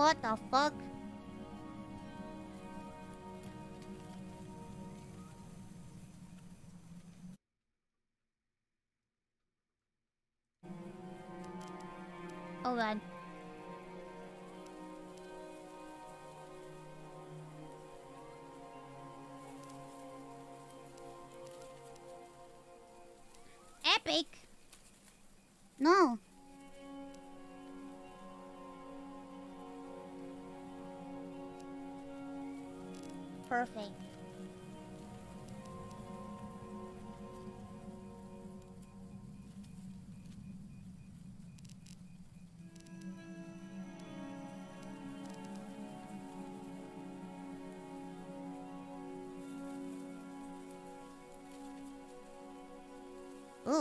What the fuck?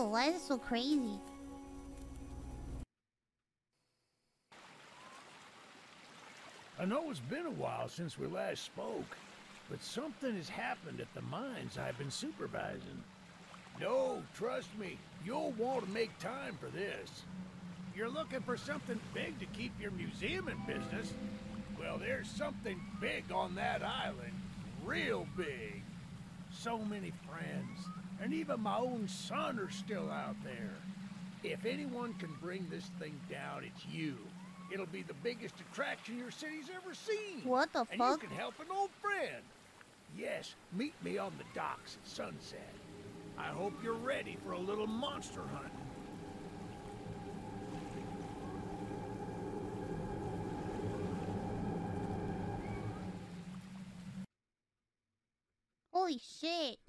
Why is it so crazy? I know it's been a while since we last spoke, but something has happened at the mines I've been supervising. No, trust me, you'll want to make time for this. You're looking for something big to keep your museum in business? Well, there's something big on that island. Real big. So many friends, and even my own son are still out there. If anyone can bring this thing down, it's you. It'll be the biggest attraction your city's ever seen. What the and fuck? you can help an old friend. Yes, meet me on the docks at sunset. I hope you're ready for a little monster hunt. Holy shit.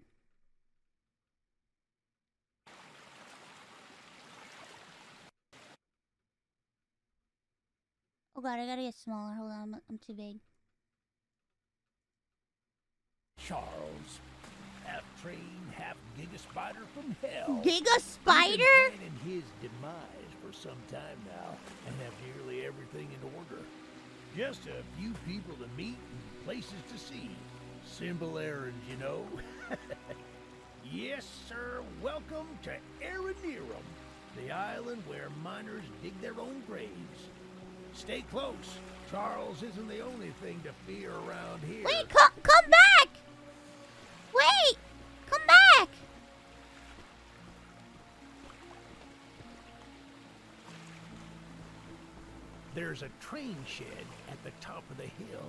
Oh god, I gotta get smaller. Hold on, I'm, I'm too big. Charles, half train, half giga spider from hell. Giga spider? his demise for some time now, and have nearly everything in order. Just a few people to meet and places to see. Simple errands, you know. yes, sir. Welcome to Aranearum, the island where miners dig their own graves. Stay close. Charles isn't the only thing to fear around here. Wait, come come back! Wait! Come back! There's a train shed at the top of the hill.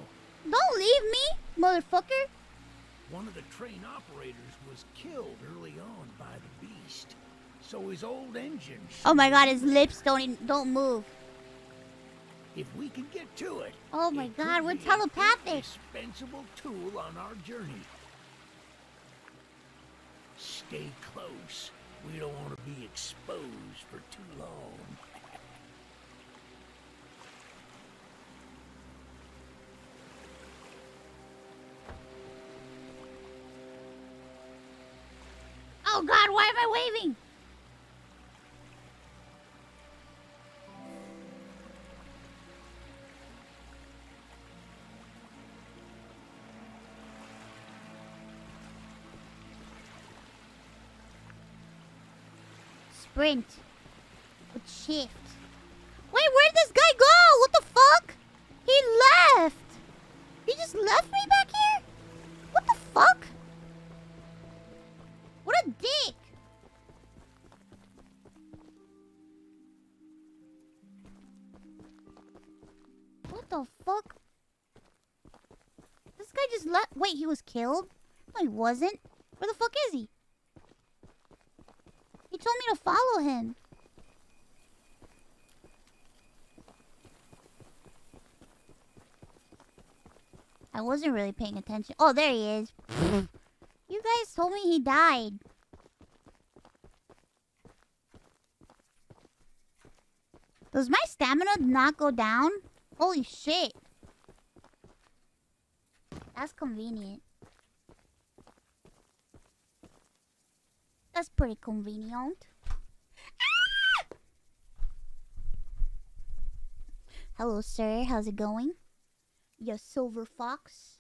Don't leave me, motherfucker! One of the train operators was killed early on by the beast. So his old engine. Oh my god, his lips don't even, don't move. If we can get to it. Oh my it god, we're telepathic. Indispensable tool on our journey. Stay close. We don't want to be exposed for too long. Oh god, why am I waving? Sprint. With shift. Wait, where'd this guy go? What the fuck? He left. He just left me back here? What the fuck? What a dick! What the fuck? This guy just left. Wait, he was killed? No, he wasn't. Where the fuck is he? Told me to follow him. I wasn't really paying attention. Oh, there he is. you guys told me he died. Does my stamina not go down? Holy shit. That's convenient. That's pretty convenient. Ah! Hello, sir. How's it going? Your silver fox.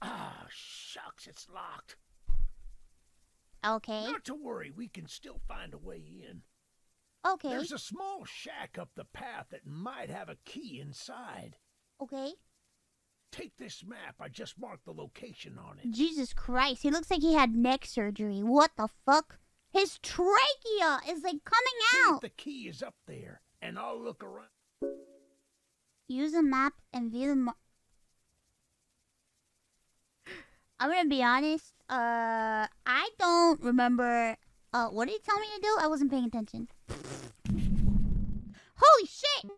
Oh, shucks, it's locked. Okay. Not to worry, we can still find a way in. Okay. There's a small shack up the path that might have a key inside. Okay. Take this map. I just marked the location on it. Jesus Christ. He looks like he had neck surgery. What the fuck? His trachea is like coming out. the key is up there, and I'll look around. Use a map and view the. I'm gonna be honest. Uh, I don't remember. Uh, what did he tell me to do? I wasn't paying attention. Holy shit!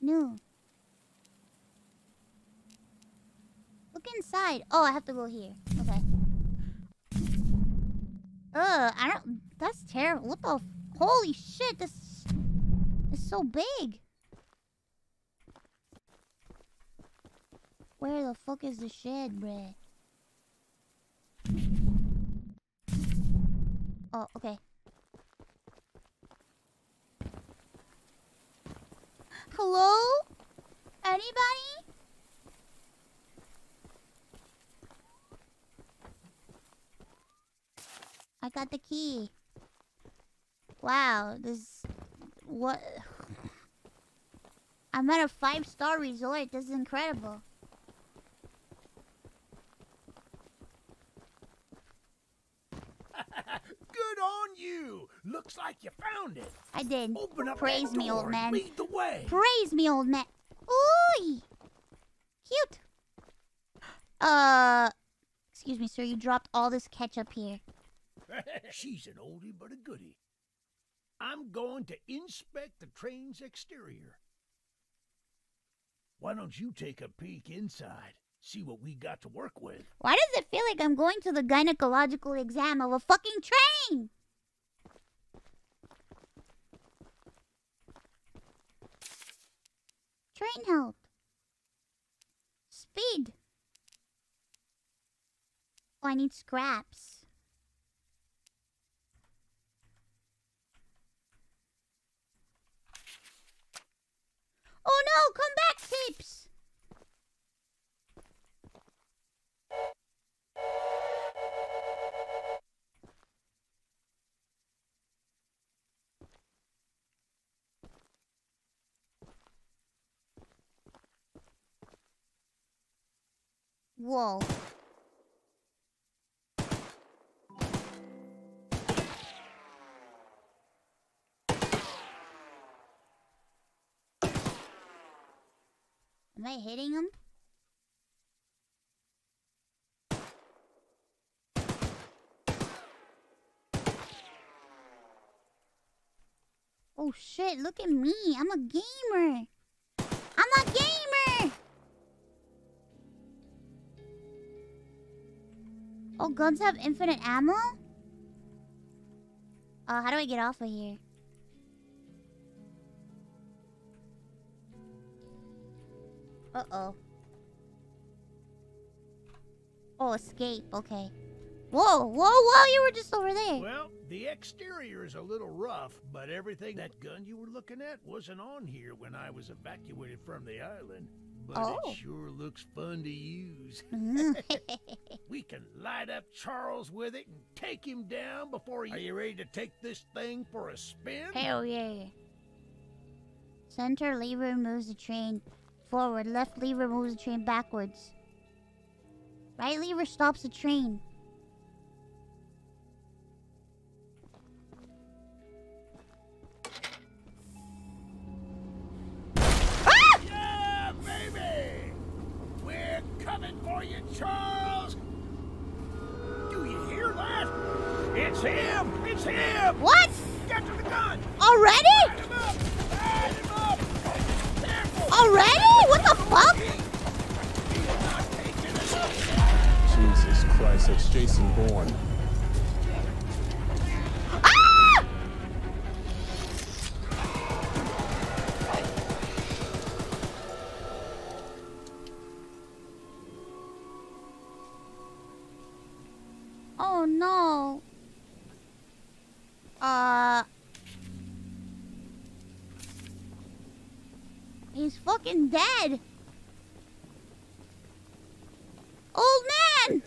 No. Look inside. Oh, I have to go here. Okay. Ugh, I don't. That's terrible. What the? Holy shit! This is so big. Where the fuck is the shed, bruh? Oh, okay. Hello? Anybody? I got the key. Wow, this what I'm at a five star resort. This is incredible. Good on you. Looks like you found it. I did. Open up Praise me, old man. Lead the way. Praise me, old man. Ooh, cute. Uh, excuse me, sir. You dropped all this ketchup here. She's an oldie but a goodie. I'm going to inspect the train's exterior. Why don't you take a peek inside? See what we got to work with. Why does it feel like I'm going to the gynecological exam of a fucking train? Train help. Speed. Oh, I need scraps. Oh no, come back, tips. Whoa. Am I hitting him? Oh shit, look at me. I'm a gamer. Oh, guns have infinite ammo? Uh, how do I get off of here? Uh-oh. Oh, escape. Okay. Whoa, whoa, whoa, you were just over there. Well, the exterior is a little rough, but everything that gun you were looking at wasn't on here when I was evacuated from the island. But Oh. it sure looks fun to use. Mhm. We can light up Charles with it and take him down before he... Are you ready to take this thing for a spin? Hell yeah. Center lever moves the train forward. Left lever moves the train backwards. Right lever stops the train. That's Jason Bourne. Ah! Oh no. Uh. He's fucking dead. Old man!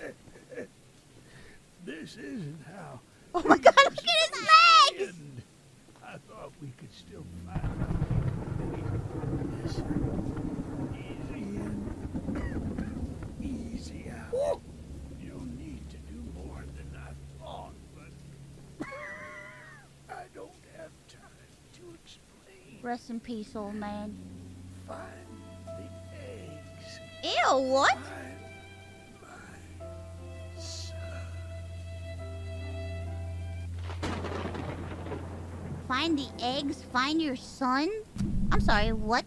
this isn't how. Oh my god, look at his legs! And I thought we could still find a Listen, easy in, easy out. You don't need to do more than I thought, but I don't have time to Peace, old man. Find the eggs. Ew, what? Find my son. Find the eggs, find your son? I'm sorry, what?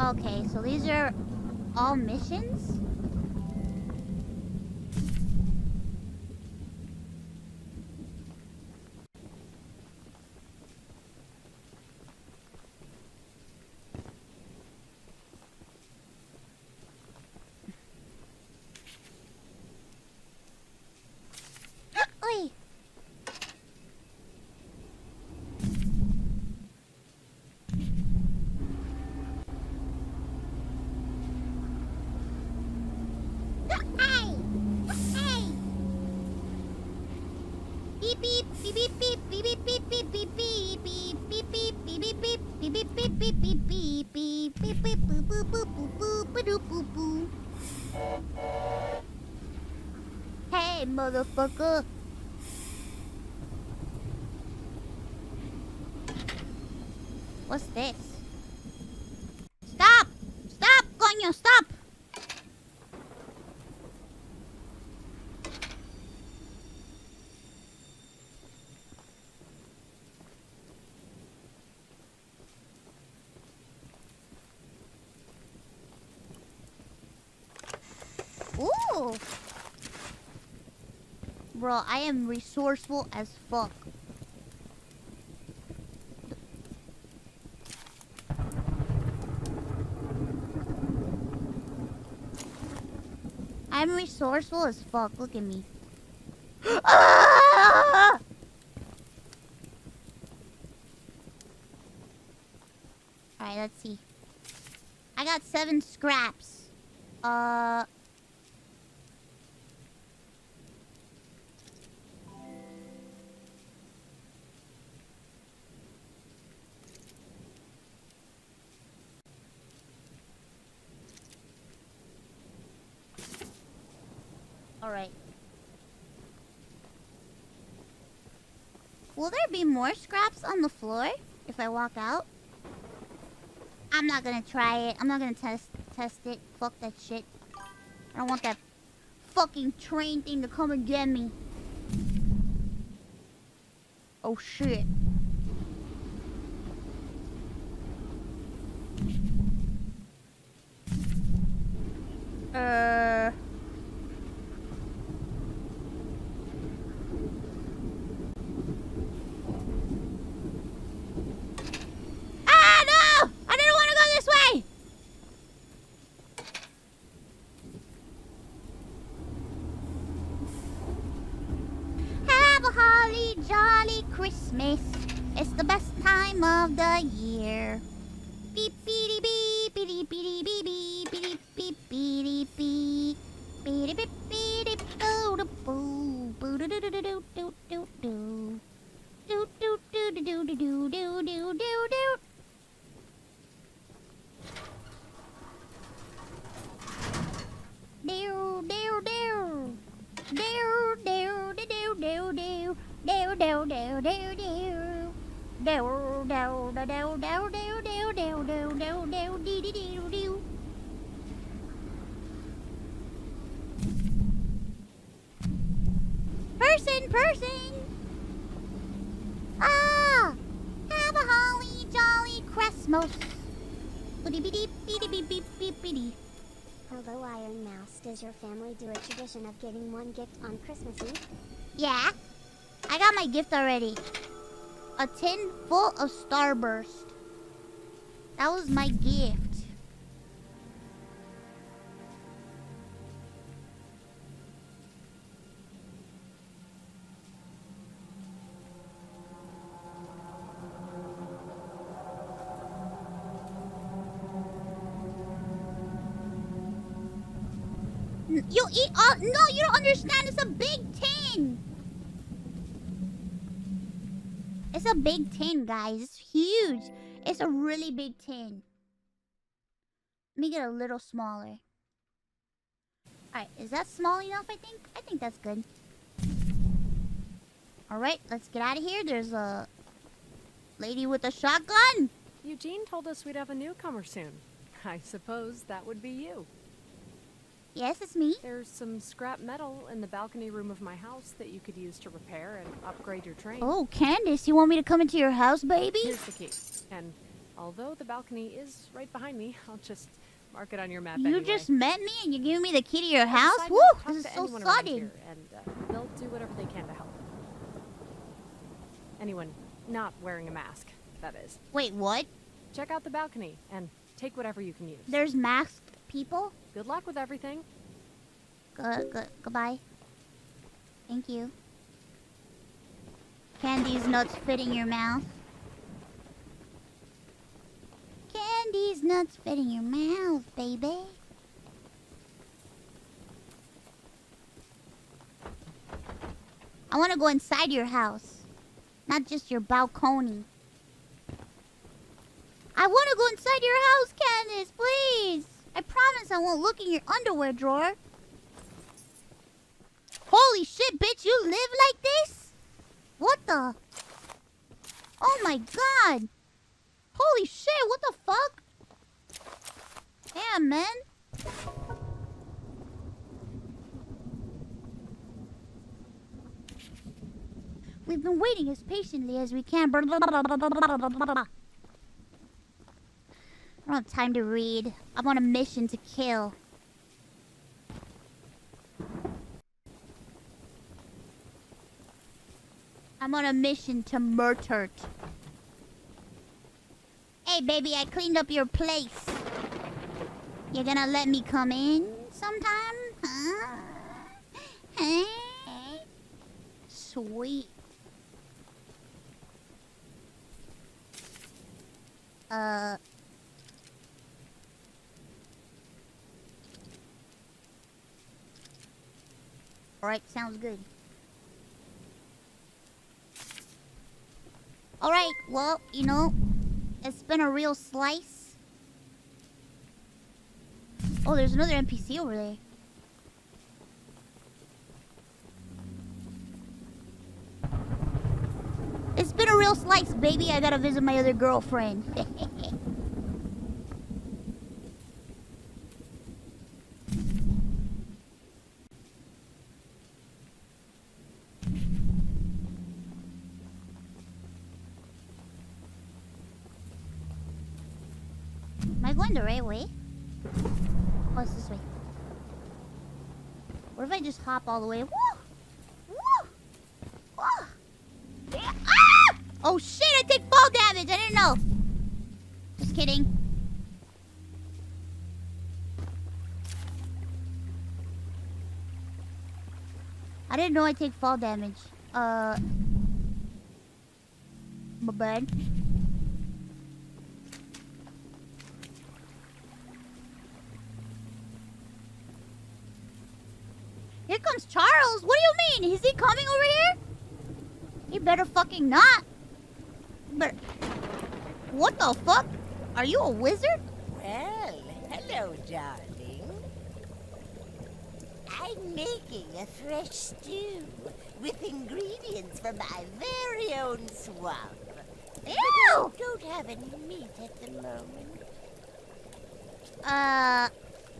Okay, so these are all missions? Motherfucker! What's this? Stop! Stop, coño, stop! Ooh! Bro, I am resourceful as fuck. I'm resourceful as fuck. Look at me. Ah! Alright, let's see. I got seven scraps. Uh. Will there be more scraps on the floor if I walk out? I'm not gonna try it. I'm not gonna test test it. Fuck that shit. I don't want that fucking train thing to come and get me. Oh shit. Tradition of getting one gift on Christmas Eve? Yeah, I got my gift already. A tin full of Starburst. That was my gift. Big tin, guys. It's huge. It's a really big tin. Let me get a little smaller. Alright, is that small enough, I think? I think that's good. Alright, let's get out of here. There's a lady with a shotgun. Eugene told us we'd have a newcomer soon. I suppose that would be you. Yes, it's me. There's some scrap metal in the balcony room of my house that you could use to repair and upgrade your train. Oh, Candace, you want me to come into your house, baby? Here's the key. And although the balcony is right behind me, I'll just mark it on your map You anyway. just met me and you're giving me the key to your I house? Woo! This is so sudden. And uh, they'll do whatever they can to help. Anyone not wearing a mask, that is. Wait, what? Check out the balcony and take whatever you can use. There's masked people? Good luck with everything. Good, good, goodbye. Thank you. Candy's nuts fit in your mouth. Candy's nuts fit in your mouth, baby. I want to go inside your house, not just your balcony. I want to go inside your house, Candace, please. I promise I won't look in your underwear drawer. Holy shit, bitch, you live like this? What the? Oh my god. Holy shit, what the fuck? Damn, man. We've been waiting as patiently as we can. I don't have time to read. I'm on a mission to kill. I'm on a mission to murder. Hey, baby, I cleaned up your place. You gonna let me come in sometime? Huh? Hey? Sweet. Uh. Alright, sounds good. Alright, well, you know, it's been a real slice. Oh, there's another NPC over there. It's been a real slice, baby. I gotta visit my other girlfriend. Am I going the right way? Oh, it's this way. What if I just hop all the way? Woo! Woo! Woo! Yeah. Ah! Oh shit, I take fall damage. I didn't know. Just kidding. I didn't know I take fall damage. Uh. My bad. Here comes Charles. What do you mean? Is he coming over here? He better fucking not. But what the fuck? Are you a wizard? Well, hello, darling. I'm making a fresh stew with ingredients from my very own swamp. But I don't have any meat at the moment. Uh,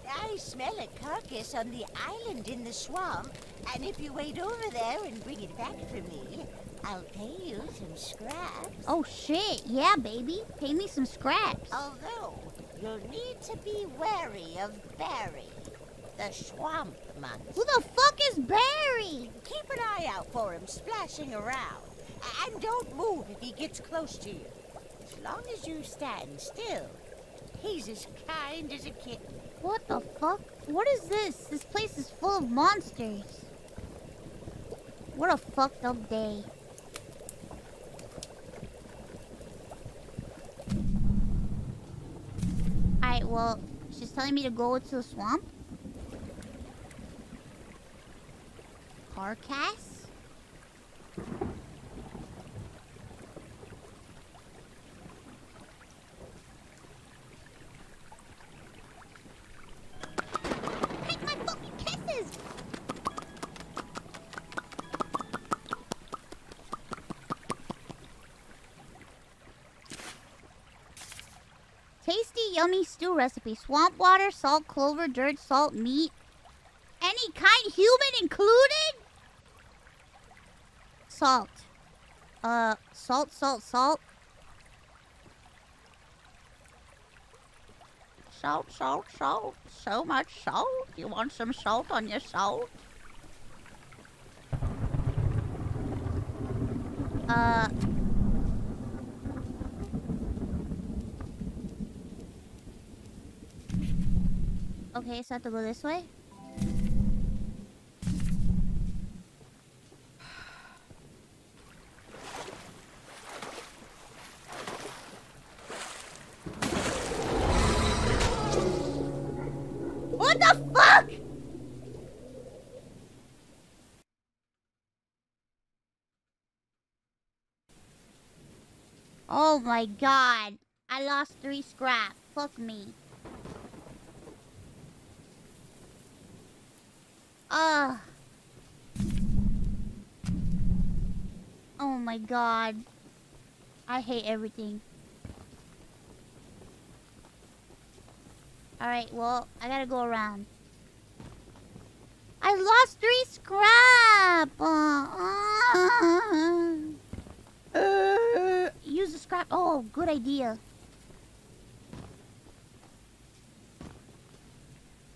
I smell a carcass on the island in the swamp, and if you wait over there and bring it back for me, I'll pay you some scraps. oh shit. Yeah, baby. Pay me some scraps. Although, you'll need to be wary of Barry, the swamp monster. Who the fuck is Barry? Keep an eye out for him splashing around. And don't move if he gets close to you. As long as you stand still, he's as kind as a kitten. What the fuck? What is this? This place is full of monsters. What a fucked up day. Alright, well, she's telling me to go to the swamp. carcass. Take my fucking kisses! Tasty, yummy recipe. Swamp water, salt, clover, dirt, salt, meat. Any kind human included? Salt. Uh, salt, salt, salt. Salt, salt, salt. So much salt. You want some salt on your salt? Uh. Okay, so I have to go this way? What the fuck? Oh my god. I lost three scrap. Fuck me. Ugh. Oh my god. I hate everything. Alright, well, I gotta go around. I lost three scrap! Uh, uh, use the scrap. Oh, good idea.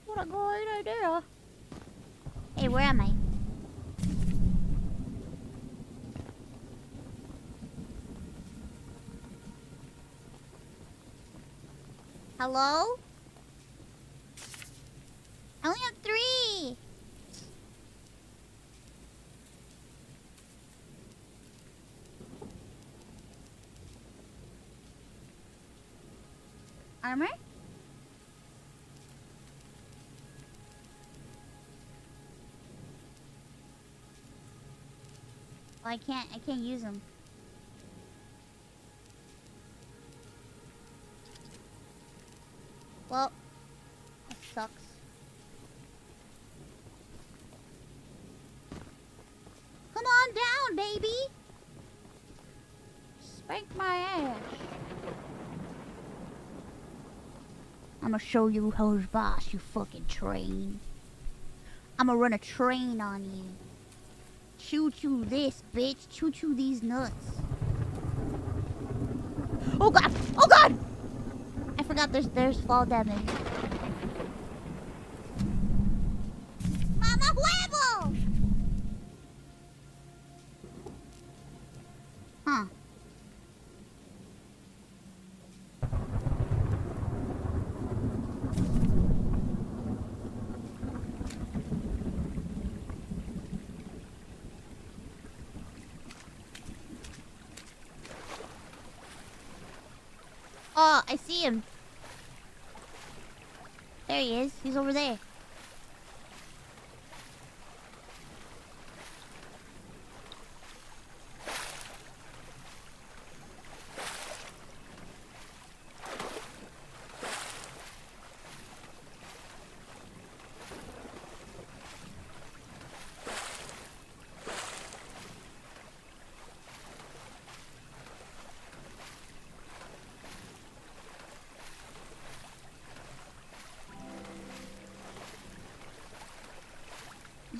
What a great idea. Hey, where am I? Hello? I only have three. Armor? Oh, I can't. I can't use them. Well, that sucks. Come on down, baby. Spank my ass. I'ma show you who's boss, you fucking train. I'ma run a train on you. Choo choo this, bitch. Choo choo these nuts. Oh god! Oh god! I forgot there's there's fall damage. Mama huevo! Huh. Oh, I see him. There he is. He's over there.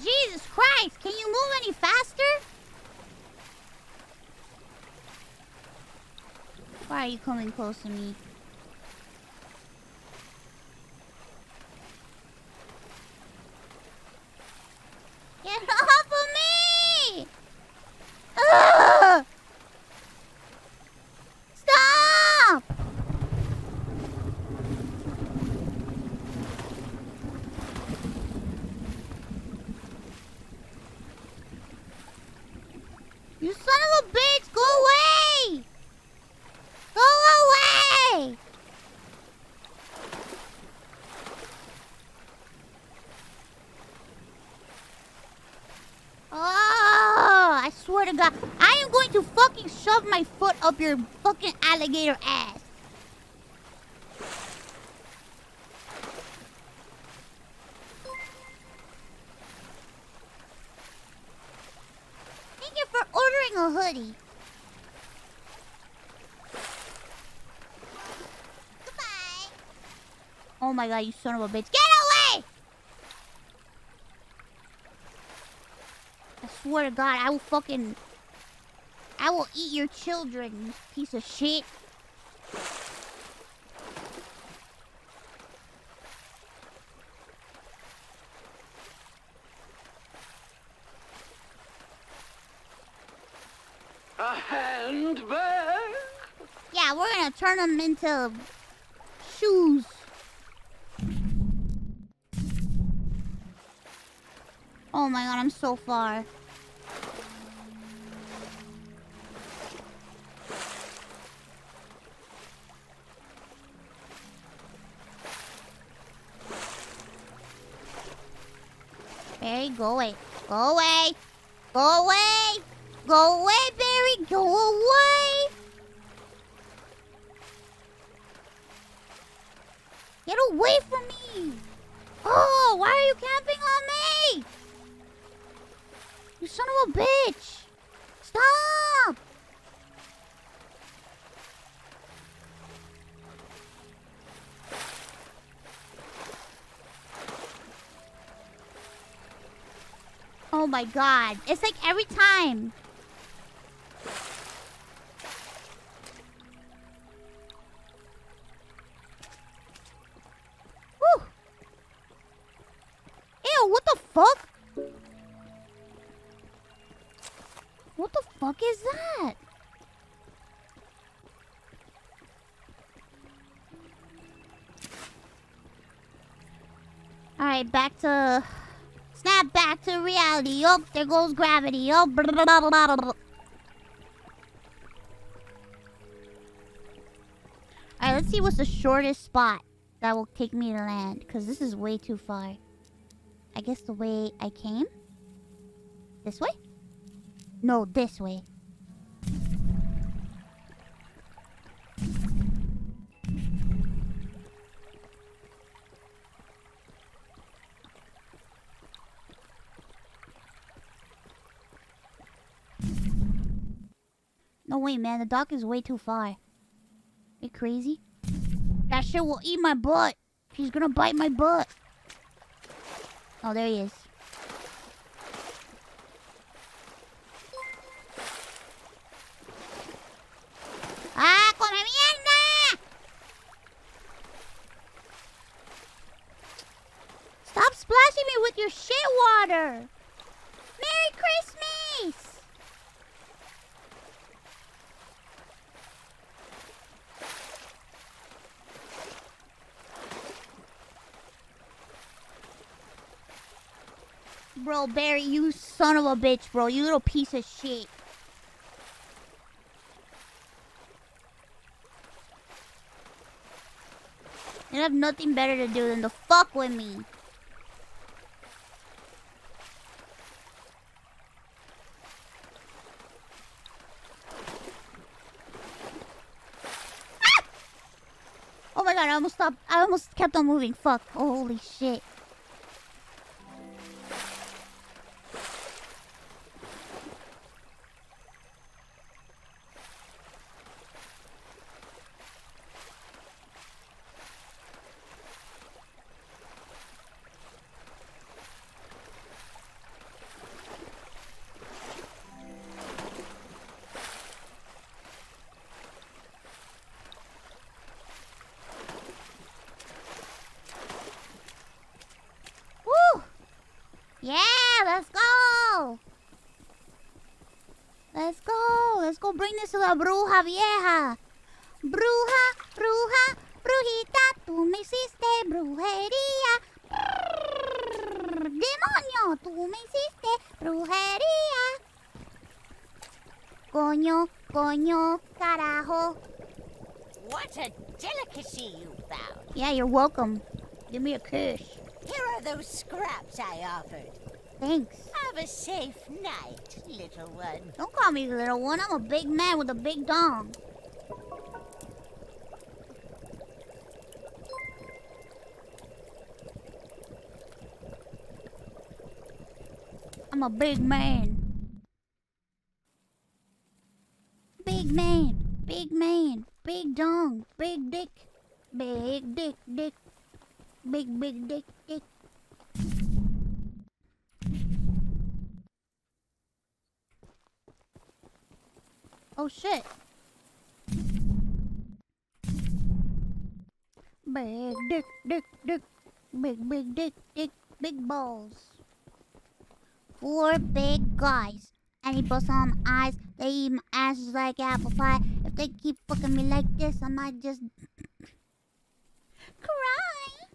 Jesus Christ! Can you move any faster? Why are you coming close to me? Get off of me! Ugh! Stop! You son of a bitch! Go away! Go away! swear to God, I am going to fucking shove my foot up your fucking alligator ass. Thank you for ordering a hoodie. Goodbye. Oh my god, you son of a bitch. Get away! I swear to God, I will fucking. I will eat your children, you piece of shit. A handbag? Yeah, we're gonna turn them into shoes. Oh my god, I'm so far. Go away. Go away. Go away. Go away, Barry. Go away. My god. It's like every time. To reality. Oh, there goes gravity. Oh, blah, blah, blah, blah, blah. Alright, let's see what's the shortest spot that will take me to land. Because this is way too far. I guess the way I came? This way? No, this way. Man. The dock is way too far. You crazy? That shit will eat my butt. She's gonna bite my butt. Oh, there he is. ¡Ah, come mierda! Stop splashing me with your shit water! Merry Christmas! Barry, you son of a bitch, bro. You little piece of shit. You have nothing better to do than to fuck with me. Ah! Oh my god, I almost stopped. I almost kept on moving. Fuck. Holy shit. Woo! Yeah, let's go. Let's go. Let's go bring this to la bruja vieja. Bruja, bruja, brujita, tú me hiciste brujería. Brrr, demonio, tú me hiciste brujería. Coño, coño, carajo. What a delicacy you found. Yeah, you're welcome. Give me a kiss. Here are those scraps I offered. Thanks. Have a safe night, little one. Don't call me little one. I'm a big man with a big dong. I'm a big man. Big man, big man, big dong, big dick, big dick, dick, big, big dick, dick. Oh shit. Big dick, dick, dick, big, big dick, dick, big balls. Four big guys. Any bust on eyes, they eat my asses like apple pie. If they keep fucking me like this, I might just cry.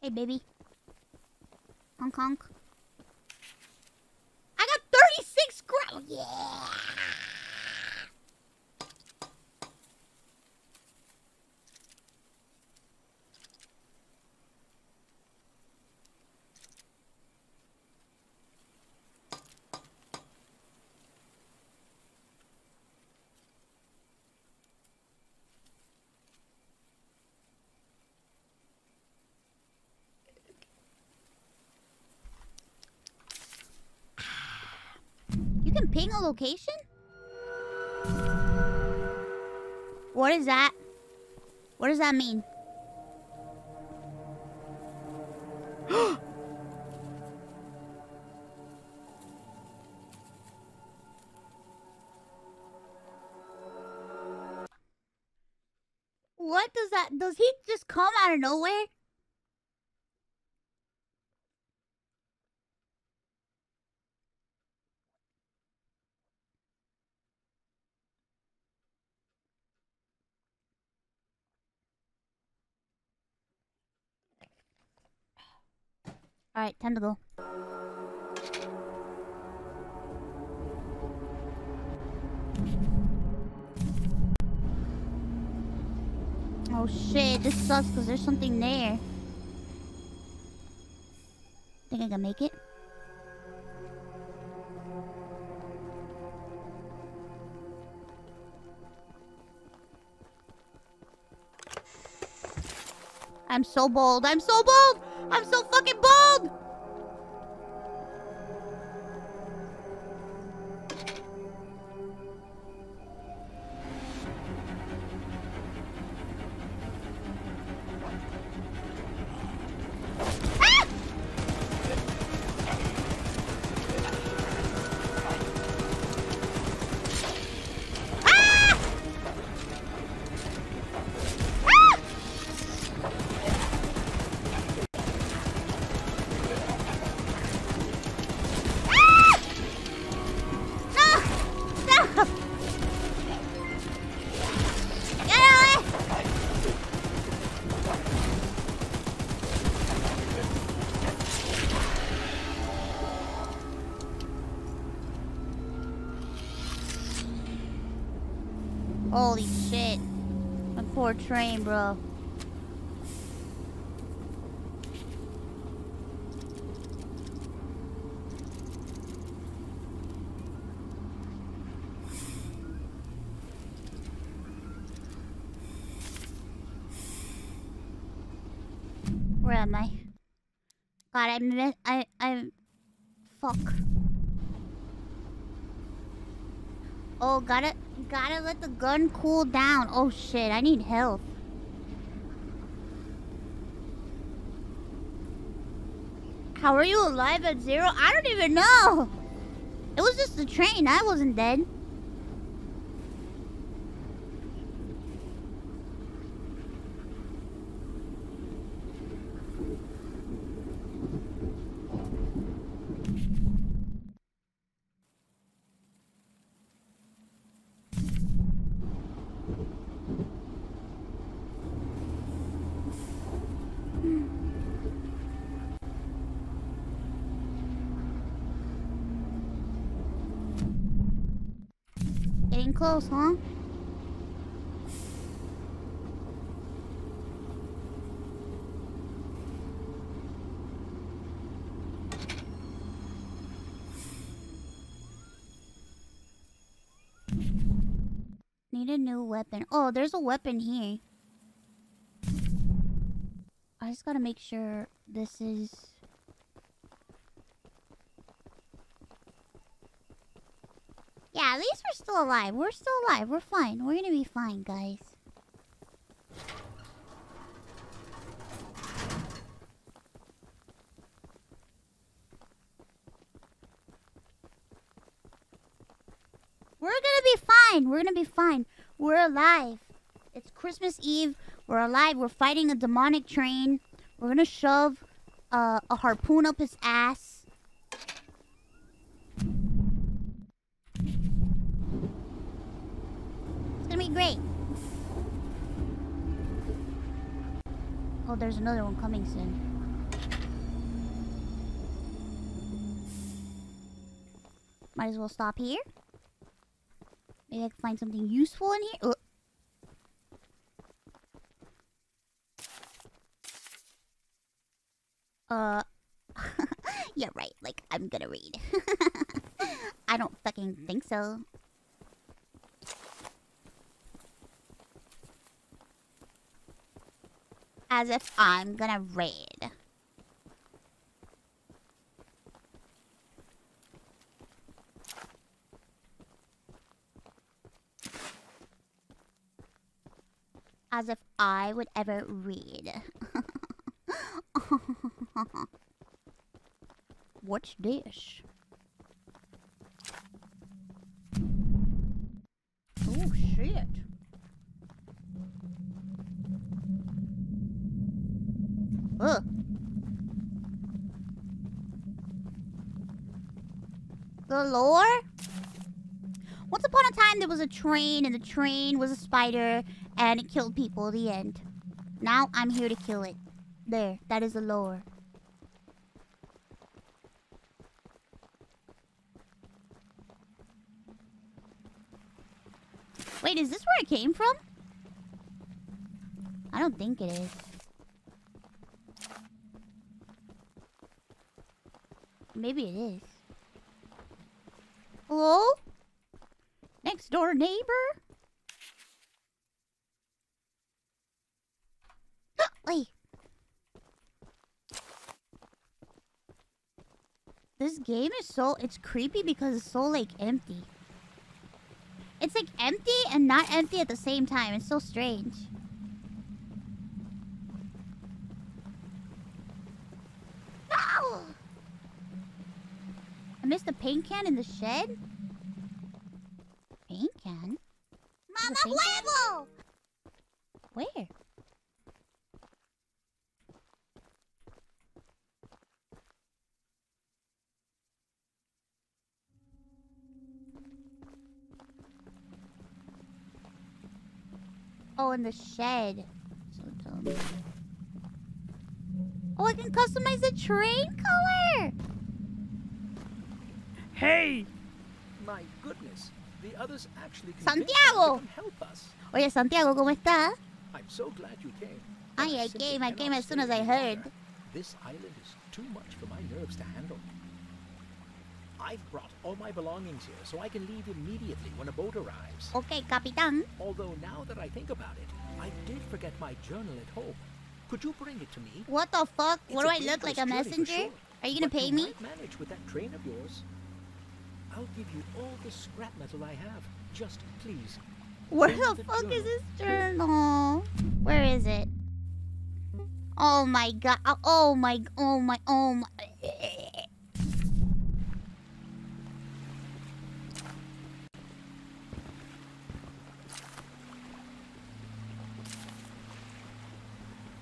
Hey, baby. Honk honk. I got 36 grams. Yeah. Location? What is that? What does that mean? what does that does he just come out of nowhere? Alright, time to go. Oh shit, this sucks because there's something there. Think I can make it? I'm so bold. I'm so bold. I'm so fucking bold. Train, bro. Where am I? God, I miss. I. I. Fuck. Oh, gotta. Gotta let the gun cool down. Oh shit, I need health. How are you alive at zero? I don't even know. It was just a train. I wasn't dead. Close, huh? Need a new weapon. Oh, there's a weapon here. I just gotta make sure this is... Yeah, at least we're still alive. We're still alive. We're fine. We're gonna be fine, guys. We're gonna be fine. We're gonna be fine. We're alive. It's Christmas Eve. We're alive. We're fighting a demonic train. We're gonna shove uh, a harpoon up his ass. It's gonna be great. Oh, there's another one coming soon. Might as well stop here. Maybe I can find something useful in here. Uh. uh yeah, right. Like, I'm gonna read. I don't fucking think so. As if I'm gonna read. As if I would ever read. What's this? Oh shit. Ugh. The lore? Once upon a time there was a train and the train was a spider and it killed people at the end. Now I'm here to kill it. There, that is the lore. Wait, is this where it came from? I don't think it is. Maybe it is. Hello? Next door neighbor? Wait. This game is so... It's creepy because it's so, like, empty. It's, like, empty and not empty at the same time. It's so strange. No! I missed a paint can in the shed? Paint can? Mama huevo! Where? Oh, in the shed. So dumb. Oh, I can customize the train color! Hey! My goodness, the others actually convinced Santiago! them help us. Oye, Santiago, ¿cómo está? I'm so glad you came. Ay, but I came, I came as soon as I heard. This island is too much for my nerves to handle. I've brought all my belongings here so I can leave immediately when a boat arrives. Okay, Capitán. Although now that I think about it, I did forget my journal at home. Could you bring it to me? What the fuck? It's what do I look like, a messenger? sure, Are you gonna but pay you me? might manage with that train of yours. I'll give you all the scrap metal I have. Just please. Where the the fuck is journal. this journal? Where is it? Oh my god. Oh, Oh my. Oh my. Oh my.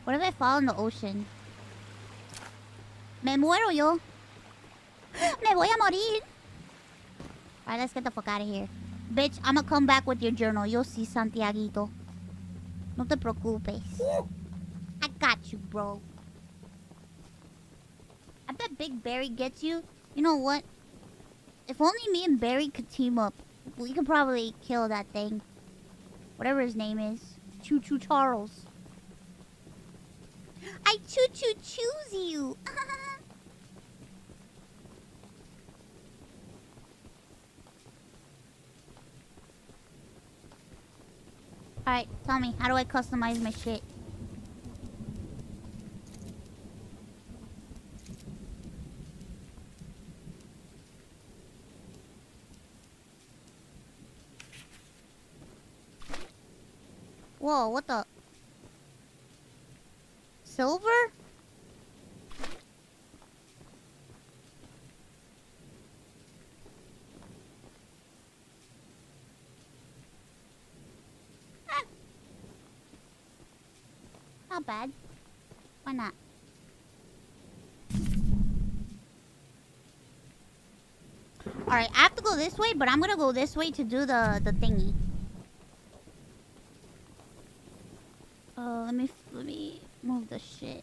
What if I fall in the ocean? Me muero yo. Me voy a morir. Alright, let's get the fuck out of here. Bitch, I'ma come back with your journal. You'll see, Santiaguito. No te preocupes. I got you, bro. I bet Big Barry gets you. You know what? If only me and Barry could team up, we could probably kill that thing. Whatever his name is. Choo Choo Charles. I choo choo choose you. Alright, tell me, how do I customize my shit? Whoa, what the? Silver? Ah. Not bad. Why not? Alright, I have to go this way, but I'm gonna go this way to do the, the thingy. Uh, let me let me move the shit.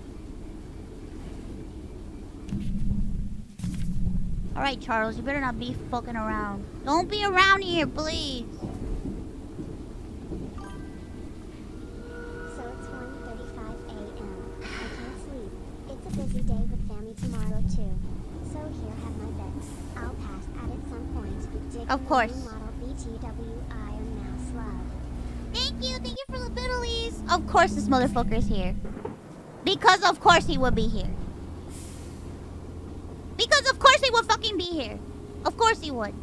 Alright, Charles, you better not be fucking around. Don't be around here, please. So it's 1.35 a.m. I can't sleep. It's a busy day with family tomorrow too. So here have my bets. I'll pass at some point. Dig Of course. new model BTW Iron Mouse Love. Thank you, thank you for the biddlies. Of course this motherfucker's here. Because of course he would be here. Because of course he would fucking be here. Of course he would.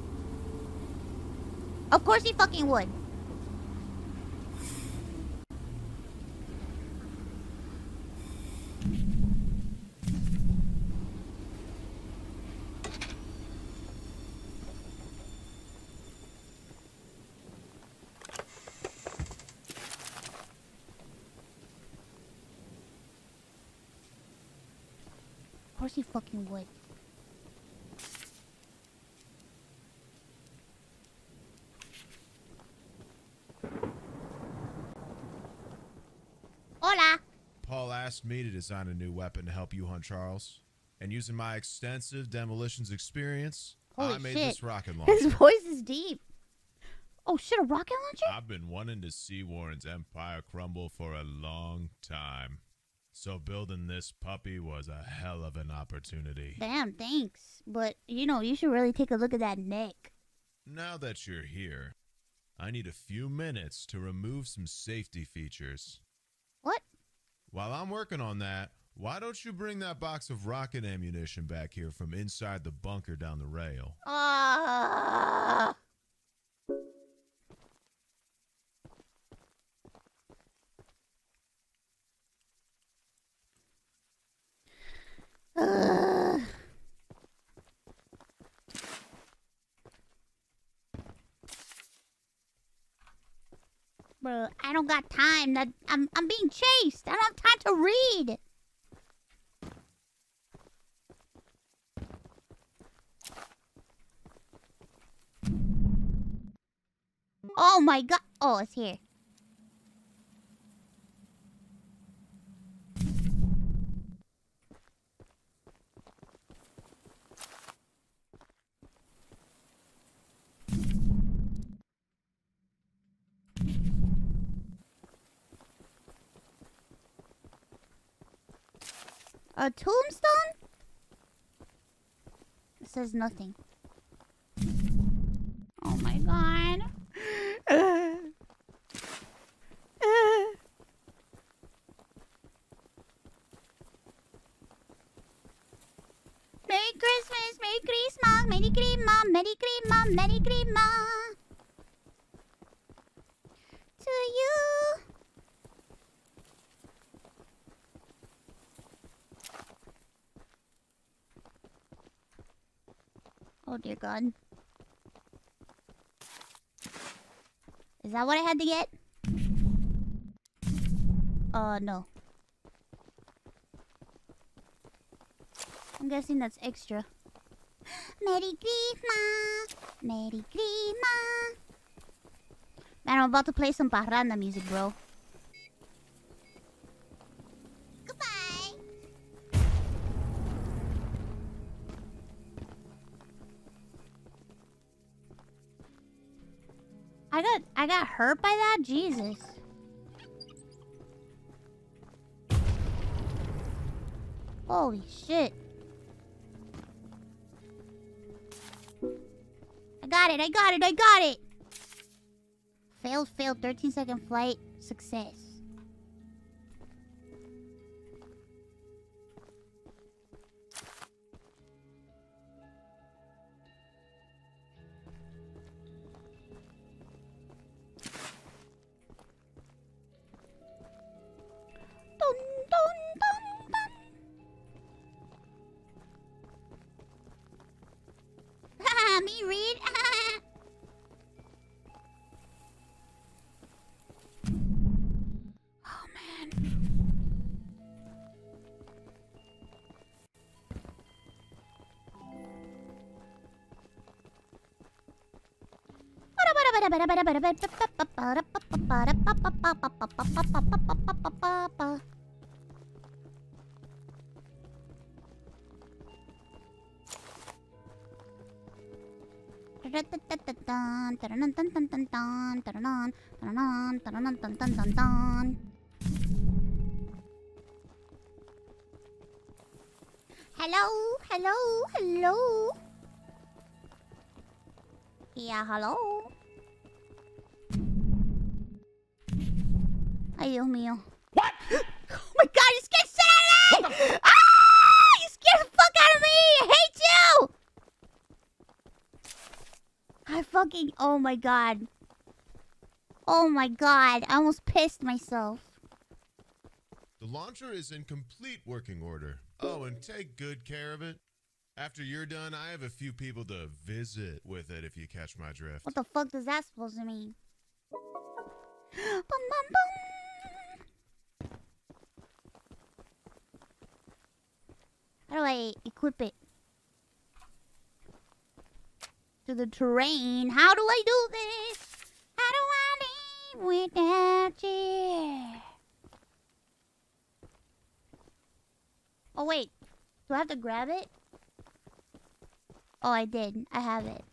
Of course he fucking would. Of course he fucking would. Hola. Paul asked me to design a new weapon to help you hunt Charles. And using my extensive demolitions experience, Holy I made shit. this rocket launcher. His voice is deep. Oh shit, a rocket launcher? I've been wanting to see Warren's empire crumble for a long time. So building this puppy was a hell of an opportunity. Damn, thanks. But you know, you should really take a look at that neck. Now that you're here, I need a few minutes to remove some safety features. What? While I'm working on that, why don't you bring that box of rocket ammunition back here from inside the bunker down the rail? Ah. Ugh. Bro, I don't got time. That I'm I'm being chased. I don't have time to read. Oh my god. Oh, it's here. A tombstone? It says nothing. Oh my god. Merry Christmas, Merry Christmas, Merry Christmas, Merry Christmas, Merry Christmas. To you. Oh dear God. Is that what I had to get? Uh, no. I'm guessing that's extra. Merry Christmas! Merry Christmas! Man, I'm about to play some parranda music, bro. Hurt by that? Jesus. Holy shit. I got it, I got it, I got it! Failed, failed, 13 second flight, success. Hello, hello, hello. Yeah, hello. Mío. What? Oh my god, you scared shit out of me! Ah! You scared the fuck out of me! I hate you! I fucking. Oh my god. Oh my god. I almost pissed myself. The launcher is in complete working order. Oh, and take good care of it. After you're done, I have a few people to visit with it if you catch my drift. What the fuck does that supposed to mean? Bum, bum, bum. How do I equip it? To the terrain. How do I do this? How do I live without you? Oh wait, do I have to grab it? Oh, I did. I have it.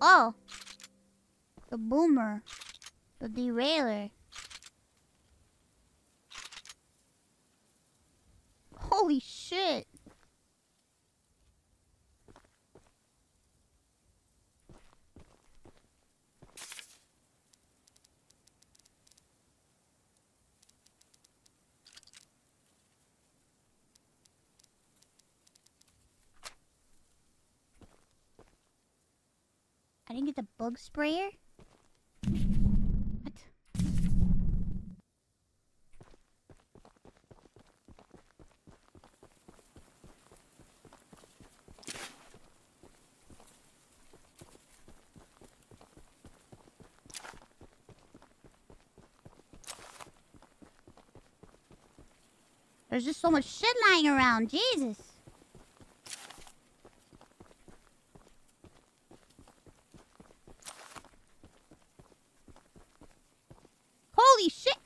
Oh, the boomer, the derailer. Holy shit. I didn't get the bug sprayer? There's just so much shit lying around. Jesus. Holy shit!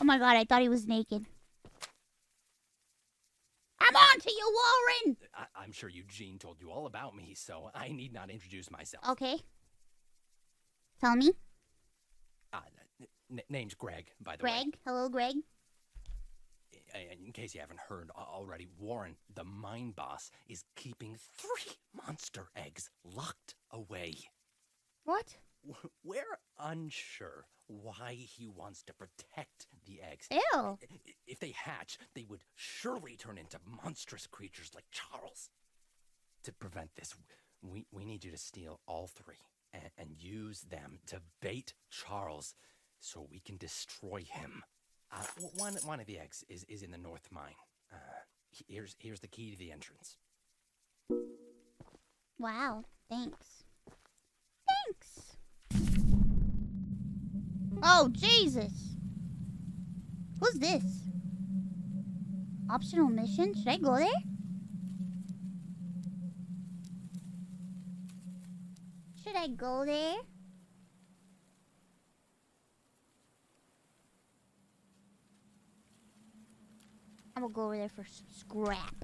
Oh my god, I thought he was naked. I'm on to you, Warren! I- I'm sure Eugene told you all about me, so I need not introduce myself. Okay. Tell me. Uh, n- name's Greg, by the way. Greg. Hello, Greg. In case you haven't heard already, Warren, the mine boss, is keeping three monster eggs locked away. What? We're unsure why he wants to protect the eggs. Ew. If they hatch, they would surely turn into monstrous creatures like Charles. To prevent this, we, we need you to steal all three and, and use them to bait Charles so we can destroy him. Uh, one one of the eggs is is in the north mine. Uh, here's here's the key to the entrance. Wow, thanks. Thanks. Oh, Jesus. Who's this? Optional mission? Should I go there? Should I go there? I'm gonna go over there for some scrap.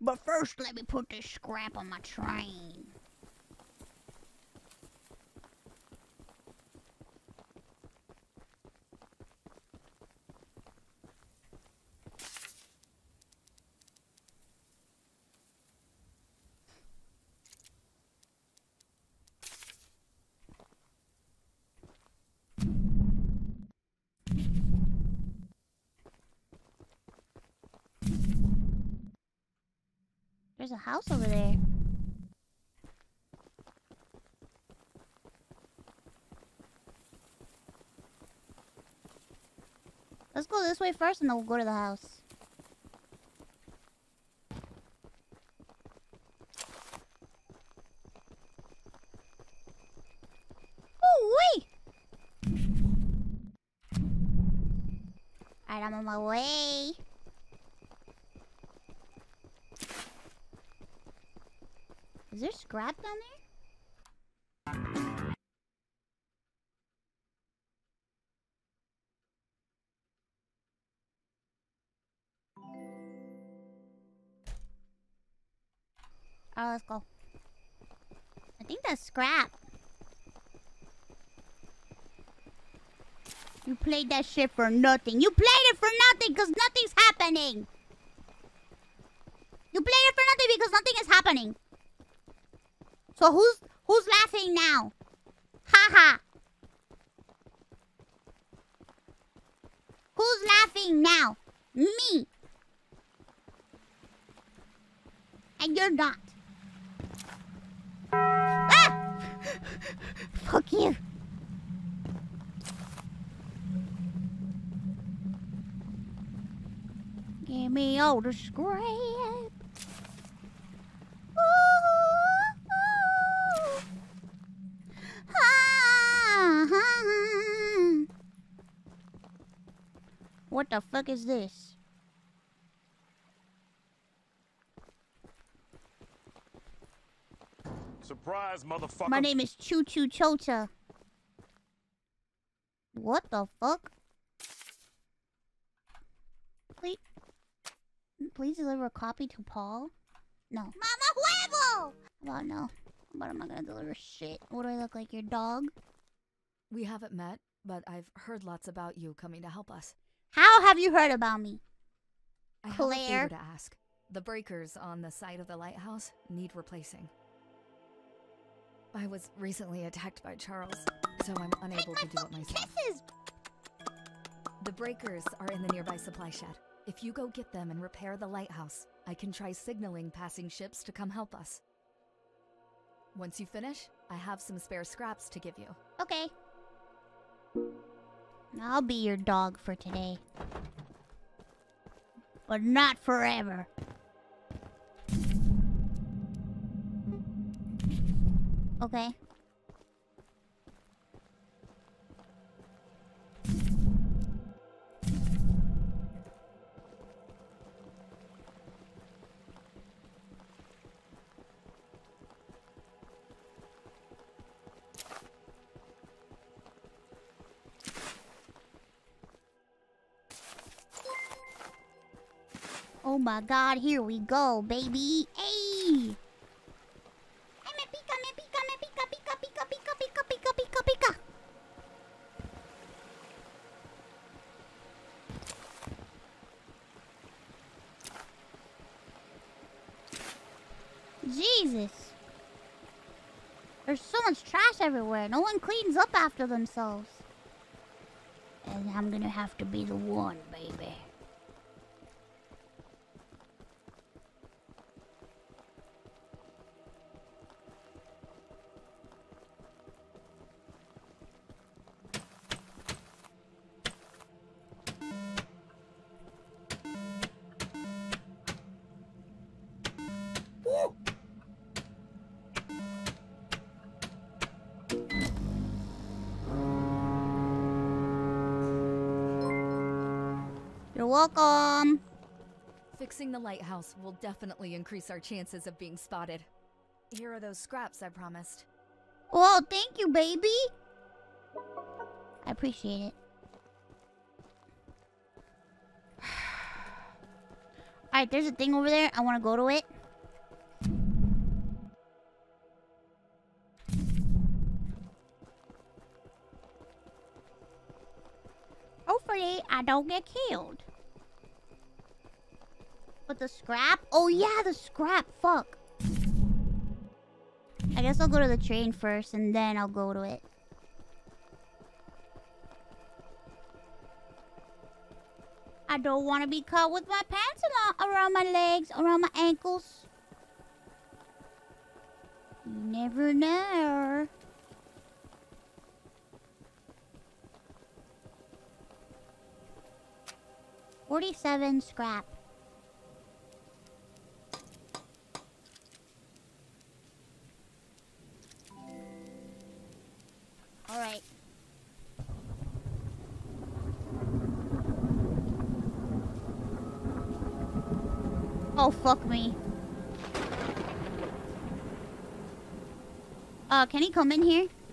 But first, let me put this scrap on my train. There's a house over there. Let's go this way first and then we'll go to the house. Oh, wait! Alright, I'm on my way. Scrap down there? Oh, let's go. I think that's scrap. You played that shit for nothing. You played it for nothing because nothing's happening. You played it for nothing because nothing is happening. So who's who's laughing now? Ha ha. Who's laughing now? Me. And you're not. Ah! Fuck you. Give me all the scrap. What the fuck is this? Surprise, motherfucker. My name is Choo Choo Chota. What the fuck? Please, please deliver a copy to Paul. No. Mama huevo. Well, no. But I'm not gonna deliver shit. What do I look like? Your dog? We haven't met, but I've heard lots about you coming to help us. How have you heard about me? I have a Claire? to ask. The breakers on the side of the lighthouse need replacing. I was recently attacked by Charles, so I'm unable to do it myself. Kisses. The breakers are in the nearby supply shed. If you go get them and repair the lighthouse, I can try signaling passing ships to come help us. Once you finish, I have some spare scraps to give you. Okay. I'll be your dog for today. But not forever. Okay. My god, here we go, baby. Hey! Me pica, me pica, me pica, pica, pica, pica, pica, pica, pica, pica. Jesus. There's so much trash everywhere. No one cleans up after themselves. And I'm gonna have to be the one, baby. The lighthouse will definitely increase our chances of being spotted. Here are those scraps I promised. Well, thank you, baby. I appreciate it. Alright, there's a thing over there. I want to go to it. Hopefully, I don't get killed. But the scrap? Oh, yeah, the scrap. Fuck. I guess I'll go to the train first and then I'll go to it. I don't want to be caught with my pants around my legs, around my ankles. You never know. Forty-seven scrap. Fuck me. Uh, can he come in here? Here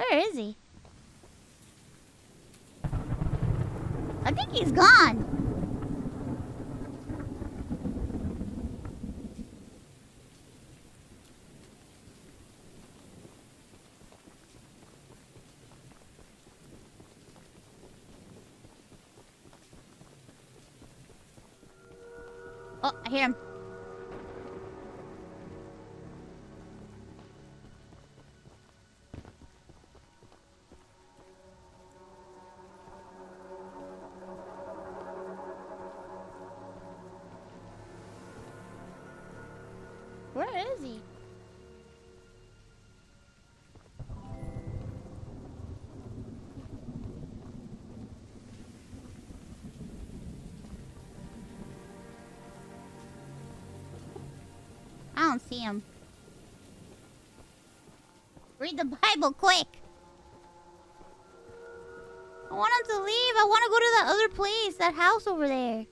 Where is he? I think he's gone. Oh, I hear him. Where is he? I don't see him. Read the Bible quick. I want him to leave. I want to go to that other place, that house over there.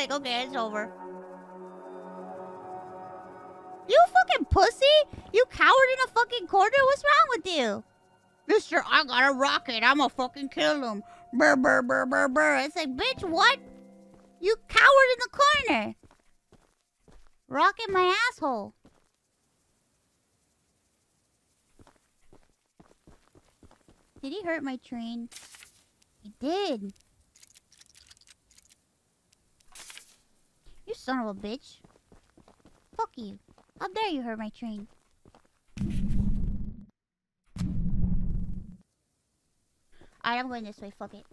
like, okay, it's over. You fucking pussy! You cowered in a fucking corner? What's wrong with you? Mister, I got a rocket. I'ma fucking kill him. Brr, brr, brr, brr, brr. It's like, bitch, what? You cowered in the corner. Rocket my asshole. Did he hurt my train? He did. You son of a bitch. Fuck you. How dare you hurt my train? Alright, I'm going this way. Fuck it.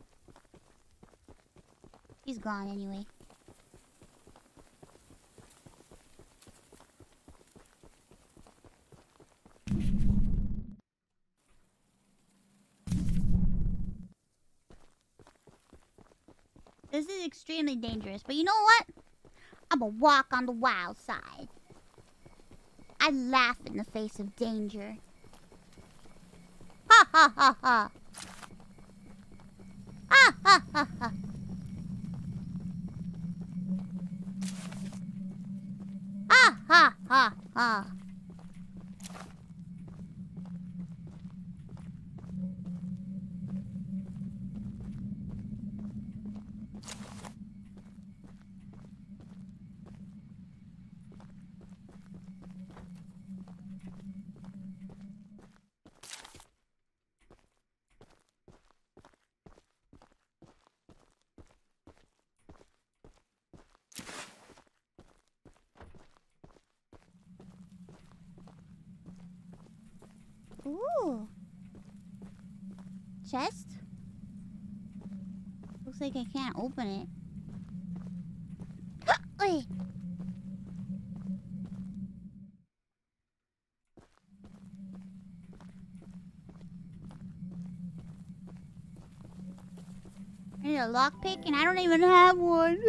He's gone anyway. This is extremely dangerous, but you know what? I'm gonna walk on the wild side. I laugh in the face of danger. Ha ha ha ha. Ha ha ha ha. Ha ha ha ha. Ooh. Chest? Looks like I can't open it. I need a lockpick and I don't even have one.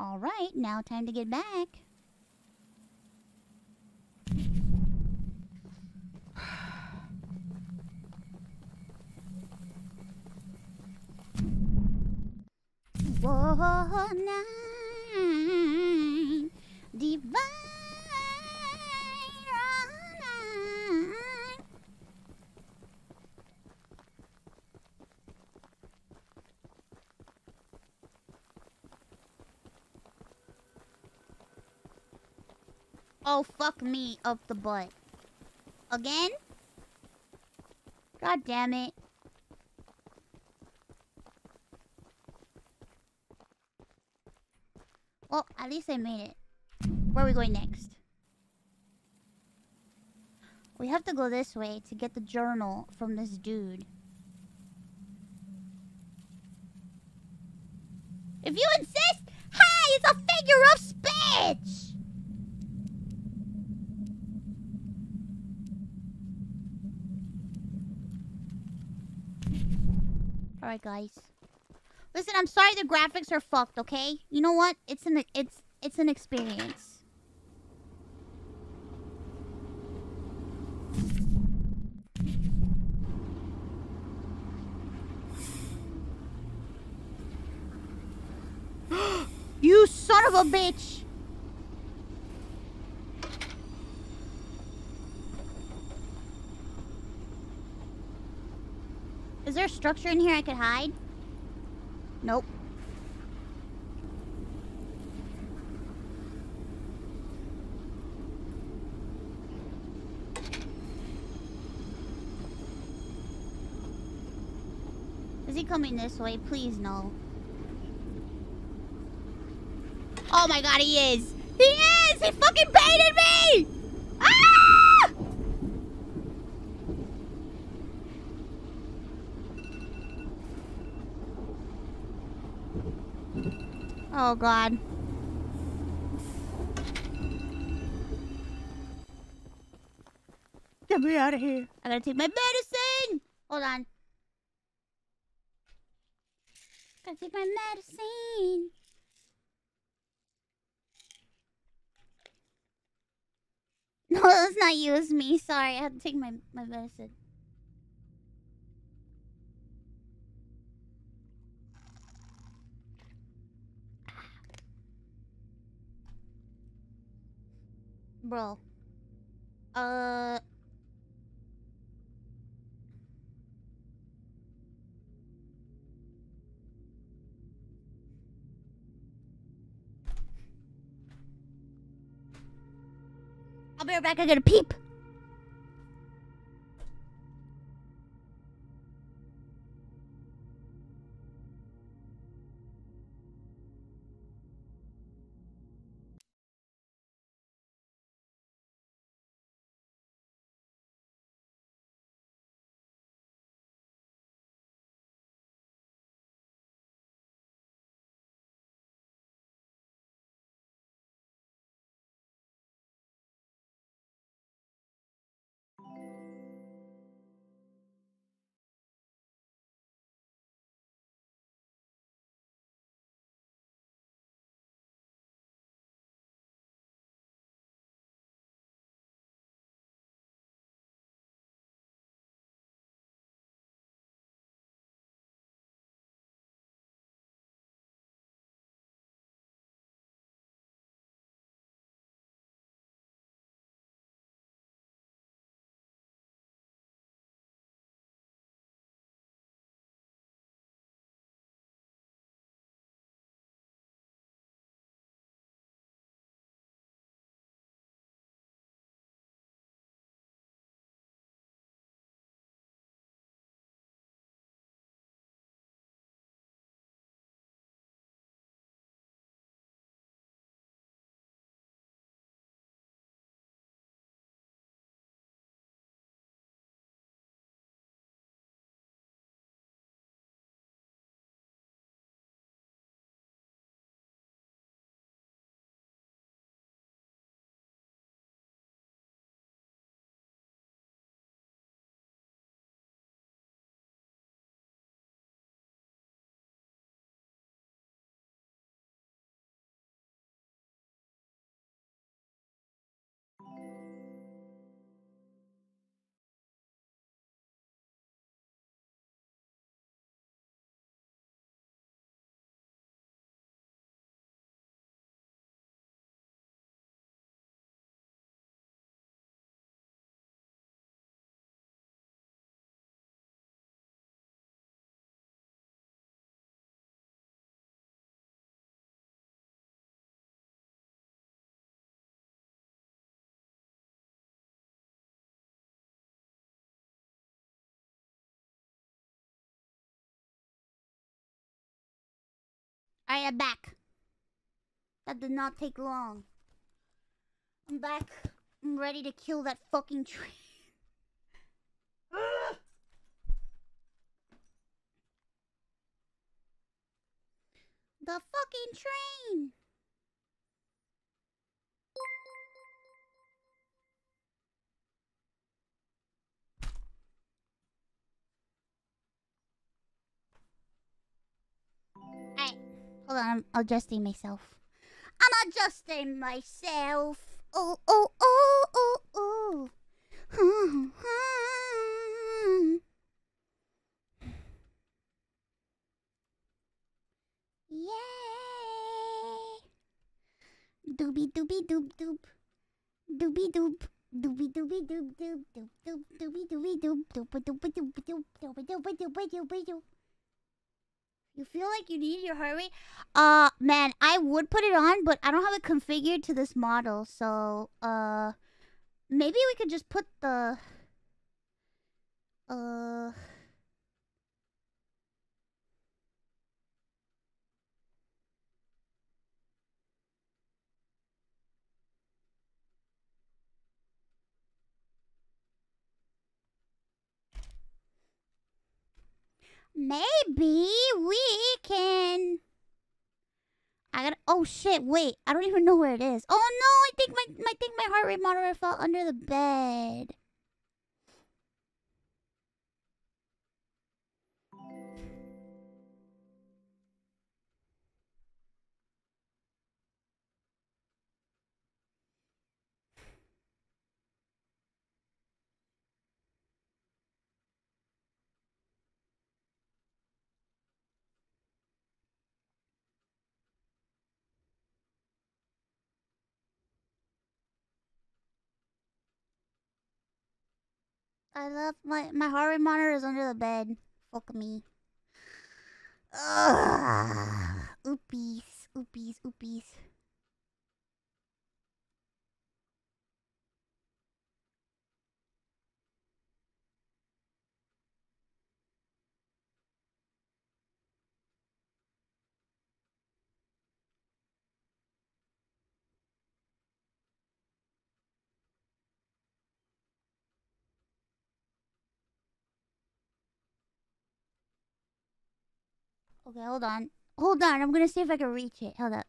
All right, now time to get back. Fuck me up the butt. Again? God damn it. Well, at least I made it. Where are we going next? We have to go this way to get the journal from this dude. If you insist, hi, it's a figure of speech! Alright, guys. Listen, I'm sorry the graphics are fucked, okay? You know what? It's an it's it's an experience. you son of a bitch! There a structure in here I could hide? Nope. Is he coming this way? Please no. Oh my god, he is! He is! He fucking baited me! Ah! Oh god. Get me out of here. I gotta take my medicine! Hold on. Gotta take my medicine. No, that's not you, it's me. Sorry, I had to take my, my medicine. Bro. Uh. I'll be right back. I gotta peep. I am back. That did not take long. I'm back. I'm ready to kill that fucking train. The fucking train. Hold on. I'm adjusting myself. I'm adjusting myself. Oh, oh, oh, oh, oh. Yay! Doobie doobie doop doop. Doobie doop. Doobie doobie doop doop doop doop doobie doobie doop doop doop doop doop doop doop doop doop doop You feel like you need your heart rate? Uh, man, I would put it on, but I don't have it configured to this model, so, uh, maybe we could just put the, uh, Maybe we can. I got. to Oh shit! Wait, I don't even know where it is. Oh no! I think my I think my heart rate monitor fell under the bed. I left my my heart rate monitor is under the bed. Fuck me. Ugh. Oopies, oopies, oopies. Okay, hold on. Hold on, I'm gonna see if I can reach it. Hold up.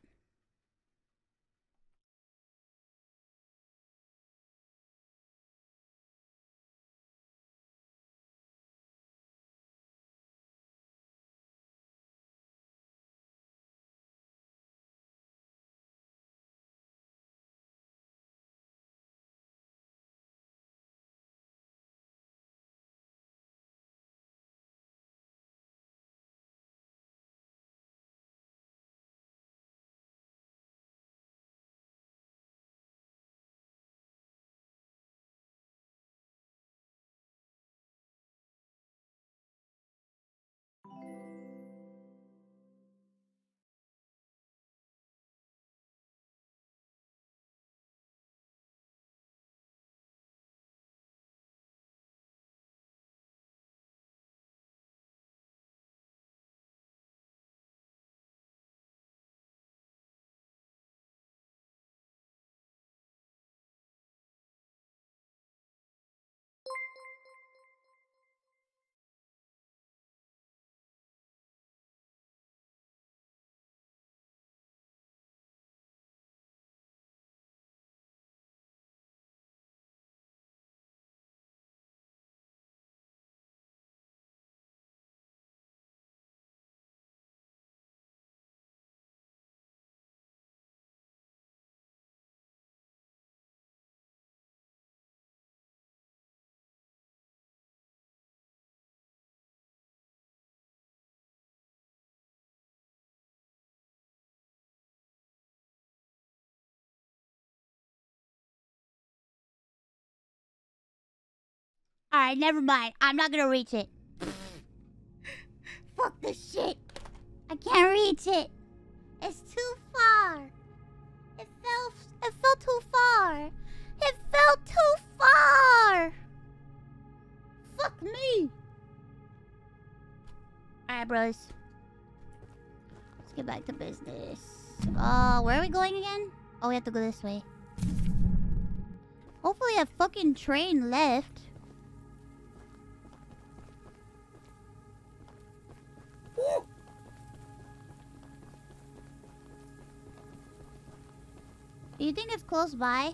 Alright, never mind. I'm not gonna reach it. Fuck this shit. I can't reach it. It's too far. It fell. It fell too far. It fell too far. Fuck me. Alright, bros. Let's get back to business. Uh, where are we going again? Oh, we have to go this way. Hopefully a fucking train left. Do you think it's close by?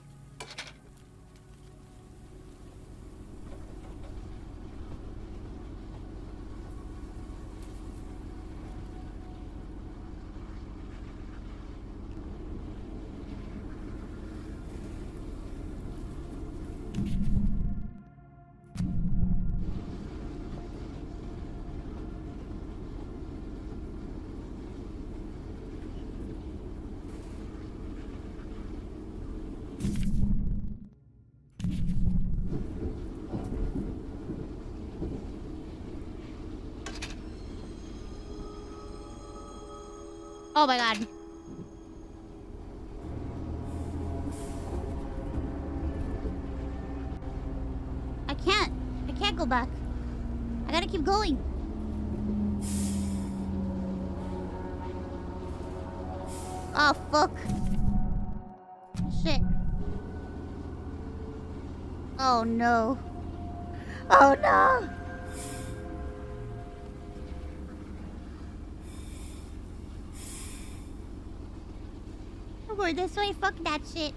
Oh my god. I can't. I can't go back. I gotta keep going. Oh, fuck. Shit. Oh, no. Oh, no. This way. Fuck that shit.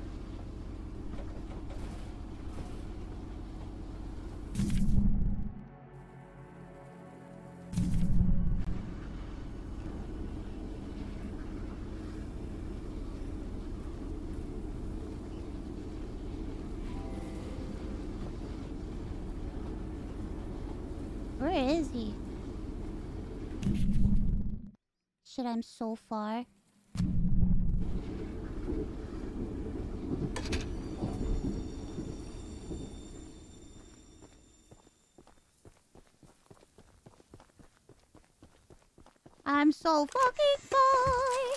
Where is he? Shit, I'm so far. I'm so fucking far.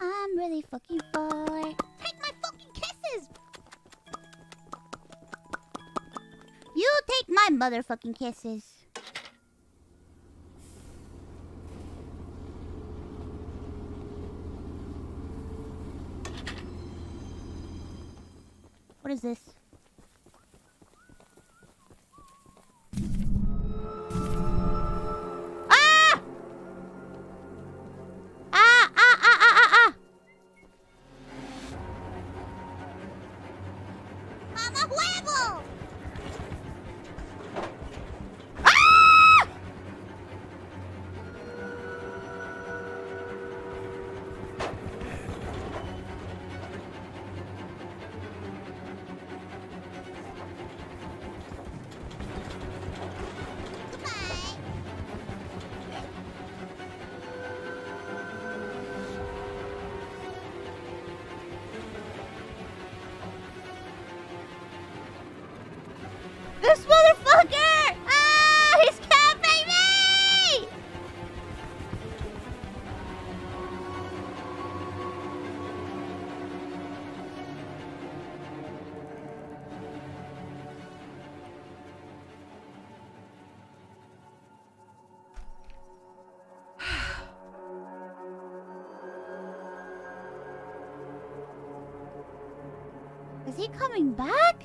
I'm really fucking far. Take my fucking kisses! You take my motherfucking kisses. Coming back?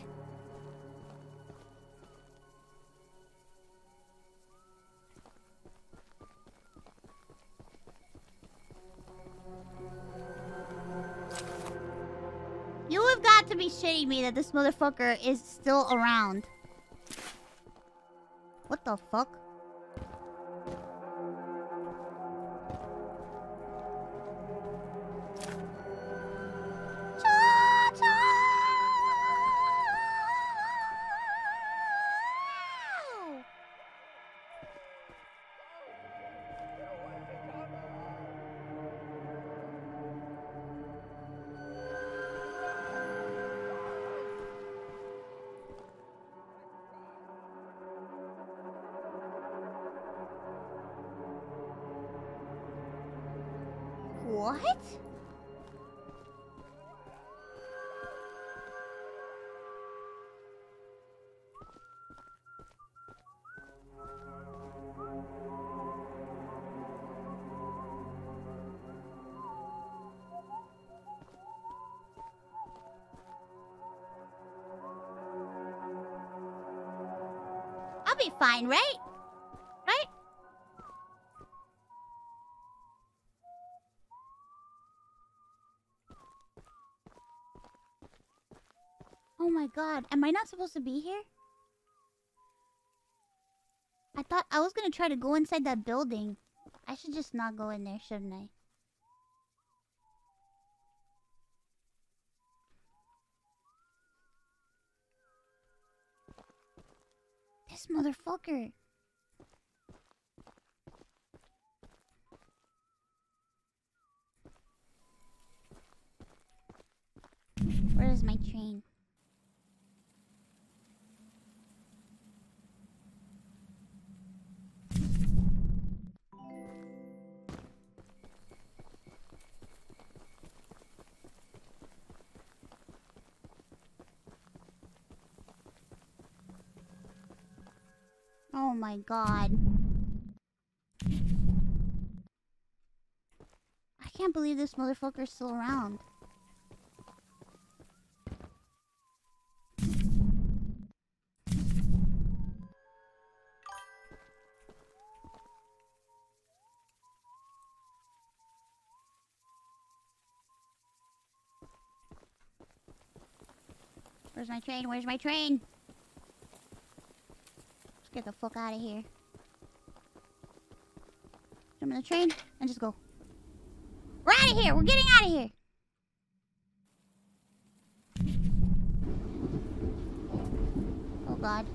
You have got to be shitting me that this motherfucker is still around. What the fuck? Fine, right? Right? Oh my god, am I not supposed to be here? I thought I was gonna try to go inside that building. I should just not go in there, shouldn't I? Motherfucker. Where is my train? My god. I can't believe this motherfucker's still around. Where's my train? Where's my train? Get the fuck out of here. Jump in the train and just go. We're out of here! We're getting out of here! Oh god.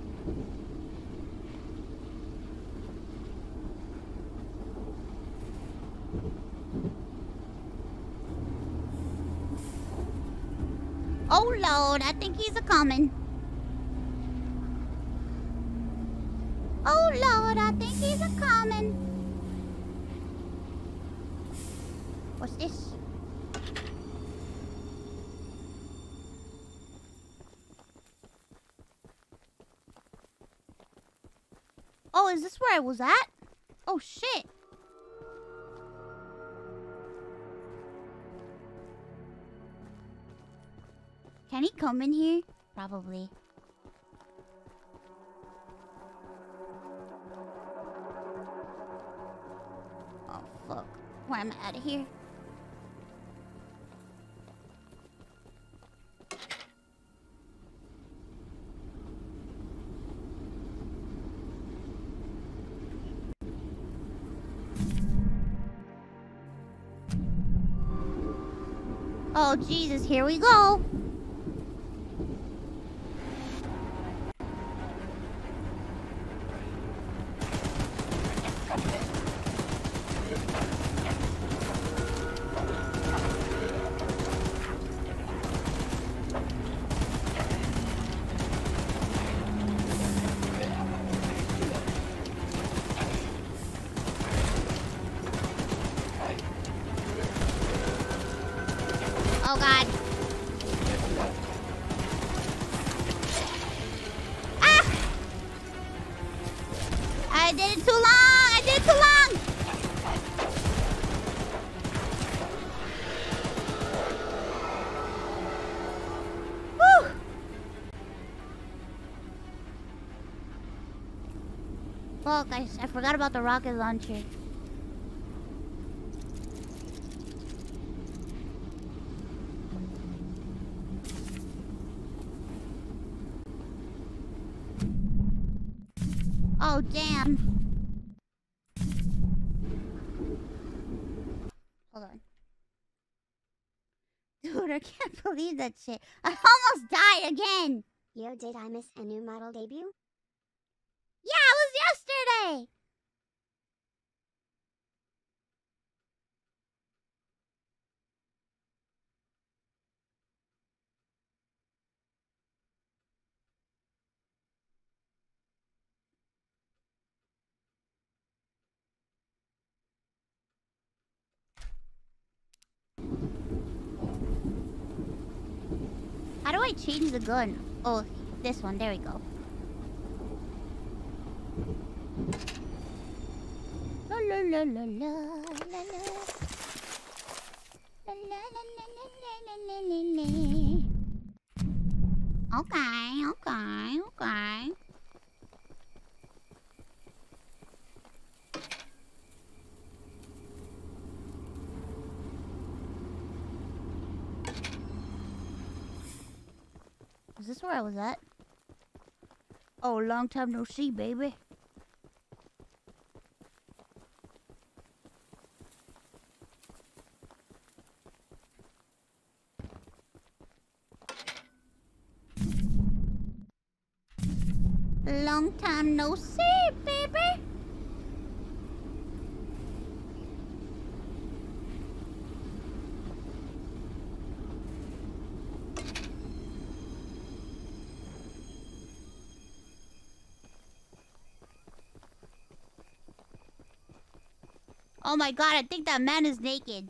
Oh lord, I think he's a coming. Oh lord, I think he's a coming. What's this? Oh, is this where I was at? Oh, shit. Can he come in here? Probably. Fuck. Why am I out of here? Oh, Jesus, here we go. Forgot about the rocket launcher. Oh, damn. Hold on. Dude, I can't believe that shit. I almost died again. Yo, did I miss a new model debut? Yeah, it was yesterday. How do I change the gun? Oh, this one. There we go. La la la la la la la. La la la la la la la la la. Okay, okay, okay. Is this where I was at? Oh, long time no see, baby. Long time no see, baby. Oh my god, I think that man is naked.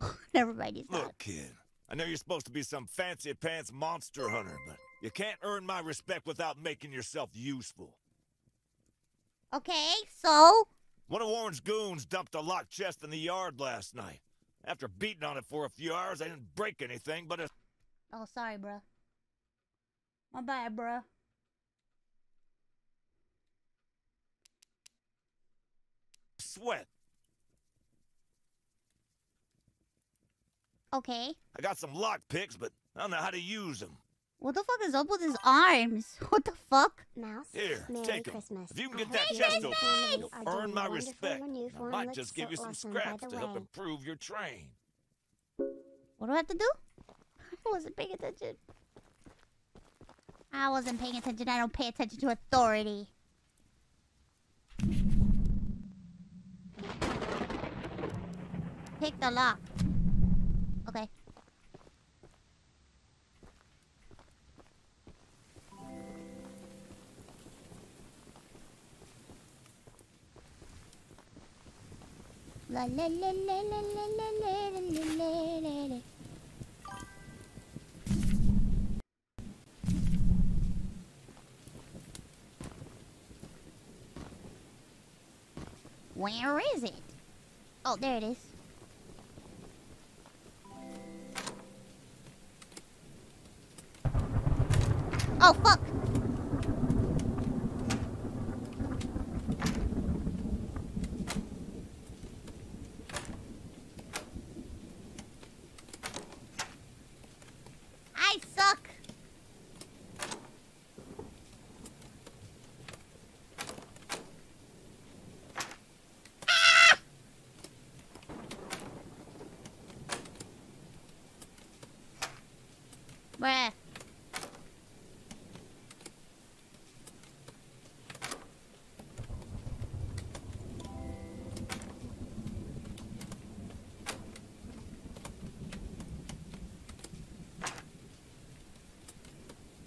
Never mind, he's not. Look, kid, I know you're supposed to be some fancy pants monster hunter, but you can't earn my respect without making yourself useful. Okay, so? One of Warren's goons dumped a locked chest in the yard last night. After beating on it for a few hours, I didn't break anything, but a Oh, sorry, bruh. My bad, bruh. Sweat. Okay. I got some lock picks, but I don't know how to use them. What the fuck is up with his arms? What the fuck? Mouse. Here, Merry take 'em. Christmas. If you can I get that hope chest and your open, family you'll earn my respect. I might just give so you some awesome, scraps the to help improve your train. What do I have to do? I wasn't paying attention. I wasn't paying attention. I don't pay attention to authority. Pick the lock. Okay. la la la la la la la la la la la. Where is it? Oh, there it is. Oh, fuck! I suck! Ah! Bruh.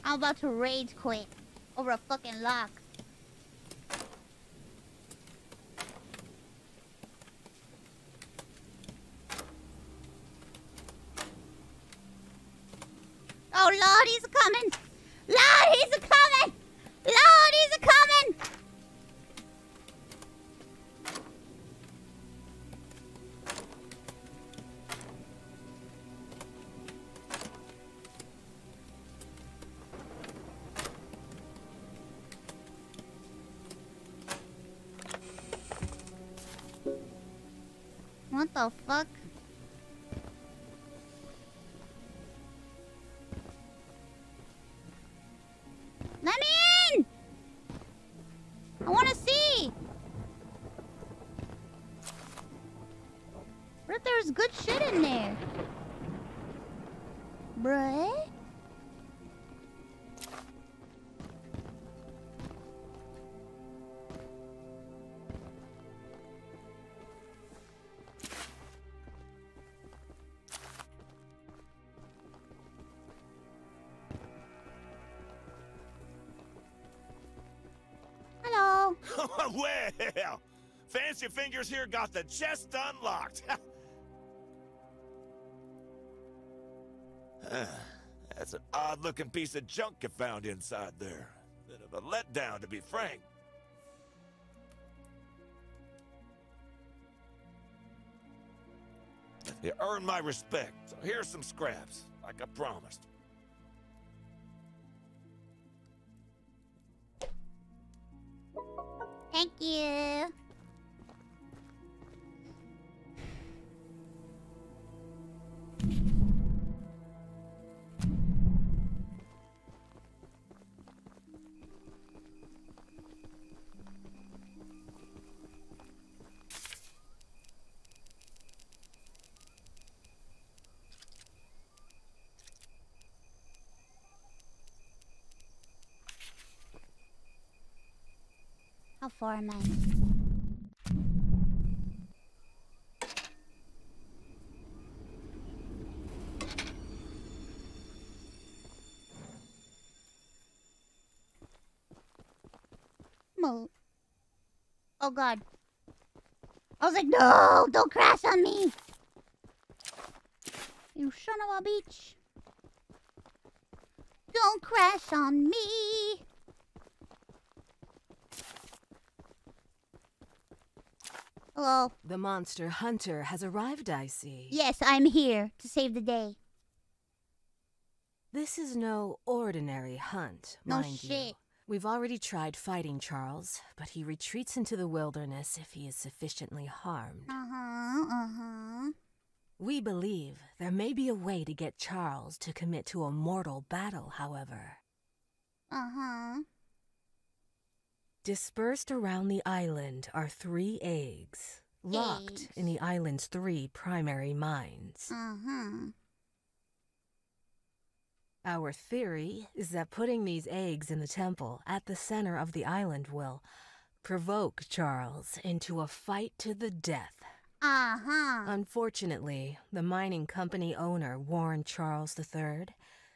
I'm about to rage quit over a fucking lock. The fuck? well, Fancy Fingers here got the chest unlocked. Ah, That's an odd-looking piece of junk you found inside there. Bit of a letdown, to be frank. You earned my respect, so here's some scraps, like I promised. Am Mo. Oh god. I was like, no, don't crash on me. You son of a bitch. Don't crash on me. Hello. The monster hunter has arrived, I see. Yes, I'm here to save the day. This is no ordinary hunt, No mind you. We've already tried fighting Charles, but he retreats into the wilderness if he is sufficiently harmed. Uh huh. Uh huh. We believe there may be a way to get Charles to commit to a mortal battle, however. Uh huh. Dispersed around the island are three eggs, locked in the island's three primary mines. Uh huh. Our theory is that putting these eggs in the temple at the center of the island will provoke Charles into a fight to the death. Uh huh. Unfortunately, the mining company owner, warned Charles III,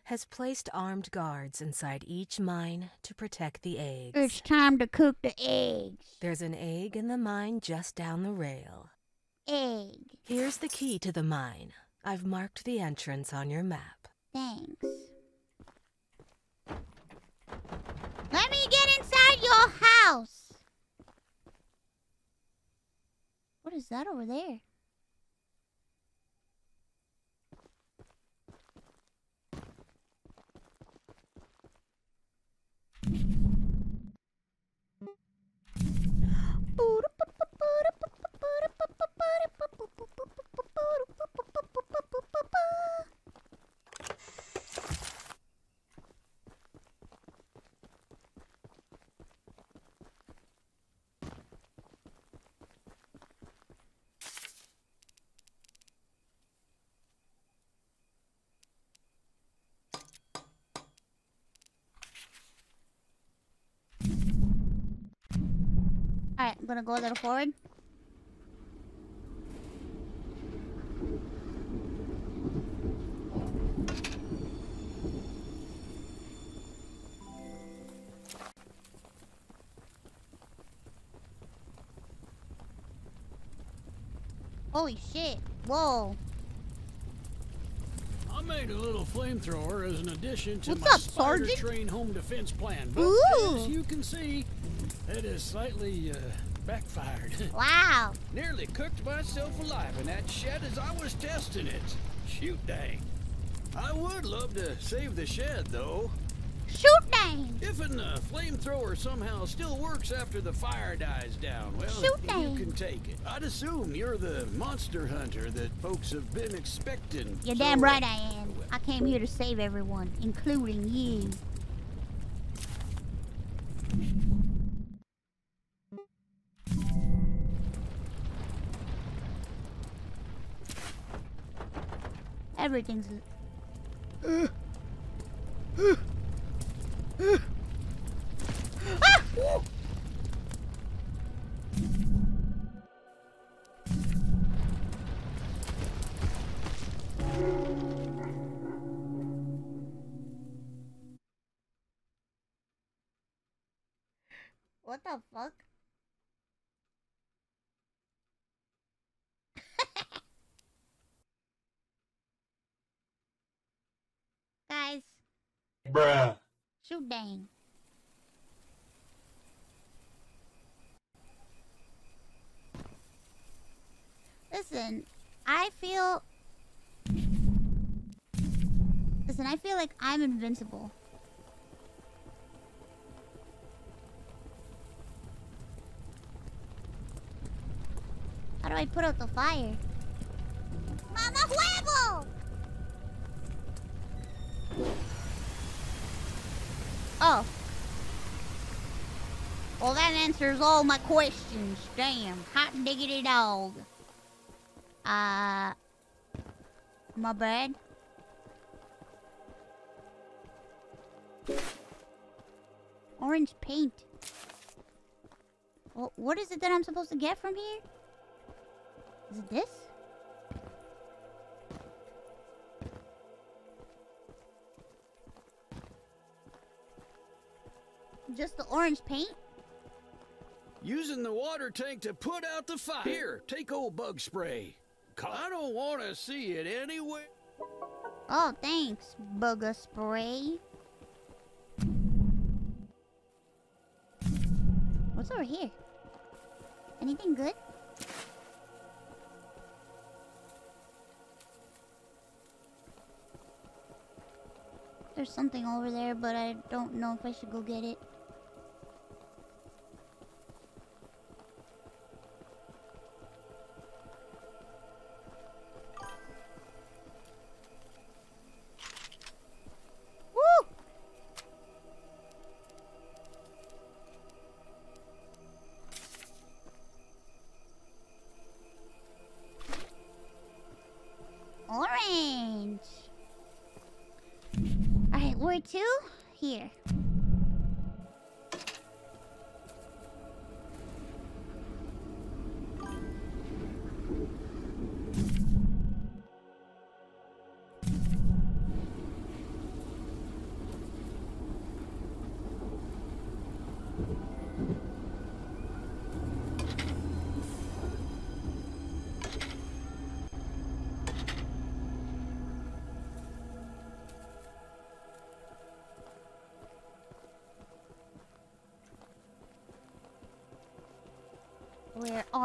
has placed armed guards inside each mine to protect the eggs. It's time to cook the eggs. There's an egg in the mine just down the rail. egg. Here's the key to the mine. I've marked the entrance on your map. Thanks. Let me get inside your house. What is that over there? Alright, I'm gonna go a little forward. Holy shit. Whoa. I made a little flamethrower as an addition to What's my up, spider Sergeant? train home defense plan. But Ooh. as you can see, it has slightly uh, backfired. Wow. Nearly cooked myself alive in that shed as I was testing it. Shoot dang. I would love to save the shed though. Shoot dang. If a uh, flamethrower somehow still works after the fire dies down, well, Shoot you dang. can take it. I'd assume you're the monster hunter that folks have been expecting. You're So, damn uh, right I am. I came here to save everyone, including you. Everything's. Ah! Bruh. shoot dang. Listen, I feel. Listen, I feel like I'm invincible. How do I put out the fire? Oh. Well, that answers all my questions. Damn. Hot diggity dog. Uh. My bad. Orange paint. Well, what is it that I'm supposed to get from here? Is it this? Just the orange paint? Using the water tank to put out the fire. Here, take old bug spray. I don't want to see it anywhere. Oh, thanks, bugger spray. What's over here? Anything good? There's something over there, but I don't know if I should go get it.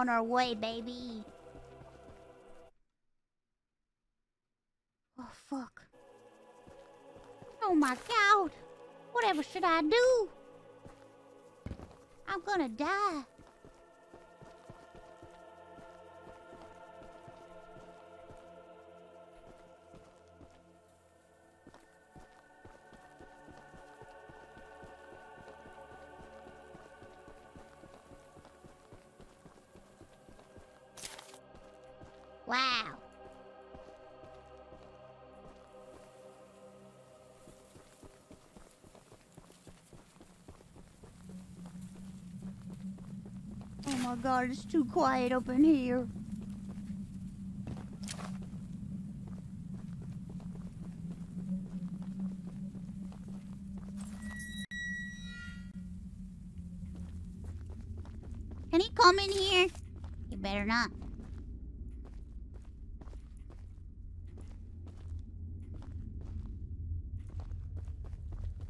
On our way, baby. Oh, fuck. Oh my god. Whatever should I do? I'm gonna die. God, it's too quiet up in here. Can he come in here? You better not.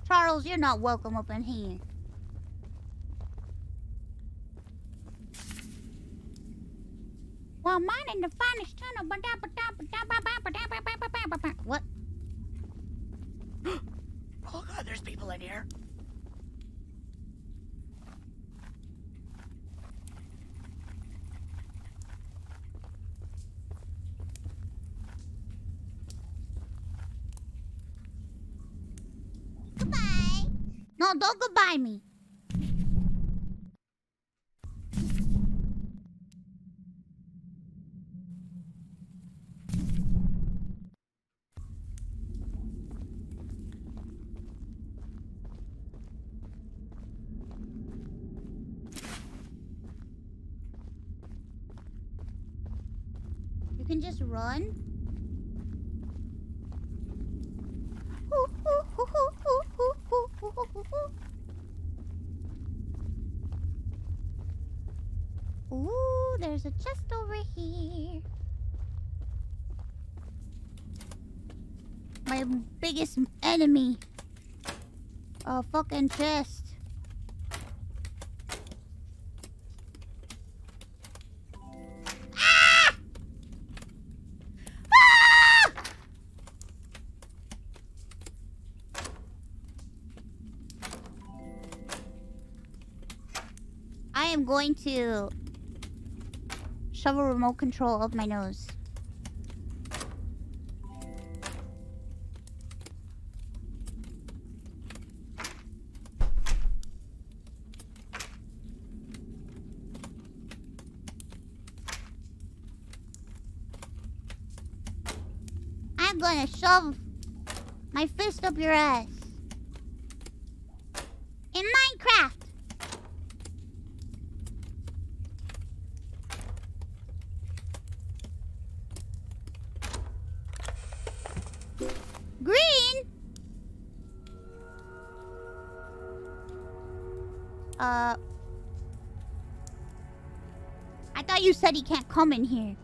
Charles, you're not welcome up in here. Well, mining the finest tunnel. What? Oh god, there's people in here. Goodbye. No, don't goodbye me. You run? Ooh, there's a chest over here. My biggest enemy. A fucking chest. Going to shove a remote control up my nose. I'm gonna shove my fist up your ass. He can't come in here.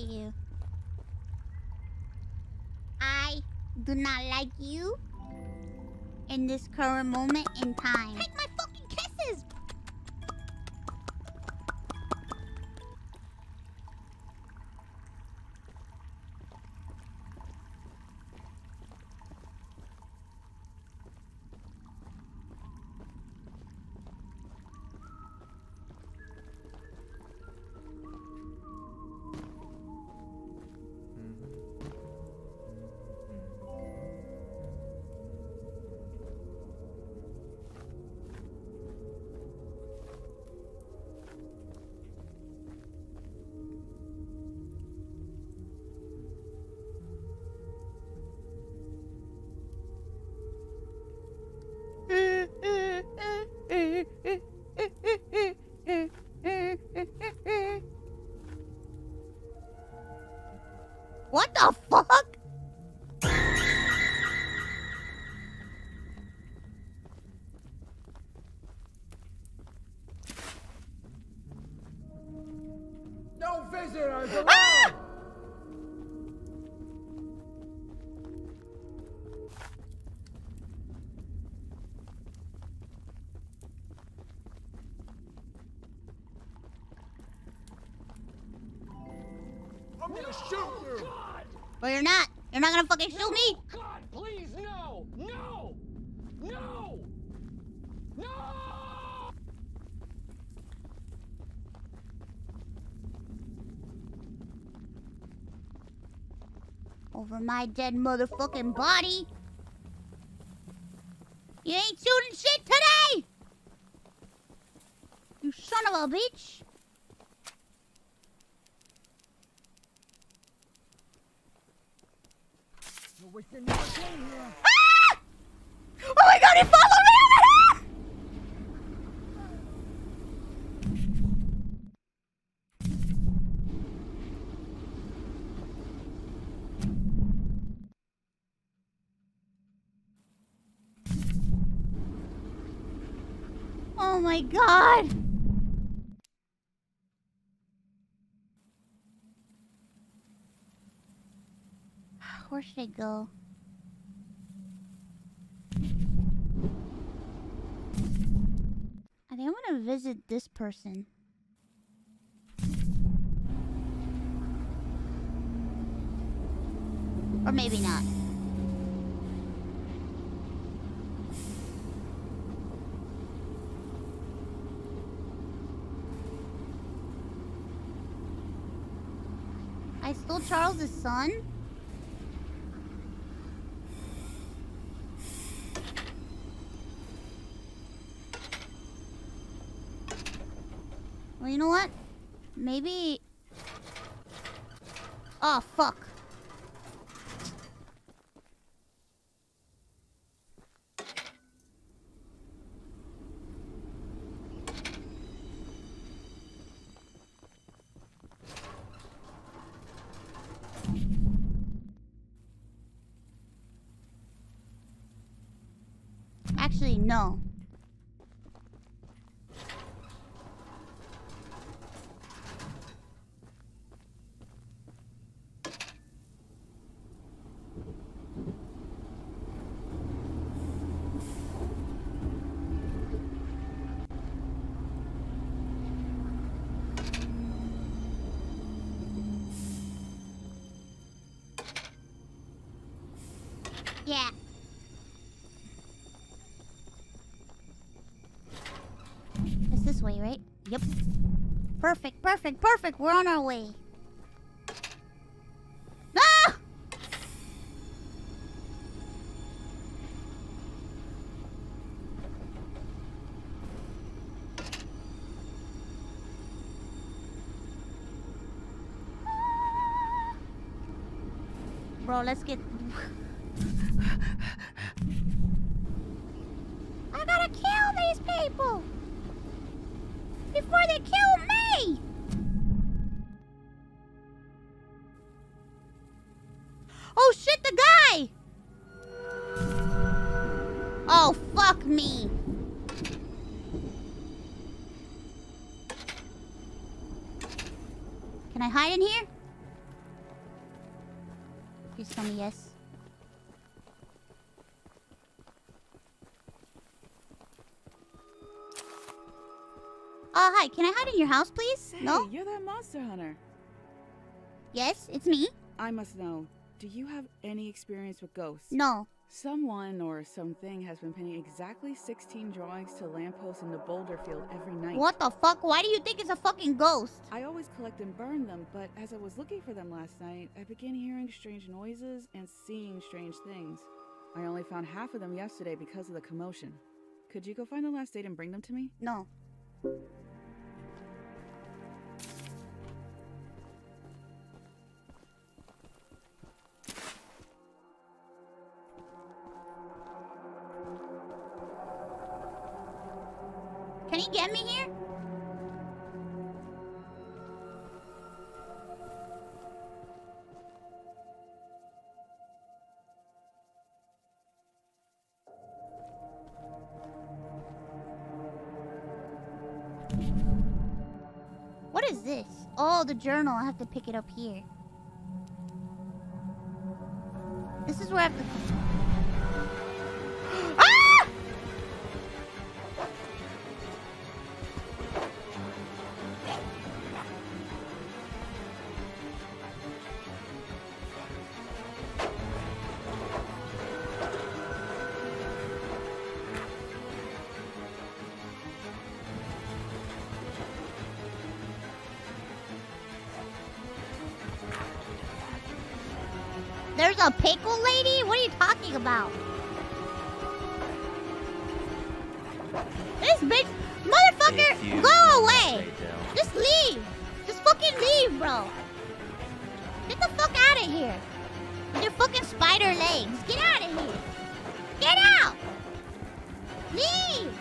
You. I do not like you in this current moment in time. You're not. Gonna fucking shoot me. God, please, no! No! No! No! Over my dead motherfucking body. You ain't shooting shit today! You son of a bitch! You wish you never came here. Ah! Oh my god, he followed me over here! Oh my god! Where should I go? I think I'm gonna visit this person. Or maybe not. I Charles's son? Well, you know what? Maybe... Oh, fuck. Actually, no. Yeah. It's this way, right? Yep. Perfect, perfect, perfect. We're on our way. Ah! Bro, let's get. Hide in here? Please tell me yes. Uh, hi, can I hide in your house, please? Hey, no? you're that monster hunter. Yes, it's me. I must know. Do you have any experience with ghosts? No. Someone or something has been pinning exactly 16 drawings to lampposts in the boulder field every night. What the fuck? Why do you think it's a fucking ghost? I always collect and burn them, but as I was looking for them last night, I began hearing strange noises and seeing strange things. I only found half of them yesterday because of the commotion. Could you go find the last date and bring them to me? No. Get me here? What is this? Oh, the journal. I have to pick it up here. This is where I have to. There's a pickle lady? What are you talking about? This bitch, motherfucker, go away. Just leave. Just fucking leave, bro. Get the fuck out of here. With your fucking spider legs. Get out of here. Get out. Leave.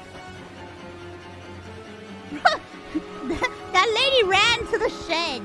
that, that lady ran to the shed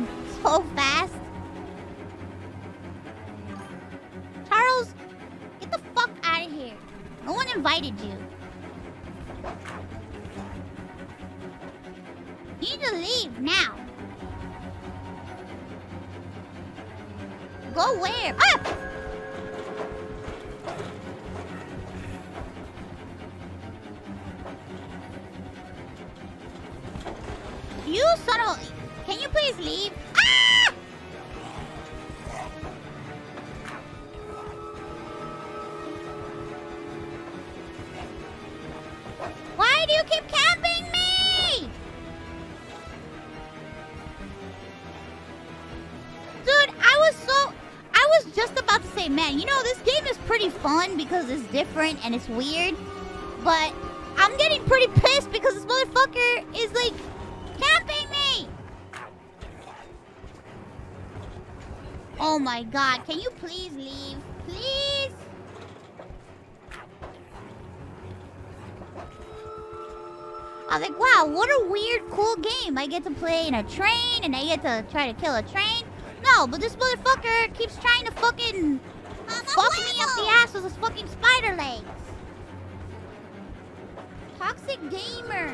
because it's different and it's weird. But I'm getting pretty pissed because this motherfucker is, like, camping me. Oh my god, can you please leave? Please? I was like, wow, what a weird, cool game. I get to play in a train and I get to try to kill a train. No, but this motherfucker keeps trying to fucking the his fucking spider legs. Toxic gamer.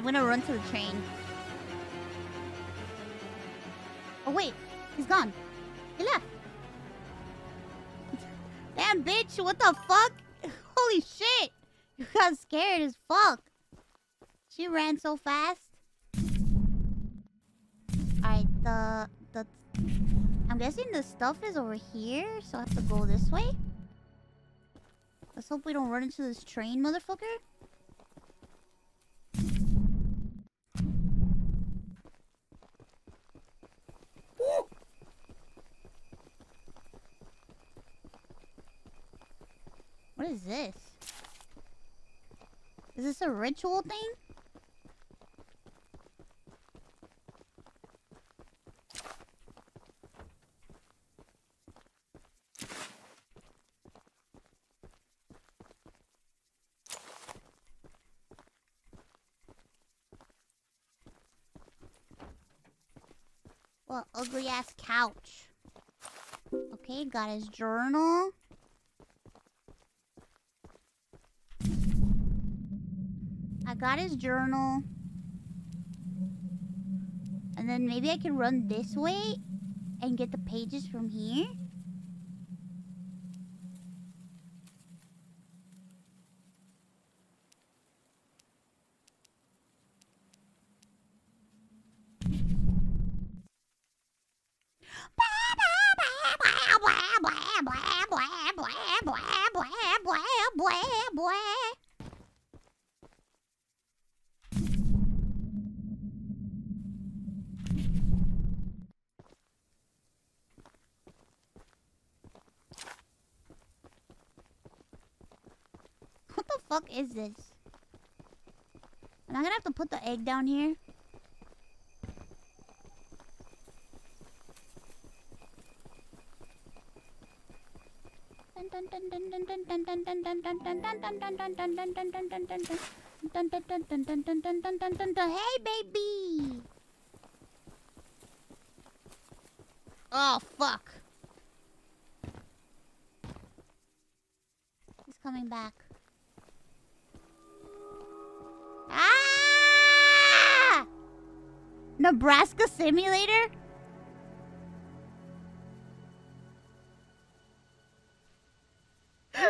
I'm gonna run to the train. Oh wait, he's gone. He left. Damn bitch, what the fuck? Holy shit! You got scared as fuck. She ran so fast. Alright, the the I'm guessing the stuff is over here, so I have to go this way. Let's hope we don't run into this train, motherfucker. ritual thing? What ugly ass couch. Okay, got his journal. Got his journal. And then maybe I can run this way and get the pages from here. Fuck is this? Am I gonna have to put the egg down here? Hey, baby! Oh, fuck. He's coming back. Nebraska Simulator?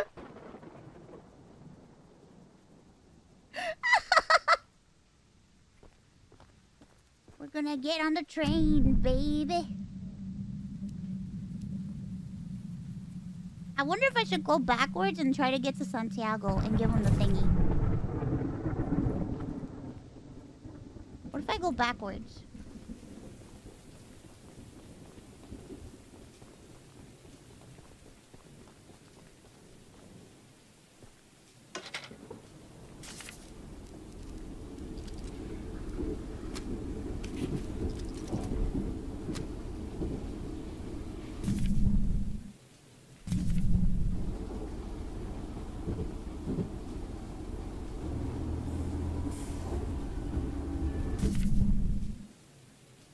We're gonna get on the train, baby. I wonder if I should go backwards and try to get to Santiago and give him the thingy. What if I go backwards?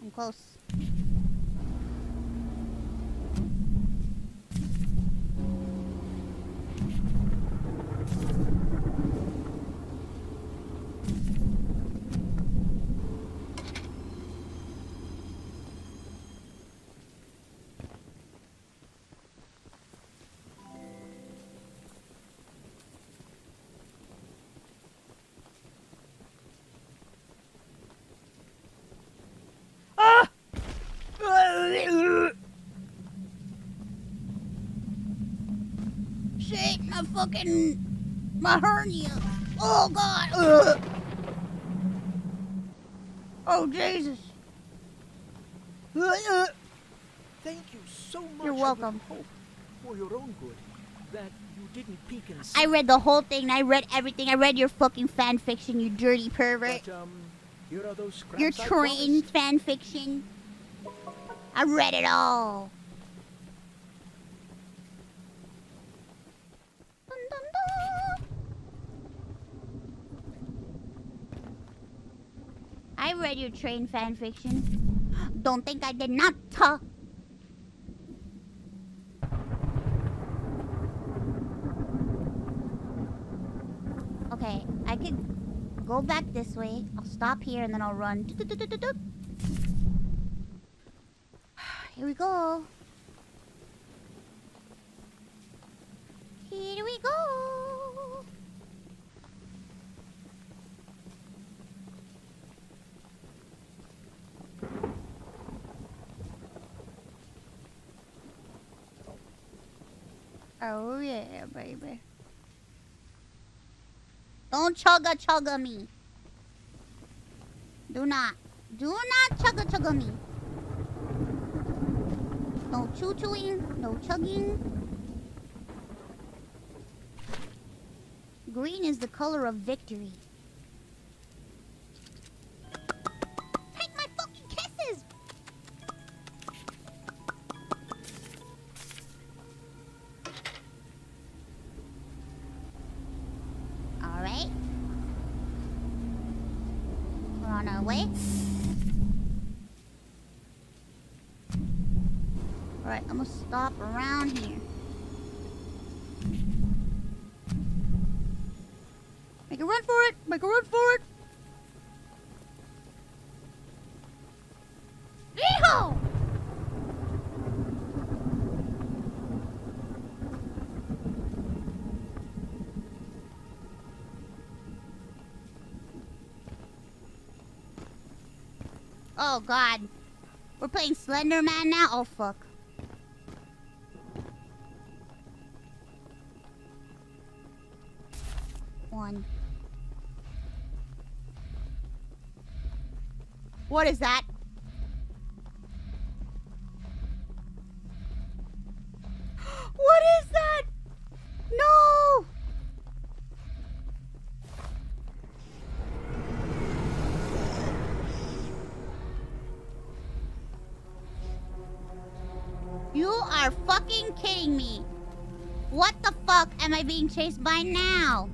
I'm close. Shit, my fucking my hernia. Oh god. Ugh. Oh Jesus. Ugh. Thank you so much. You're welcome. I hope, for your own good, that you didn't peek and. I read the whole thing. I read everything. I read your fucking fan fiction, you dirty pervert. But, um, here are those Your train fan fiction. I read it all. Dun, dun, dun. Train fanfiction? Don't think I did not. Huh? Okay, I could go back this way. I'll stop here and then I'll run. Doot, doot, doot, doot, doot. Here we go. Here we go. Oh yeah, baby. Don't chugga chugga me. Do not. Do not chugga chugga me. No choo chewing, no chugging. Green is the color of victory. Stop around here. Make a run for it! Make a run for it! Oh god. We're playing Slender Man now? Oh fuck. What is that? What is that? No! You are fucking kidding me. What the fuck am I being chased by now?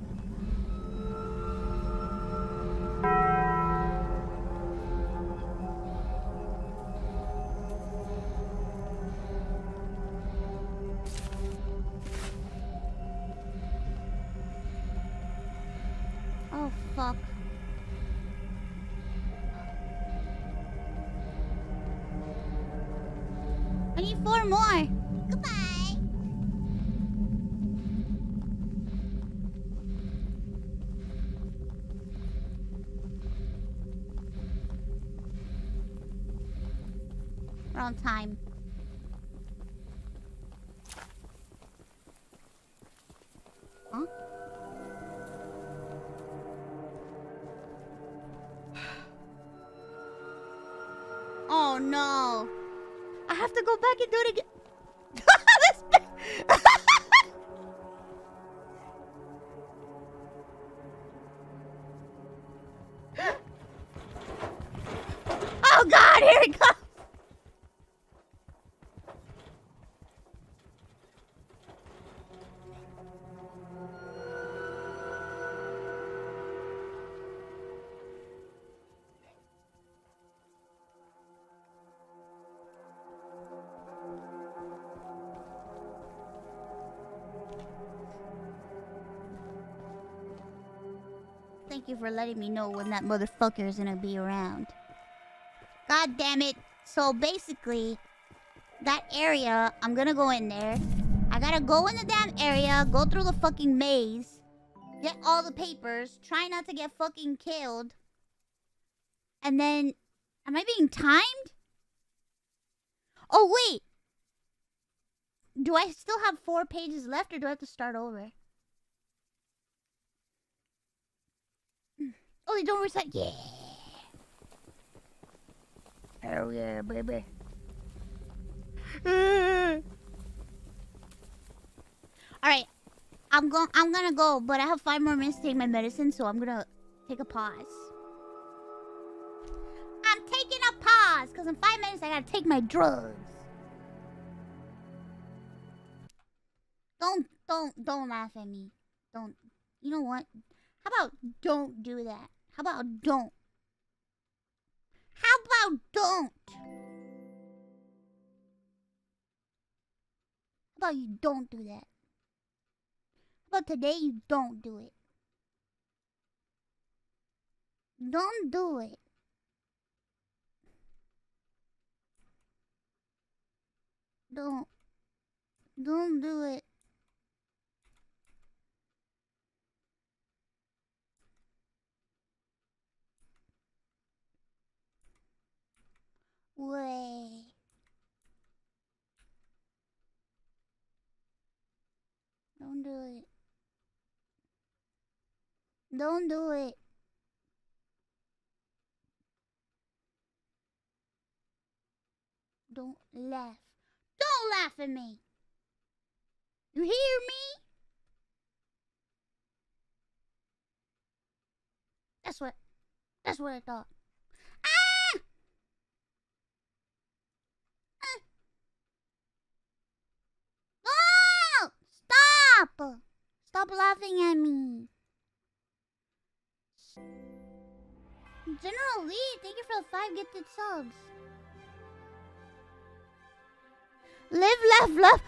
Thank you for letting me know when that motherfucker is gonna be around. God damn it. So basically, that area, I'm gonna go in there. I gotta go in the damn area, go through the fucking maze, get all the papers, try not to get fucking killed. And then, am I being timed? Oh, wait. Do I still have four pages left or do I have to start over? Oh, they don't reset. Yeah. Hell yeah, baby. All right, I'm going. I'm gonna go, but I have five more minutes to take my medicine, so I'm gonna take a pause. I'm taking a pause because in five minutes I gotta take my drugs. Don't, don't, don't laugh at me. Don't. You know what? How about don't do that? How about don't? How about don't? How about you don't do that? How about today you don't do it? Don't do it. Don't. Don't do it. Way. Don't do it. Don't do it. Don't laugh. Don't laugh at me. You hear me? That's what. That's what I thought. Ah! Ah! Stop! Stop laughing at me. General Lee, thank you for the five gifted subs. Live, laugh, love.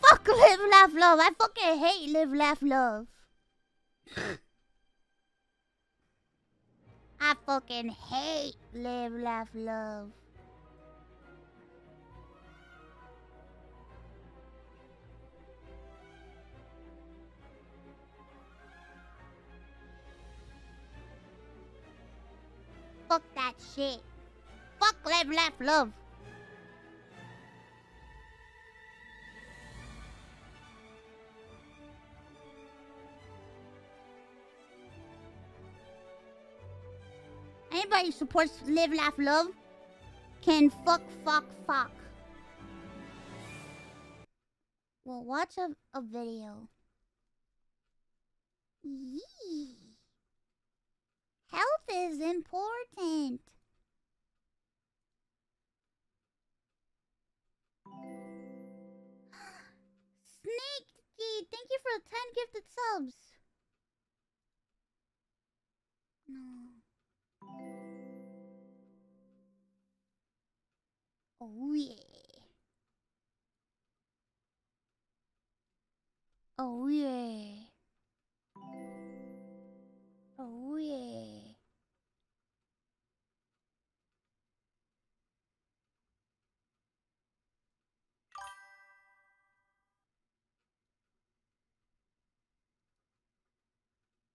Fuck live, laugh, love. I fucking hate live, laugh, love. I fucking hate live, laugh, love. Fuck that shit. Fuck live, laugh, love. Anybody supports live, laugh, love can fuck, fuck, fuck. Well, watch a, a video. Yee. Health is important. Snake, thank you for the 10 gifted subs. No. Oh yeah. Oh yeah. Oh yeah.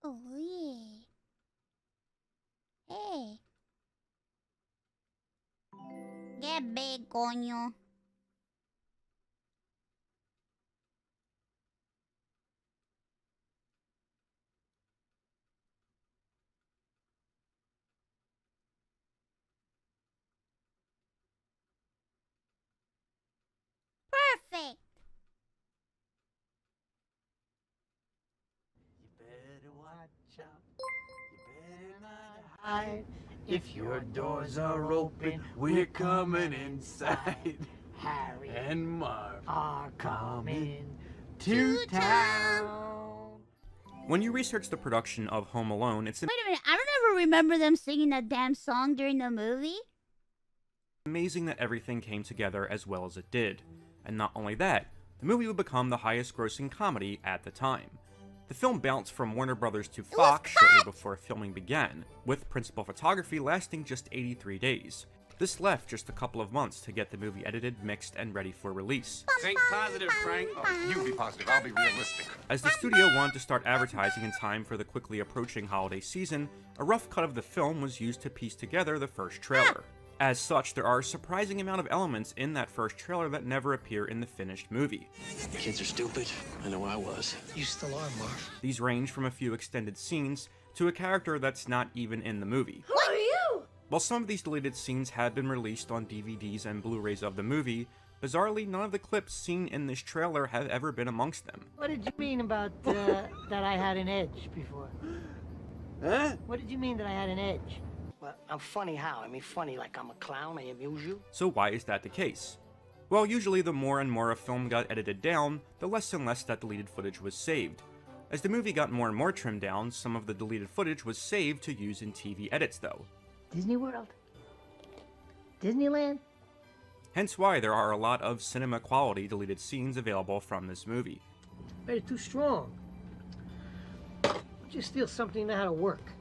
Oh yeah. Hey. Get big, coño. Perfect. better watch out. You better not hide. If your doors are open, we're coming inside. Harry and Marv are coming to town. When you research the production of Home Alone, it's Wait a minute, I don't ever remember them singing that damn song during the movie. amazing that everything came together as well as it did. And not only that, the movie would become the highest grossing comedy at the time. The film bounced from Warner Brothers to Fox shortly before filming began, with principal photography lasting just 83 days. This left just a couple of months to get the movie edited, mixed, and ready for release. Think positive, Frank. Oh, you be positive. I'll be realistic. As the studio wanted to start advertising in time for the quickly approaching holiday season, a rough cut of the film was used to piece together the first trailer. As such, there are a surprising amount of elements in that first trailer that never appear in the finished movie. Kids are stupid. I know I was. You still are, Marv. These range from a few extended scenes to a character that's not even in the movie. Who are you? While some of these deleted scenes had been released on DVDs and Blu-rays of the movie, bizarrely none of the clips seen in this trailer have ever been amongst them. What did you mean about uh, that I had an edge before? Huh? What did you mean that I had an edge? Well, I'm funny how? I mean, funny like I'm a clown. I amuse you. So why is that the case? Well, usually the more and more a film got edited down, the less and less that deleted footage was saved. As the movie got more and more trimmed down, some of the deleted footage was saved to use in TV edits though. Disney World? Disneyland? Hence why there are a lot of cinema quality deleted scenes available from this movie. Made it too strong. Just steal something that how to work.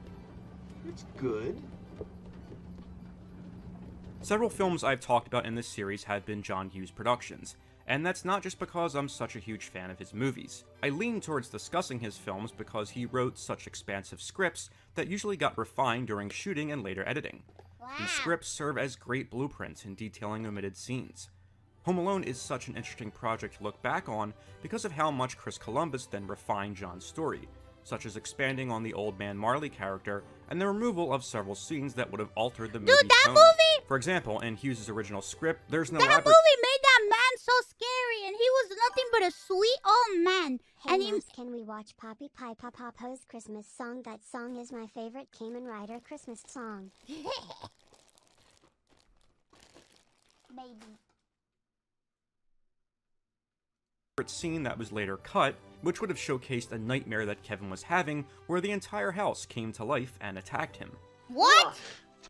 It's good. Several films I've talked about in this series have been John Hughes productions, and that's not just because I'm such a huge fan of his movies. I lean towards discussing his films because he wrote such expansive scripts that usually got refined during shooting and later editing. These scripts serve as great blueprints in detailing omitted scenes. Home Alone is such an interesting project to look back on because of how much Chris Columbus then refined John's story, such as expanding on the Old Man Marley character and the removal of several scenes that would have altered the movie's that tone. movie- For example, in Hughes' original script, there's no That elaborate movie made that man so scary, and he was nothing but a sweet old man. Hey, and he, Mouse, can we watch Poppy Pie Papa Po's Christmas song? That song is my favorite Cayman Rider Christmas song. maybe. scene that was later cut, which would have showcased a nightmare that Kevin was having where the entire house came to life and attacked him. What?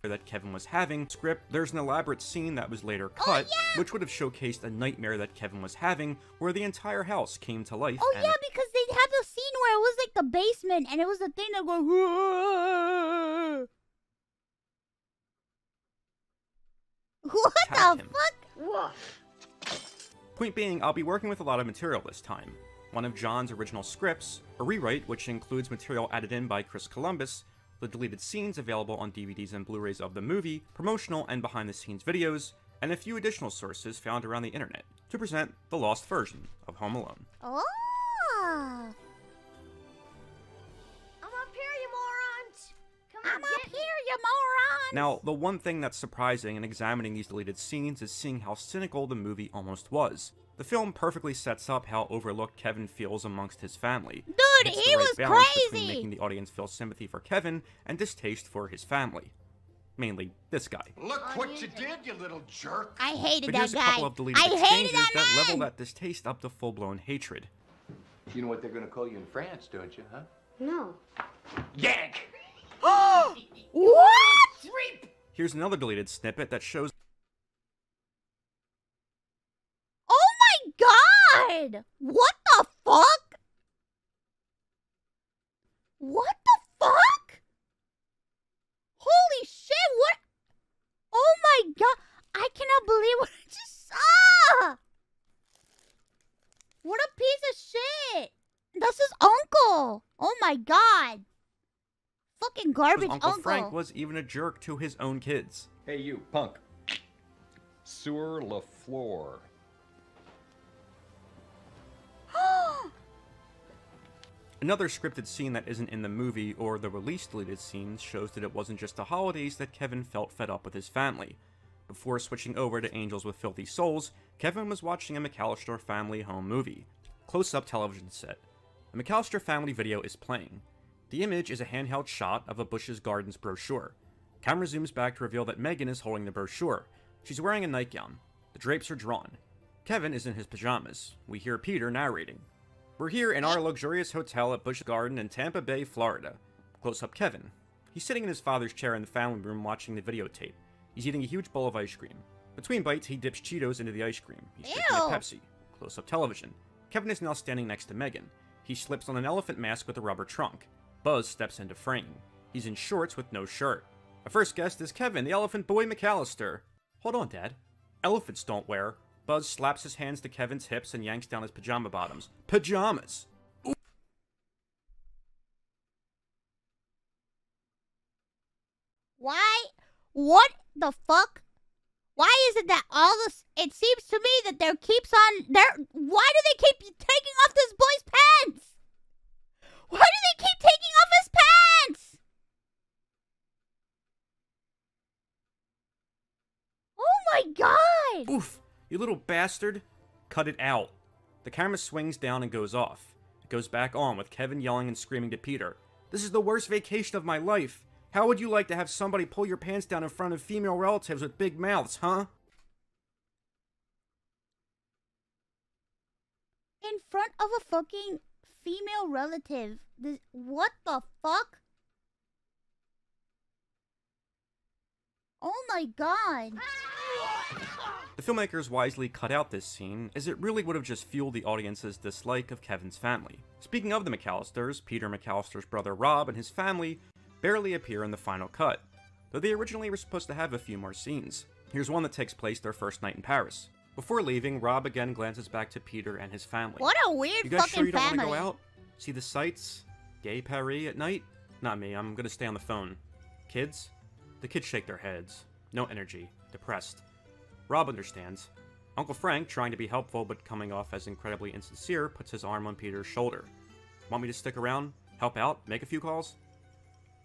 That Kevin was having script, there's an elaborate scene that was later Oh, cut, which would have showcased a nightmare that Kevin was having, where the entire house came to life. Oh yeah, because they had the scene where it was like the basement, and it was the thing that go. What the him. fuck? Point being, I'll be working with a lot of material this time. One of John's original scripts, a rewrite which includes material added in by Chris Columbus, the deleted scenes available on DVDs and Blu-rays of the movie, promotional and behind-the-scenes videos, and a few additional sources found around the internet to present the lost version of Home Alone. Oh. I'm up here, you morons! Come I'm up here, you moron. Now, the one thing that's surprising in examining these deleted scenes is seeing how cynical the movie almost was. The film perfectly sets up how overlooked Kevin feels amongst his family. Dude, It's he the right was balance between crazy. making the audience feel sympathy for Kevin and distaste for his family. Mainly this guy. Look what you did, you little jerk. I hated But that here's a guy. couple of deleted I hated exchanges that that man. level that distaste up to full-blown hatred. You know what they're gonna call you in France, don't you, huh? No. Yank! what? Here's another deleted snippet that shows Oh my god! What the fuck? What the fuck? Holy shit, what? Oh my god, I cannot believe what I just saw! What a piece of shit! That's his uncle! Oh my god! Fucking garbage Uncle, uncle. Frank was even a jerk to his own kids. Hey, you, punk. Sur le floor. Another scripted scene that isn't in the movie or the released deleted scenes shows that it wasn't just the holidays that Kevin felt fed up with his family. Before switching over to Angels with Filthy Souls, Kevin was watching a McCallister family home movie. Close up television set. A McCallister family video is playing. The image is a handheld shot of a Bush's Gardens brochure. Camera zooms back to reveal that Megan is holding the brochure. She's wearing a nightgown. The drapes are drawn. Kevin is in his pajamas. We hear Peter narrating. We're here in our luxurious hotel at Busch Garden in Tampa Bay, Florida. Close up Kevin. He's sitting in his father's chair in the family room watching the videotape. He's eating a huge bowl of ice cream. Between bites, he dips Cheetos into the ice cream. He's drinking a. Pepsi. Close up television. Kevin is now standing next to Megan. He slips on an elephant mask with a rubber trunk. Buzz steps into frame. He's in shorts with no shirt. Our first guest is Kevin, the elephant boy McCallister. Hold on, Dad. Elephants don't wear. Buzz slaps his hands to Kevin's hips and yanks down his pajama bottoms. Pajamas! Why? What the fuck? Why is it that all this? It seems to me that there keeps on there. Why do they keep taking off this boy's pants? Why do they keep taking off his pants? Oh my god! Oof! You little bastard! Cut it out. The camera swings down and goes off. It goes back on with Kevin yelling and screaming to Peter. This is the worst vacation of my life. How would you like to have somebody pull your pants down in front of female relatives with big mouths, huh? In front of a fucking female relative. This, what the fuck? Oh my god. The filmmakers wisely cut out this scene, as it really would have just fueled the audience's dislike of Kevin's family. Speaking of the McCallisters, Peter McCallister's brother Rob and his family barely appear in the final cut, though they originally were supposed to have a few more scenes. Here's one that takes place their first night in Paris. Before leaving, Rob again glances back to Peter and his family. What a weird You guys fucking sure you don't want to go out? See the sights? Gay Paris at night? Not me, I'm gonna stay on the phone. Kids? The kids shake their heads. No energy. Depressed. Rob understands. Uncle Frank, trying to be helpful but coming off as incredibly insincere, puts his arm on Peter's shoulder. Want me to stick around? Help out? Make a few calls?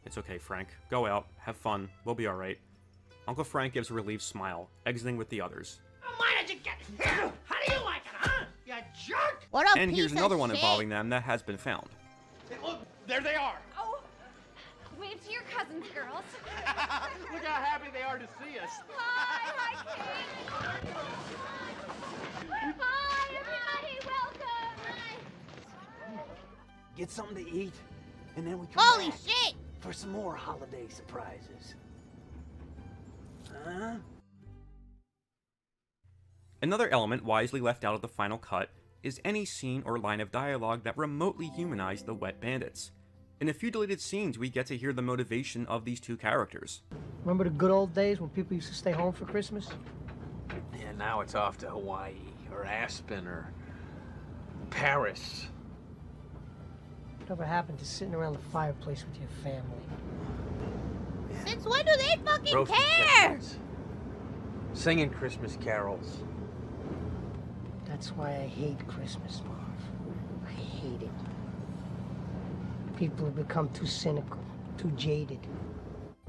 It's okay, Frank. Go out. Have fun. We'll be alright. Uncle Frank gives a relieved smile, exiting with the others. Why did you get here? How do you like it, huh? You jerk! What a and piece here's of another one shit. involving them that has been found. Hey, look, there they are. Wave to your cousins, girls. Look how happy they are to see us. Hi, hi, Kate. Hi, everybody. Welcome. Get something to eat, and then we come Holy back shit! for some more holiday surprises. Huh? Another element wisely left out of the final cut is any scene or line of dialogue that remotely humanized the Wet Bandits. In a few deleted scenes, we get to hear the motivation of these two characters. Remember the good old days when people used to stay home for Christmas? Yeah, now it's off to Hawaii or Aspen or Paris. Whatever happened to sitting around the fireplace with your family? Since when do they fucking Roasting care? chestnuts. Singing Christmas carols. That's why I hate Christmas, Marv. I hate it. People have become too cynical, too jaded.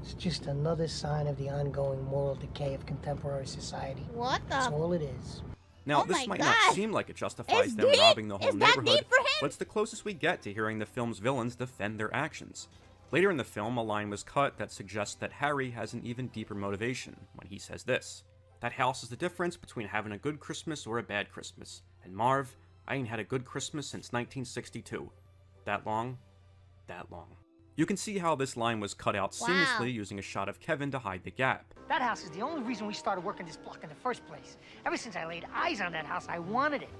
It's just another sign of the ongoing moral decay of contemporary society. What the? That's all it is. Now, Oh this might God. not seem like it justifies It's them deep? robbing the whole Is that neighborhood, deep for him? but it's the closest we get to hearing the film's villains defend their actions. Later in the film, a line was cut that suggests that Harry has an even deeper motivation when he says this That house is the difference between having a good Christmas or a bad Christmas. And Marv, I ain't had a good Christmas since 1962. That long? That long. You can see how this line was cut out Wow. seamlessly using a shot of Kevin to hide the gap. That house is the only reason we started working this block in the first place. Ever since I laid eyes on that house, I wanted it.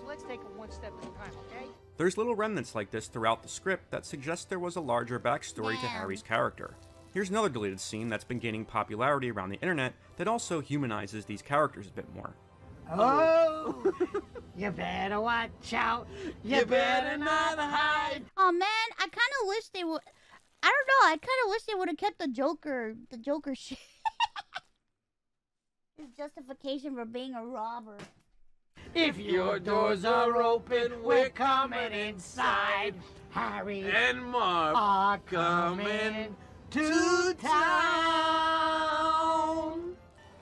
So let's take it one step at a time, okay? There's little remnants like this throughout the script that suggest there was a larger backstory to Harry's character. Here's another deleted scene that's been gaining popularity around the internet that also humanizes these characters a bit more. Oh, you better watch out. You, better not hide. Oh man, I kind of wish they would. I don't know. I kind of wish they would have kept the Joker, the Joker shit. His justification for being a robber. If your doors are open, we're coming inside. Harry and Marv are coming to town.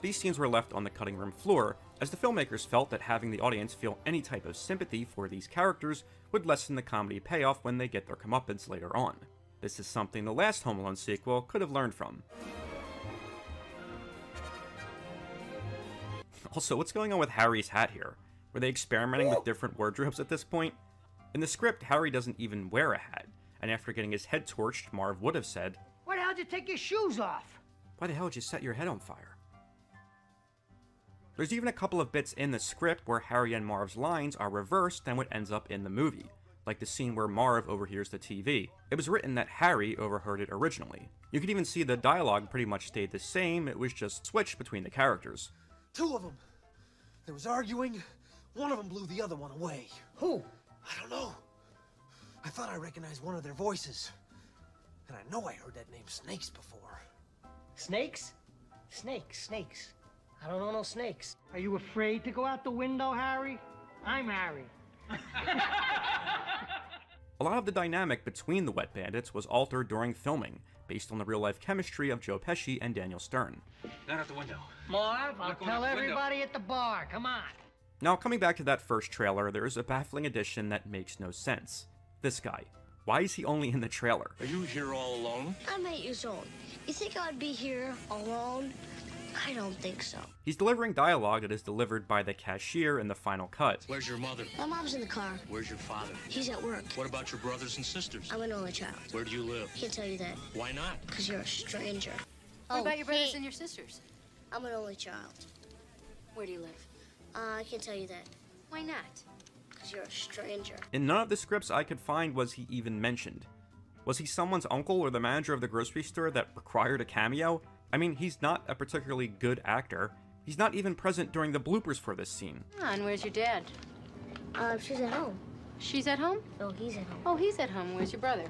These scenes were left on the cutting room floor, as the filmmakers felt that having the audience feel any type of sympathy for these characters would lessen the comedy payoff when they get their comeuppance later on. This is something the last Home Alone sequel could have learned from. Also, what's going on with Harry's hat here? Were they experimenting with different wardrobes at this point? In the script, Harry doesn't even wear a hat, and after getting his head torched, Marv would have said, Why the hell did you take your shoes off? Why the hell did you set your head on fire? There's even a couple of bits in the script where Harry and Marv's lines are reversed than what ends up in the movie, like the scene where Marv overhears the TV. It was written that Harry overheard it originally. You could even see the dialogue pretty much stayed the same, it was just switched between the characters. Two of them. There was arguing. One of them blew the other one away. Who? I don't know. I thought I recognized one of their voices. And I know I heard that name Snakes before. Snakes? Snakes, snakes. I don't know no snakes. Are you afraid to go out the window, Harry? I'm Harry. A lot of the dynamic between the Wet Bandits was altered during filming, based on the real life chemistry of Joe Pesci and Daniel Stern. Not out the window. Marv, I'll tell the window. everybody at the bar. Come on. Now, coming back to that first trailer, there is a baffling addition that makes no sense. This guy. Why is he only in the trailer? Are you here all alone? I'm eight years old. You think I'd be here alone? I don't think so. He's delivering dialogue that is delivered by the cashier in the final cut. Where's your mother? My mom's in the car. Where's your father? He's at work. What about your brothers and sisters? I'm an only child. Where do you live? Can't tell you that. Why not? Because you're a stranger. What Oh, about your brothers hey. and your sisters? I'm an only child. Where do you live? Uh, I can't tell you that. Why not? Because you're a stranger. In none of the scripts I could find was he even mentioned. Was he someone's uncle or the manager of the grocery store that required a cameo? I mean, he's not a particularly good actor. He's not even present during the bloopers for this scene. Ah, and where's your dad? Uh, she's at home. She's at home? No, he's at home. Oh, he's at home. Where's your brother?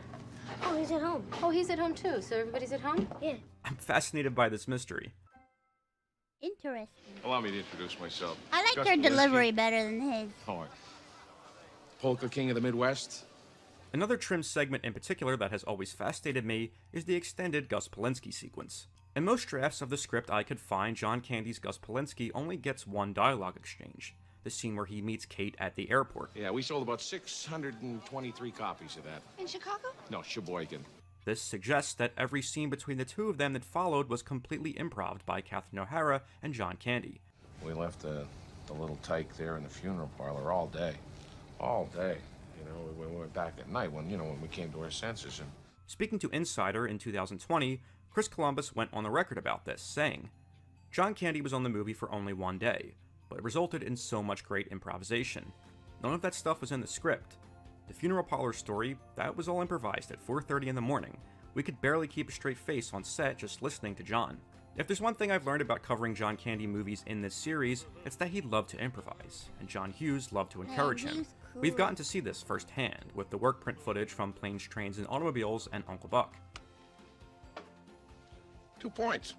Oh, he's at home. Oh, he's at home too. So everybody's at home? Yeah. I'm fascinated by this mystery. Interesting. Allow me to introduce myself. I like Gus their Polinski. delivery better than his. Hard. Polka King of the Midwest. Another trim segment in particular that has always fascinated me is the extended Gus Polinski sequence. In most drafts of the script I could find, John Candy's Gus Polinski only gets one dialogue exchange the scene where he meets Kate at the airport. Yeah, we sold about 623 copies of that. In Chicago? No, Sheboygan. This suggests that every scene between the two of them that followed was completely improv by Catherine O'Hara and John Candy. We left the, the little tyke there in the funeral parlor all day. All day. You know, we, we went back at night when, you know, when we came to our senses and Speaking to Insider in 2020, Chris Columbus went on the record about this, saying, John Candy was on the movie for only one day, but it resulted in so much great improvisation. None of that stuff was in the script. The funeral parlor story, that was all improvised at 4:30 in the morning. We could barely keep a straight face on set just listening to John. If there's one thing I've learned about covering John Candy movies in this series, it's that he loved to improvise, and John Hughes loved to encourage him. We've gotten to see this firsthand with the work print footage from Planes, Trains, and Automobiles and Uncle Buck. Two points.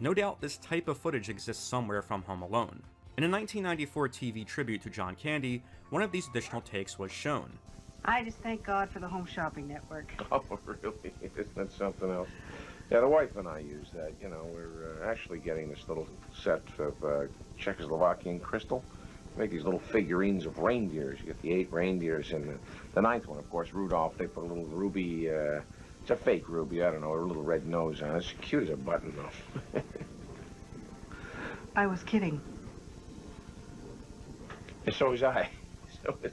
No doubt this type of footage exists somewhere from Home Alone. In a 1994 TV tribute to John Candy, one of these additional takes was shown. I just thank God for the Home Shopping Network. Oh, really? Isn't that something else? Yeah, the wife and I use that. You know, we're uh, actually getting this little set of uh, Czechoslovakian crystal. Make these little figurines of reindeers. You get the eight reindeers, and the, the ninth one, of course, Rudolph. They put a little ruby. Uh, it's a fake ruby. I don't know, a little red nose on it. It's cute as a button, though. I was kidding. and so was I. So was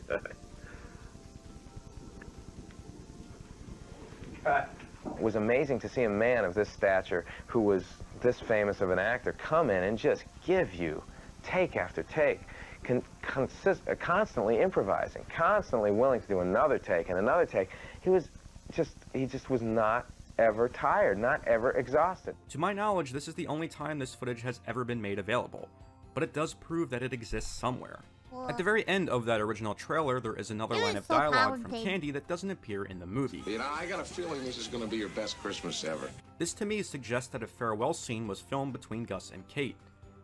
I. It was amazing to see a man of this stature who was this famous of an actor come in and just give you take after take, con consist uh, constantly improvising, constantly willing to do another take and another take. He was just, he just was not ever tired, not ever exhausted. To my knowledge, this is the only time this footage has ever been made available, but it does prove that it exists somewhere. At the very end of that original trailer, there is another line of so dialogue from. Candy that doesn't appear in the movie. You know, I got a feeling this is going to be your best Christmas ever. This to me suggests that a farewell scene was filmed between Gus and Kate.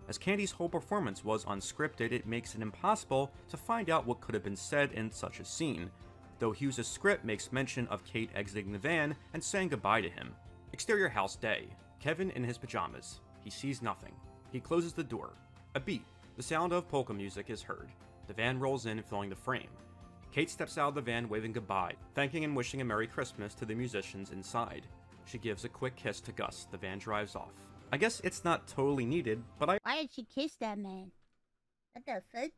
As Candy's whole performance was unscripted, it makes it impossible to find out what could have been said in such a scene, though Hughes' script makes mention of Kate exiting the van and saying goodbye to him. Exterior house day. Kevin in his pajamas. He sees nothing. He closes the door. A beat. The sound of polka music is heard. The van rolls in, filling the frame. Kate steps out of the van waving goodbye, thanking and wishing a Merry Christmas to the musicians inside. She gives a quick kiss to Gus. The van drives off. I guess it's not totally needed, but I Why did she kiss that man? What the fuck?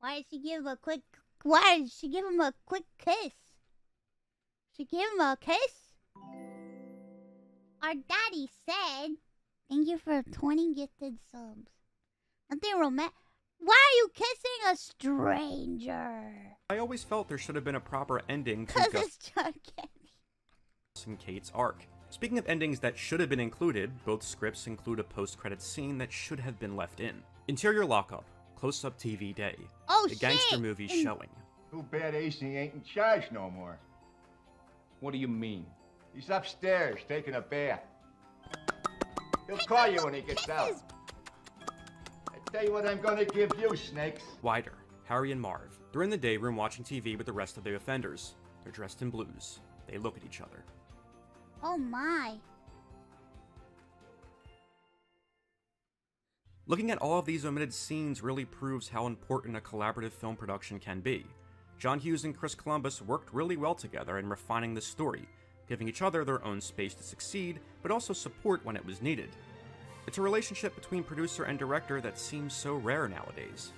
Why did she give him a quick? Why did she give him a quick kiss? She gave him a kiss. Our daddy said, "Thank you for twenty gifted subs." Nothing romantic. Why are you kissing a stranger? I always felt there should have been a proper ending to Gus and Kate's arc. Speaking of endings that should have been included, both scripts include a post-credits scene that should have been left in. Interior lockup, close-up TV day. Oh, the gangster shit! movie In- showing. Too bad AC ain't in charge no more. What do you mean? He's upstairs taking a bath. He'll call you when he gets out. I tell you what I'm gonna give you, snakes. Wider, Harry and Marv. They're in the day room watching TV with the rest of the offenders. They're dressed in blues. They look at each other. Oh my. Looking at all of these omitted scenes really proves how important a collaborative film production can be. John Hughes and Chris Columbus worked really well together in refining the story, giving each other their own space to succeed, but also support when it was needed. It's a relationship between producer and director that seems so rare nowadays.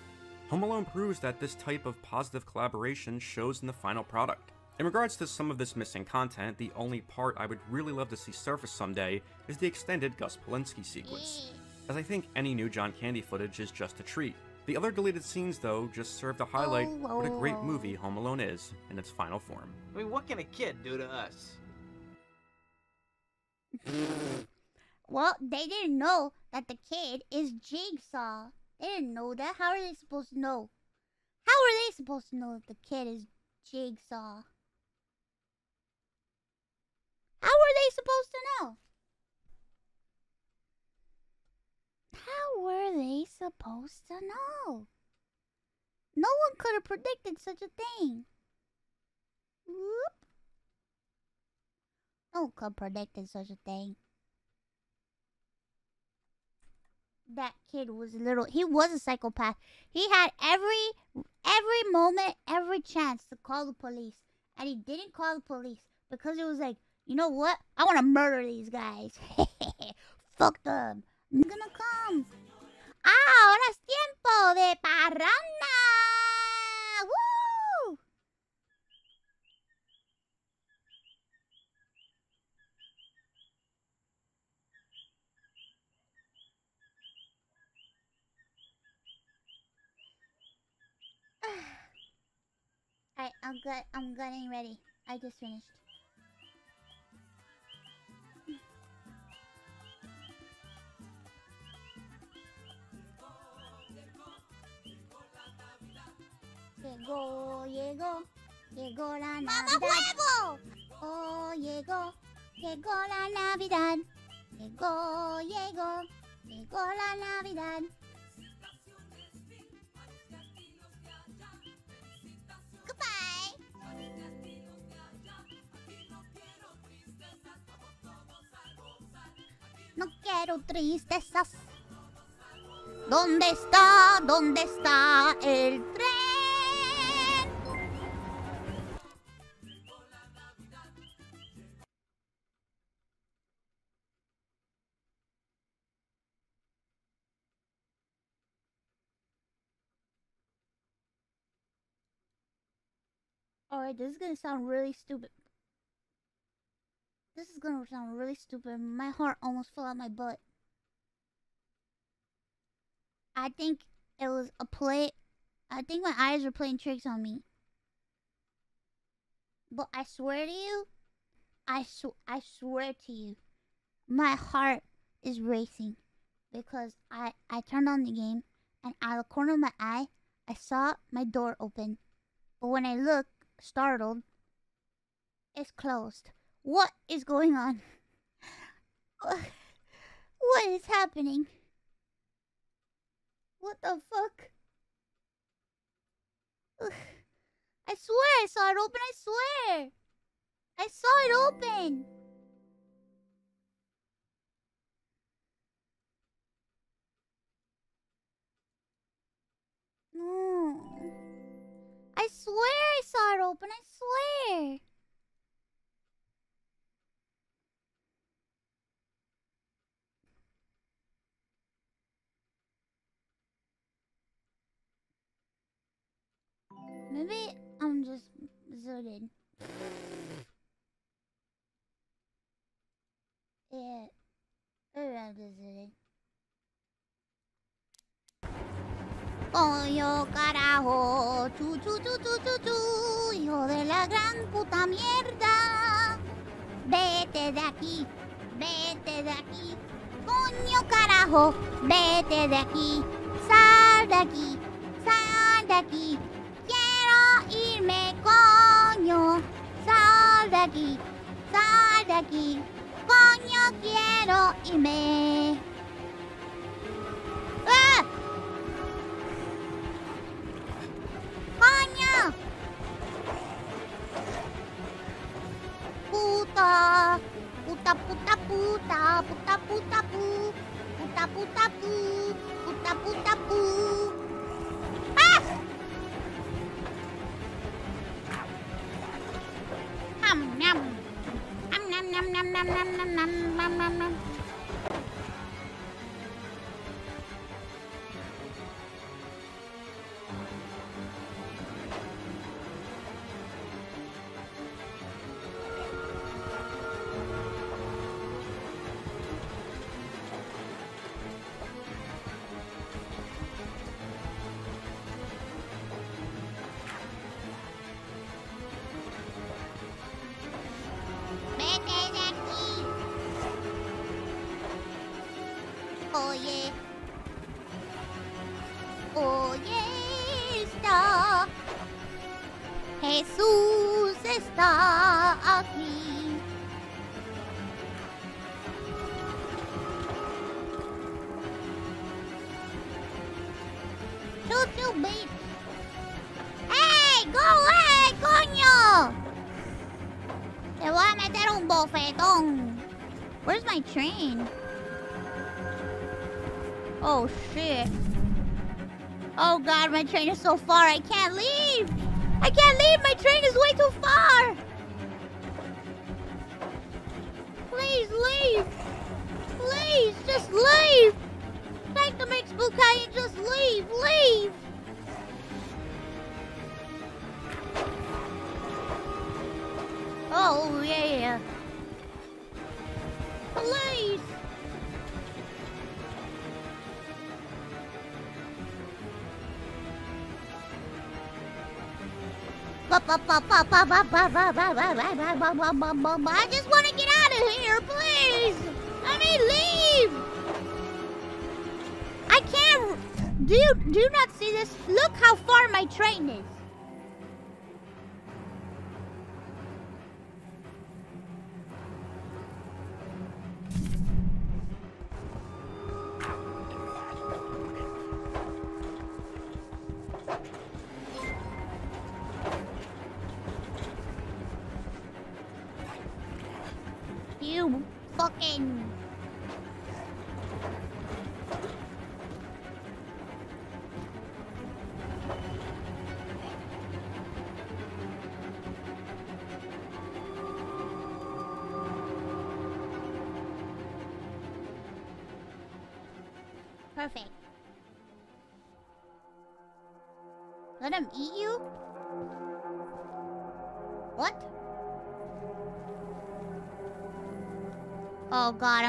Home Alone proves that this type of positive collaboration shows in the final product. In regards to some of this missing content, the only part I would really love to see surface someday is the extended Gus Polinski sequence, as I think any new John Candy footage is just a treat. The other deleted scenes, though, just serve to highlight Oh, what a great movie Home Alone is in its final form. I mean, what can a kid do to us? Well, they didn't know that the kid is Jigsaw. They didn't know that. How are they supposed to know? How are they supposed to know that the kid is Jigsaw? How are they supposed to know? How were they supposed to know? No one could have predicted such a thing. Whoop. No one could have predicted such a thing. That kid was a little. He was a psychopath. He had every every moment, every chance to call the police, and he didn't call the police because it was like, you know what? I want to murder these guys. Fuck them. I'm gonna come. Ah, ahora es tiempo de parranda. Woo! Alright, I'm good. I'm getting ready. I just finished. Llegó, llegó, llegó la Navidad. huevo! Oh, llegó, llegó la Navidad. Llegó, llegó, llegó la Navidad. No quiero tristezas. ¿Dónde está? ¿Dónde está el tren? Alright, this is gonna sound really stupid. This is gonna sound really stupid. My heart almost fell out my butt. I think it was a play. I think my eyes were playing tricks on me. But I swear to you, I sw- I swear to you, my heart is racing because I I turned on the game and out of the corner of my eye I saw my door open. But when I looked, startled, it's closed. What is going on? What is happening? What the fuck? I swear I saw it open, I swear! I saw it open! No. Swear I saw it open, I swear! Maybe I'm just zooted. yeah. Maybe I'm just zooted. Coño, carajo, chu chu chu chu chu chu, hijo de la gran puta mierda. Vete de aquí, vete de aquí. Coño, carajo, vete de aquí. Sal de aquí, sal de aquí. Quiero irme, coño. Sal de aquí, sal de aquí. Coño, quiero irme. ¡Ah! なプタプタプタプタプタプタププタプタププタプタプあっハムナムハムナムナムナムナムナムナムナム un bofetón. Where's my train? Oh shit. Oh god, my train is so far. I can't leave. I can't leave. My train is way too far. Please leave. Please, just leave. Thank the Mix Bouquet and just leave. Leave. Oh yeah. Please. I just want to get out of here, please. Let me leave. I can't. Do you do you not see this? Look how far my train is.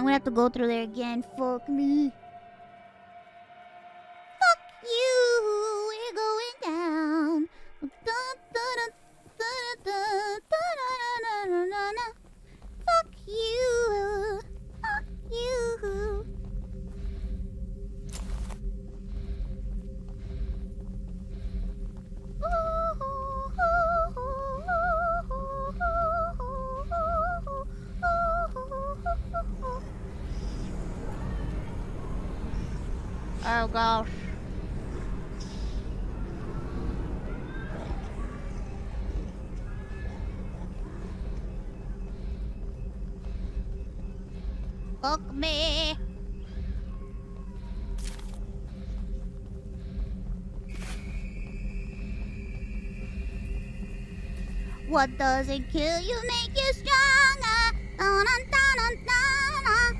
I'm gonna have to go through there again. Fuck me. What doesn't kill you make you stronger. Dun, dun, dun, dun, dun, dun.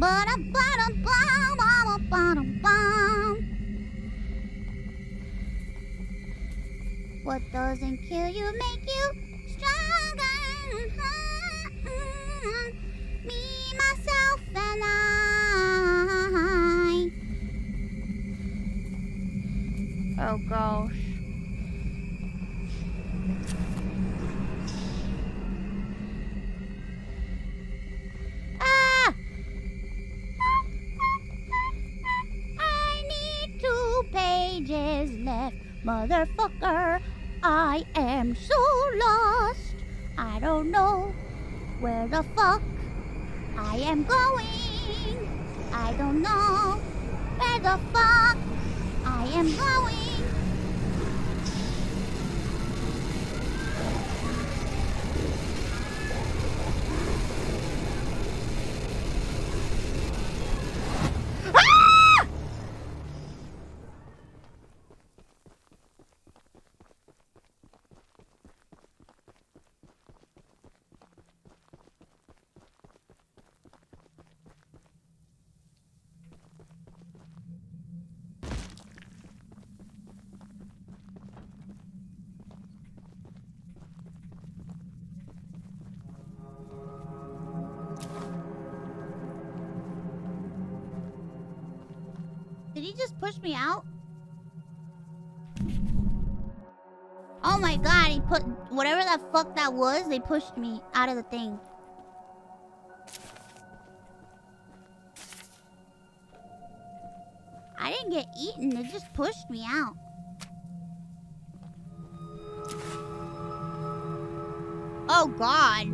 Ba-da-ba-da-ba-ba-ba-ba-bum. What doesn't kill you push me out? Oh my god, he put whatever the fuck that was, they pushed me out of the thing. I didn't get eaten, it just pushed me out. Oh god.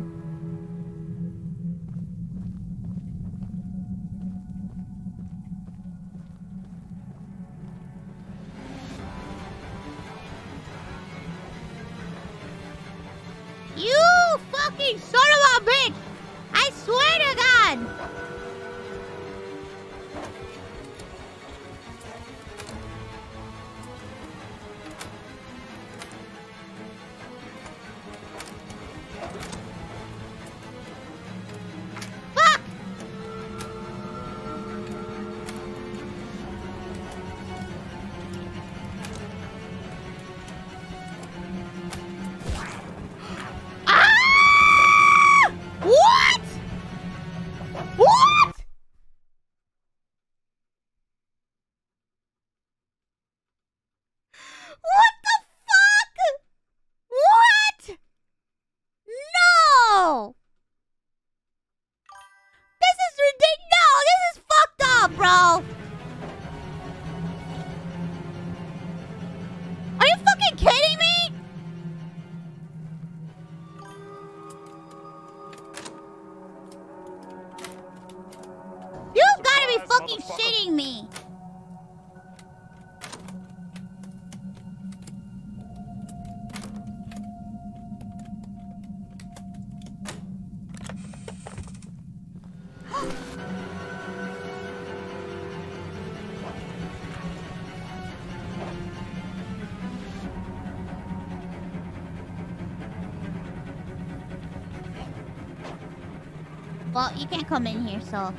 Well, you can't come in here, so.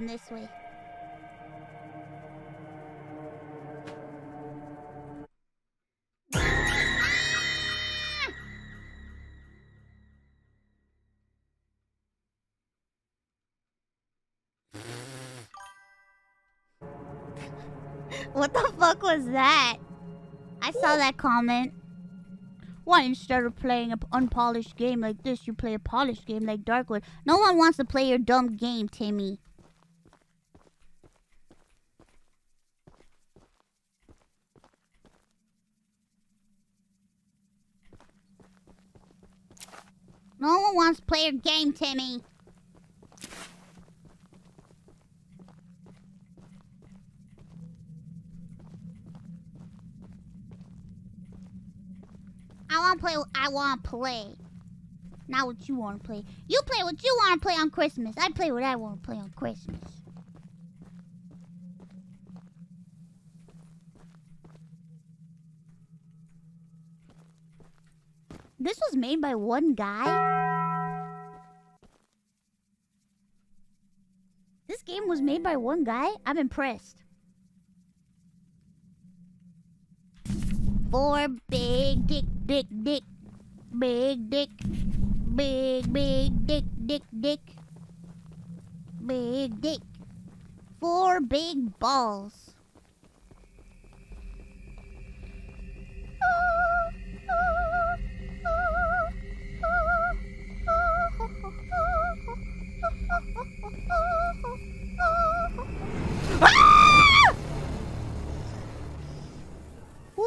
I this way. What the fuck was that? I saw that comment. Why instead of playing an unpolished game like this, you play a polished game like Darkwood? No one wants to play your dumb game, Timmy. No one wants to play game, Timmy. I want to play I want to play. Not what you want to play. You play what you want to play on Christmas. I play what I want to play on Christmas. This was made by one guy? Made by one guy? I'm impressed. Four big dick, dick, dick. Big dick. Big, big dick, dick, dick. Big dick. Four big balls.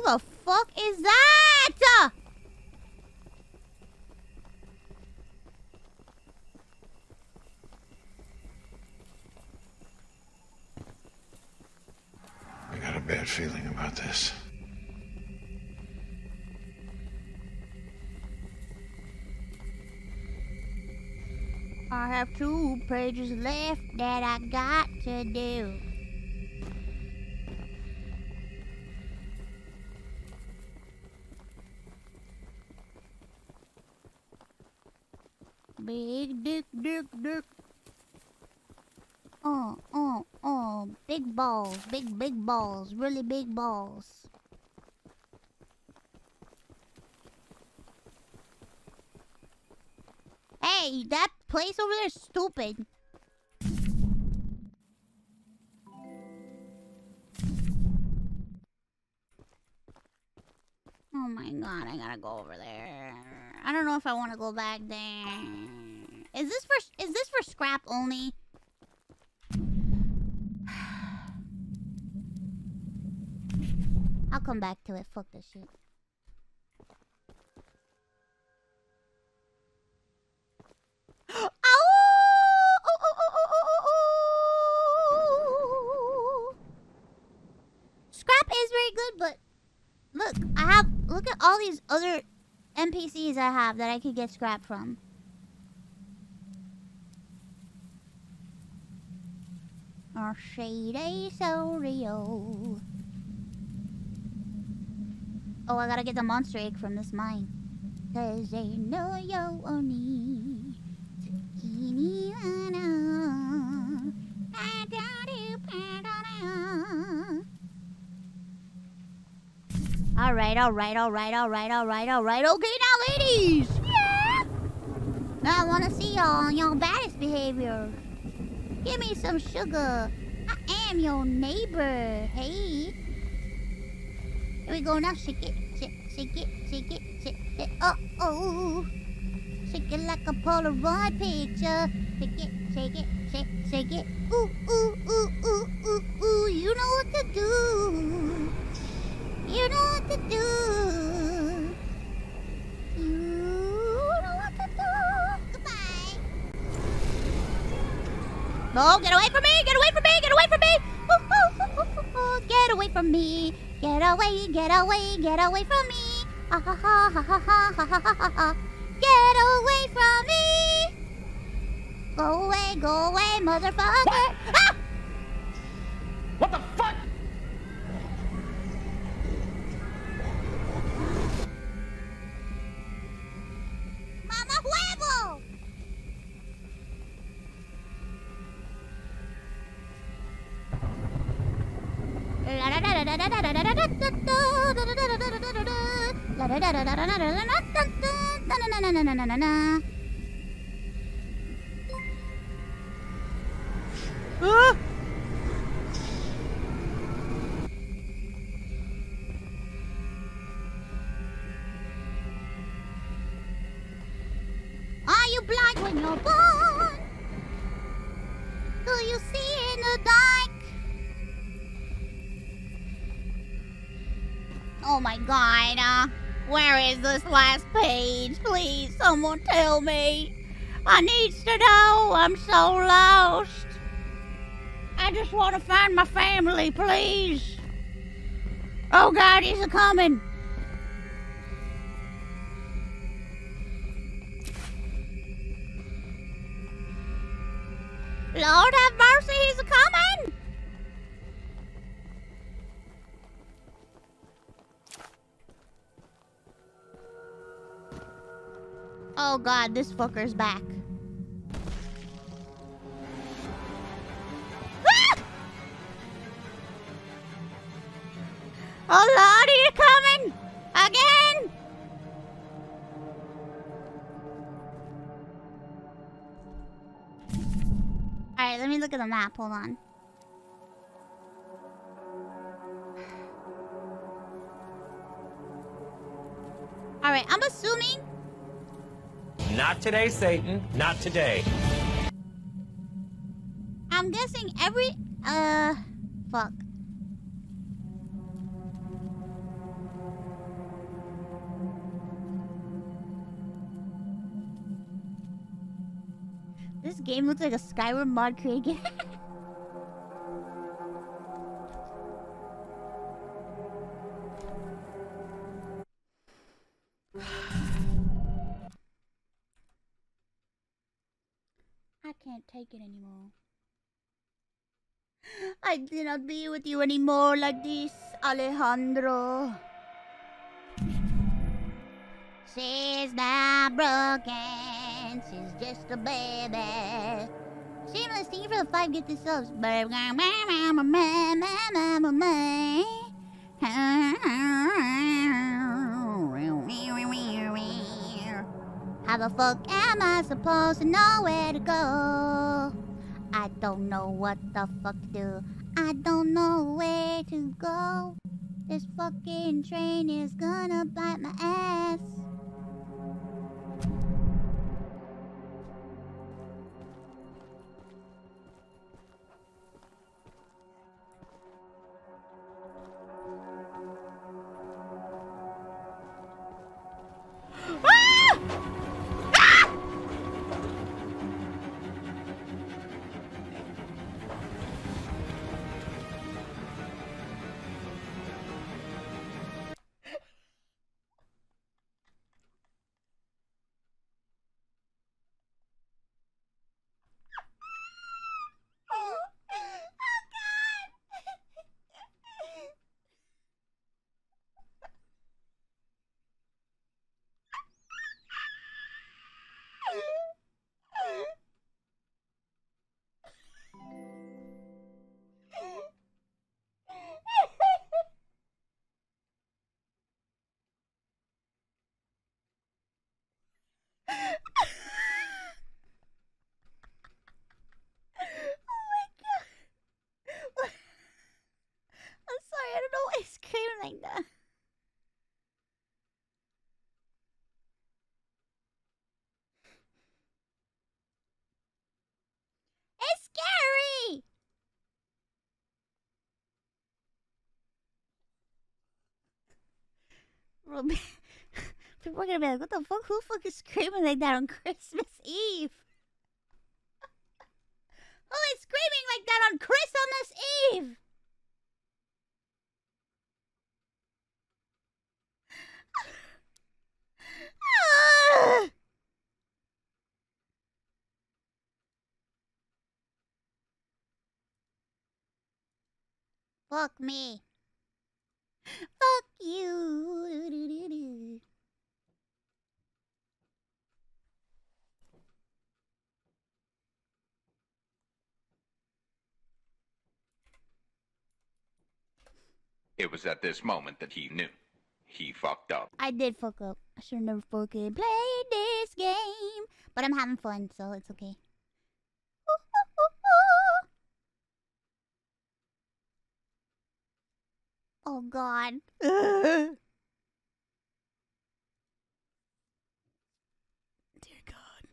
The fuck is that? I got a bad feeling about this. I have two pages left that I got to do. Balls, big, big balls, really big balls. Hey, that place over there is stupid. Oh my god, I gotta go over there. I don't know if I want to go back there. Is this for is this for scrap only? I'll come back to it. Fuck this shit. Ow! Oh. Scrap is very good, but look, I have look at all these other NPCs I have that I could get scrap from. Or shady Sorio. Oh, I gotta get the monster egg from this mine. Cause they know yo oni. Zucchini wana. Alright, alright, alright, alright, alright, alright. Okay, now, ladies! Yeah! I wanna see y'all on y'all baddest behavior. Give me some sugar. I am your neighbor. Hey. Here we go now. Shake it, shake, shake it, shake it, shake it. Uh oh. Shake it like a Polaroid picture. Shake it, shake it, shake, shake it. Ooh, ooh, ooh, ooh, ooh, ooh. You know what to do. You know what to do. You know what to do. Goodbye. No, get away from me! Get away from me! Get away from me! Ooh, ooh, ooh, ooh, ooh. Get away from me! Get away! Get away! Get away from me! Ha! Get away from me! Go away! Go away, motherfucker! Ah! What the fuck? Are you blind when you're born? Oh my god, uh, where is this last page? Please, someone tell me. I needs to know. I'm so lost. I just want to find my family, please. Oh god, he's a coming. Lord have mercy, he's a coming! Oh god, this fucker's back. Ah! Oh lord, are you coming? Again? Alright, let me look at the map. Hold on. Alright, I'm assuming. Not today, Satan. Not today. I'm guessing every. Uh. Fuck. This game looks like a Skyrim mod created. can't take it anymore. I cannot be with you anymore like this, Alejandro. She's not broken. She's just a baby. Shameless, you for the five gifted subs. How the fuck am I supposed to know where to go? I don't know what the fuck to do. I don't know where to go. This fucking train is gonna bite my ass. oh my god. I'm sorry, I don't know why I screamed like that. It's scary! Robin. People are gonna be like, what the fuck? Who the fuck is screaming like that on Christmas Eve? Who is screaming like that on Christmas Eve? Fuck me. Fuck you. It was at this moment that he knew. He fucked up. I did fuck up. I should have never fucking played this game. But I'm having fun, so it's okay. Oh god. Dear God.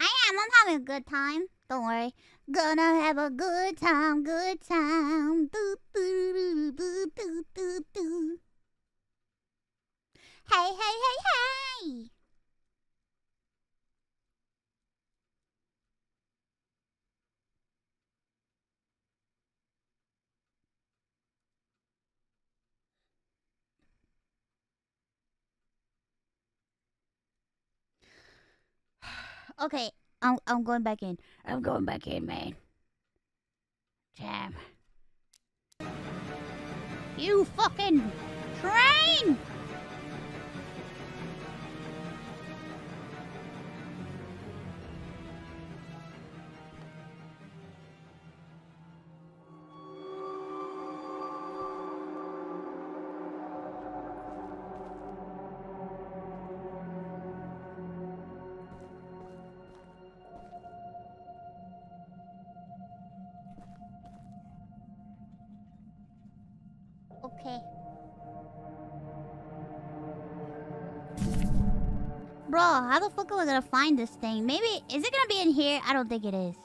I am. I'm having a good time. Don't worry. Gonna have a good time, good time. Do, do, do, do, do, do. Hey, hey, hey, hey! Okay, I'm I'm going back in. I'm going back in, man. Jam. You fucking train! How the fuck am I gonna find this thing? Maybe, is it gonna be in here? I don't think it is.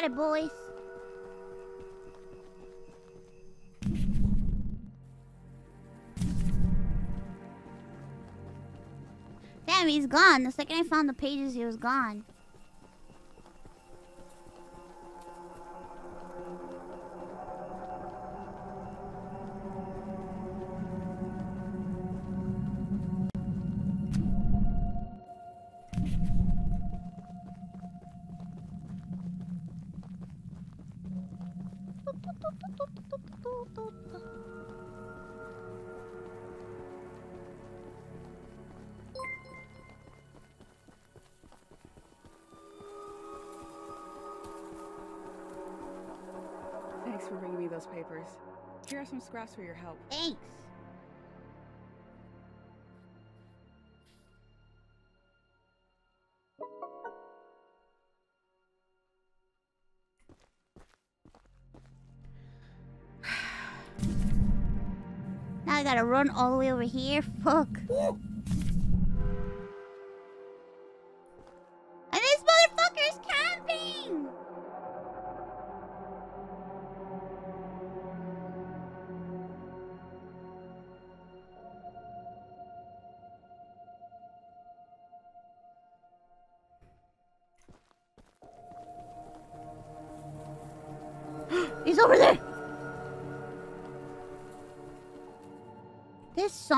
Got it, boys. Damn, he's gone. The second I found the pages, he was gone. Scraps for your help. Thanks. Now I gotta run all the way over here. Fuck.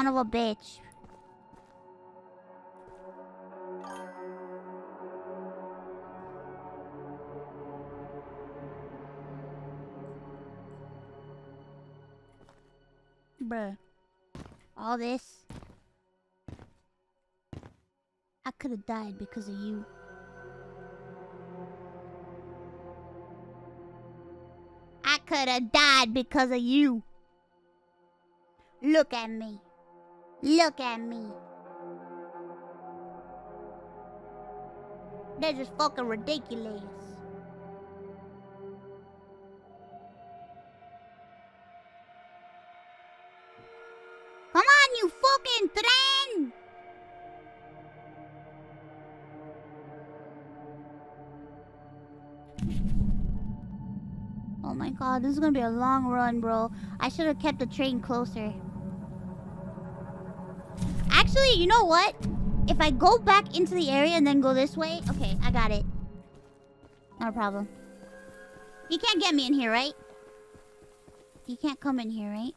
Son of a bitch. Bruh. All this. I could have died because of you. I could have died because of you. Look at me. Look at me. They're just fucking ridiculous. Come on, you fucking train! Oh my god, this is gonna be a long run, bro. I should have kept the train closer. Actually, you know what? If I go back into the area and then go this way... Okay, I got it. Not a problem. You can't get me in here, right? You can't come in here, right?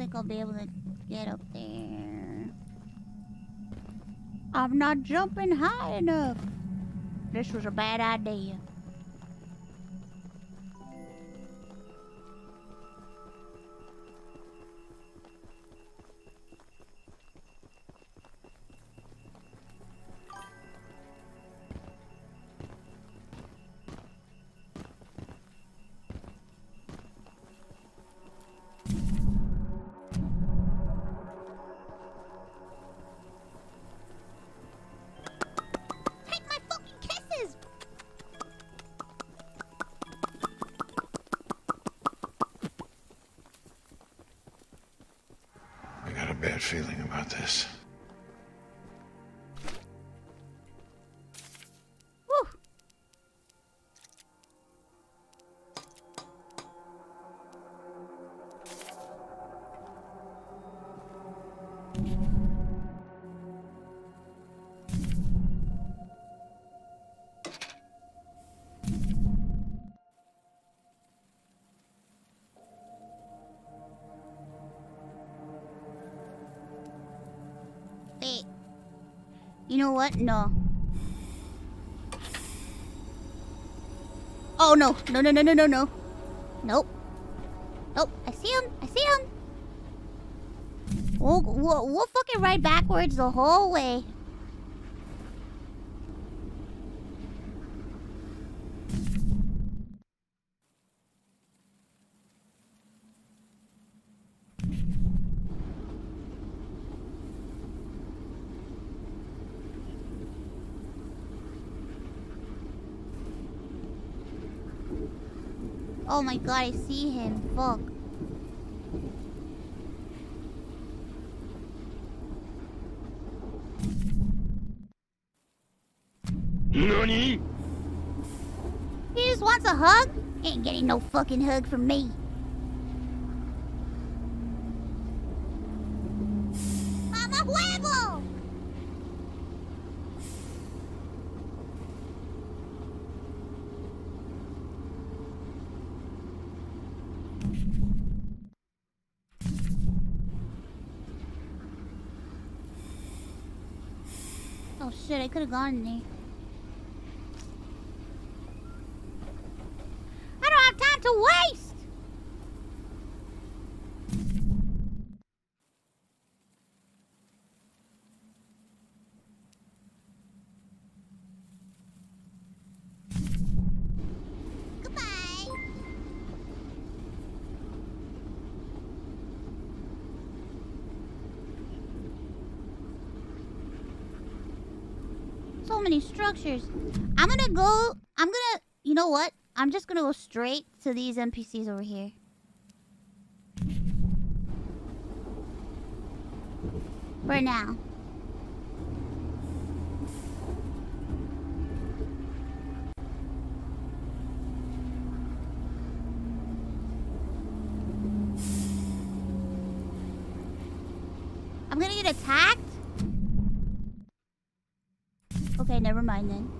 Think I'll be able to get up there. I'm not jumping high enough. This was a bad idea. Know what? No. Oh no. No no no no no no. Nope. Nope. I see him. I see him. We'll, we'll, we'll fucking ride backwards the whole way. Oh my god, I see him. Fuck. NANI? He just wants a hug? Ain't getting no fucking hug from me. Mama huevo! Oh shit, I could have gone there. I don't have time to waste! Goodbye. So structures. I'm gonna go. I'm gonna. You know what? I'm just gonna go straight to these NPCs over here. For now. I'm gonna get attacked? Okay, never mind then.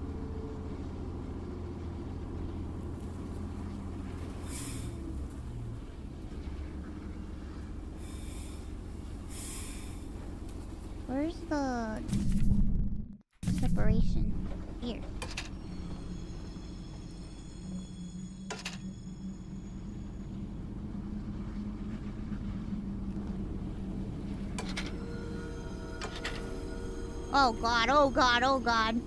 Where's the separation? Here. Oh god, oh god, oh god.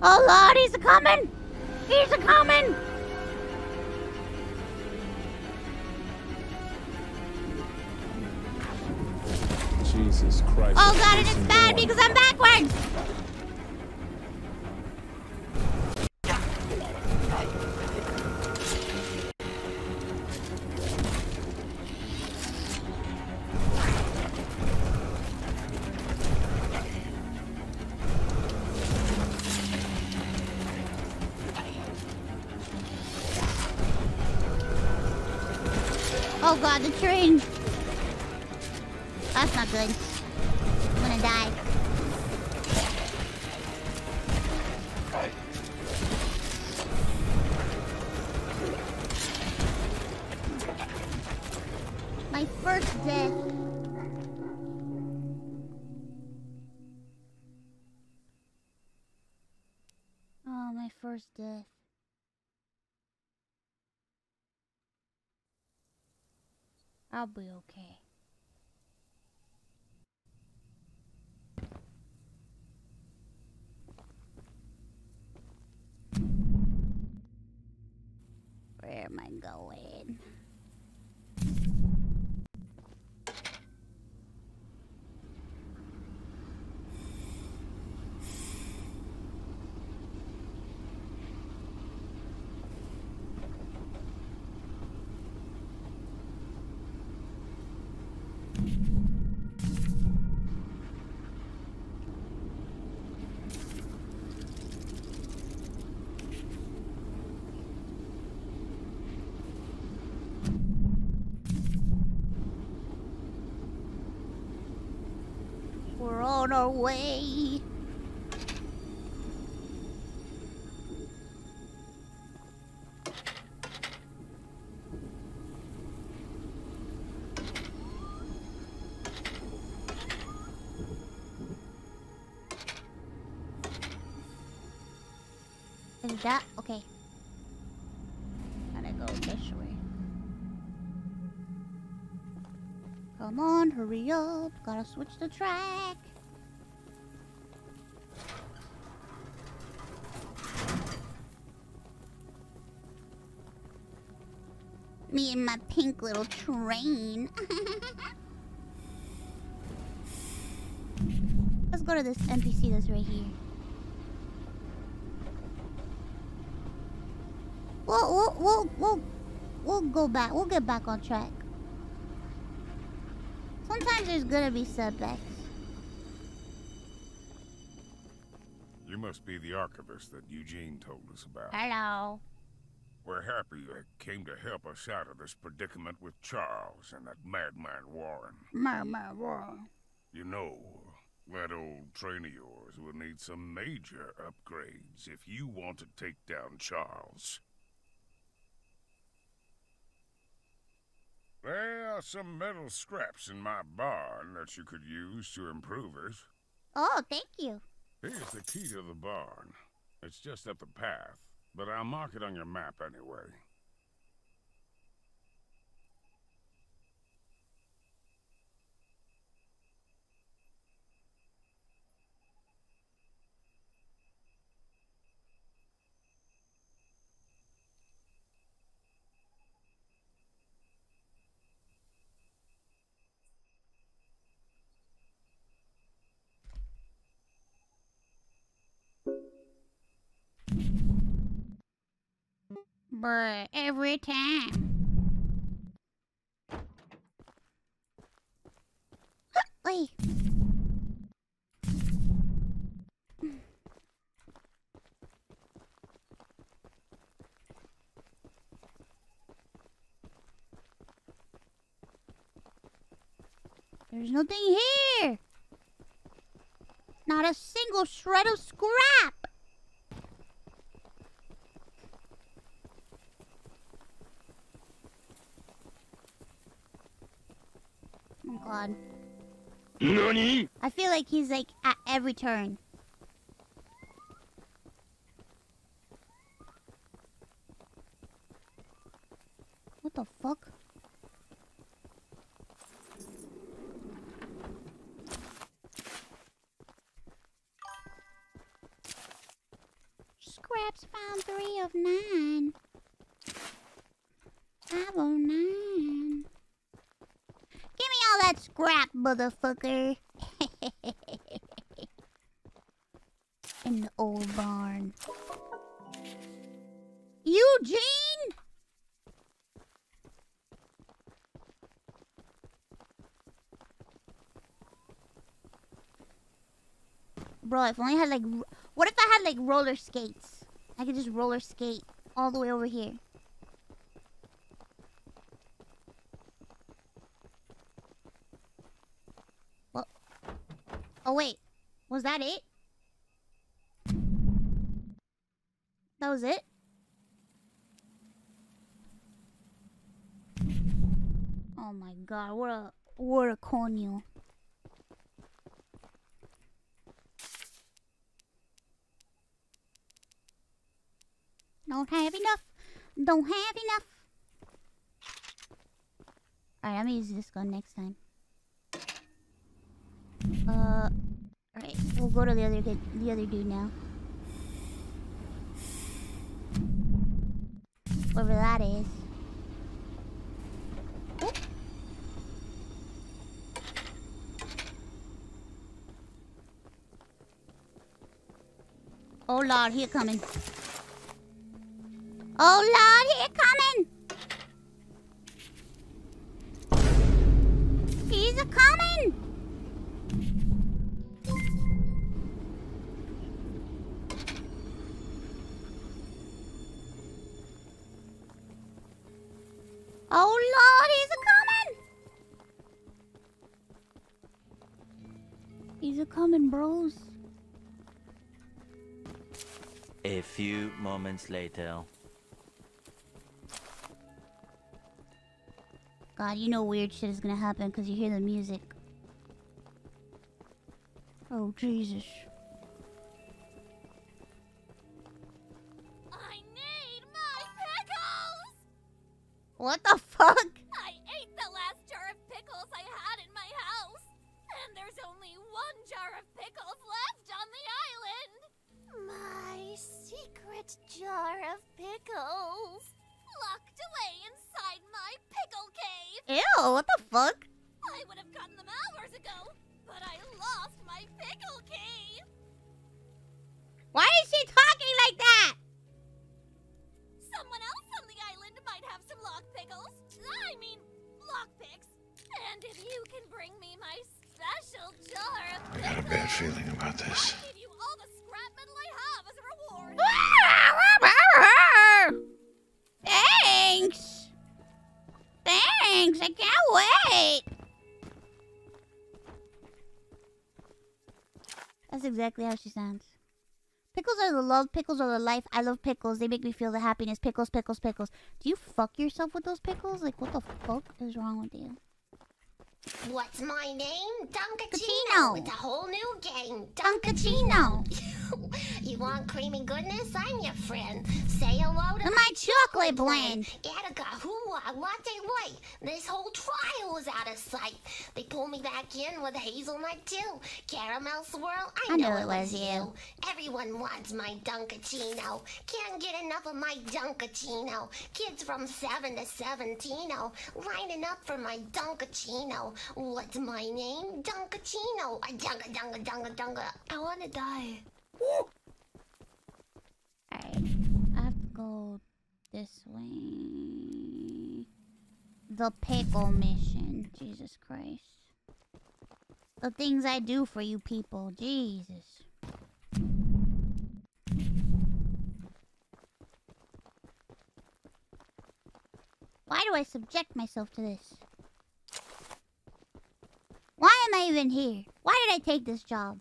Oh lord, he's a coming! He's a coming! Jesus Christ. Oh god, and it's bad because I'm backwards! The train! I'll be okay. Where am I going? We're on our way. Is that okay? Gotta go this way. Come on, hurry up. Gotta switch the track. little train. Let's go to this NPC that's right here. We'll, we'll, we'll, we'll, we'll go back. We'll get back on track. Sometimes there's gonna be setbacks. You must be the archivist that Eugene told us about. Hello. We're happy you came to help us out of this predicament with Charles and that madman Warren. Mama, Warren. You know, that old train of yours will need some major upgrades if you want to take down Charles. There are some metal scraps in my barn that you could use to improve it. Oh, thank you. Here's the key to the barn. It's just up the path, but I'll mark it on your map anyway. Every time. Wait. There's nothing here. Not a single shred of scrap. Oh god. I feel like he's like at every turn. Roller skates? I could just roller skate all the way over here. What? Oh wait, was that it? That was it? Oh my god, what a what a conio. Don't have enough. Don't have enough. Alright, I'm gonna use this gun next time. Uh, alright, we'll go to the other the other dude now. Whatever that is. Oh lord, here coming. Oh lord, here coming. He's a coming. Oh lord, he's a coming. He's a coming, bros. A few moments later. God, you know weird shit is gonna happen because you hear the music. Oh, Jesus. Love, pickles are the life. I love pickles. They make me feel the happiness. Pickles, pickles, pickles. Do you fuck yourself with those pickles? Like, what the fuck is wrong with you? What's my name? Dunkaccino. It's a whole new game. Dunkaccino. you want creamy goodness? I'm your friend. Say hello to my, my chocolate blend. Attica, hooah, uh, latte white. This whole trial was out of sight. They pulled me back in with hazelnut too. Caramel swirl, I, I know it was you. you. Everyone wants my Dunkaccino. Can't get enough of my Dunkaccino. Kids from 7 to 17 lining up for my Dunkaccino. What's my name? Dunkaccino. I dunga dunga dunga dunga. I wanna die. Alright. I have to go this way. The pickle mission. Jesus Christ. The things I do for you people. Jesus. Why do I subject myself to this? Why am I even here? Why did I take this job?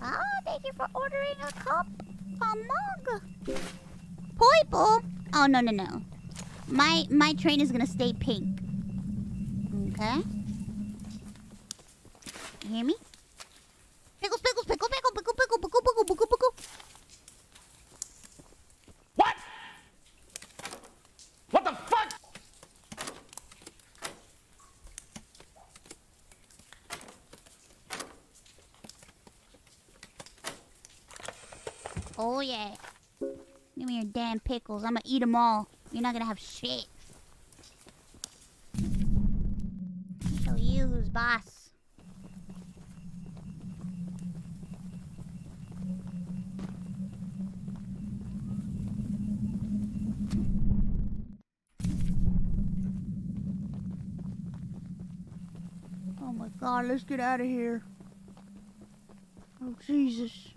Oh, thank you for ordering a cup, a mug. Purple? Oh no no no. My my train is gonna stay pink. Okay. Pickles. I'm gonna eat them all. You're not gonna have shit. Show you who's boss. Oh my god, let's get out of here. Oh Jesus.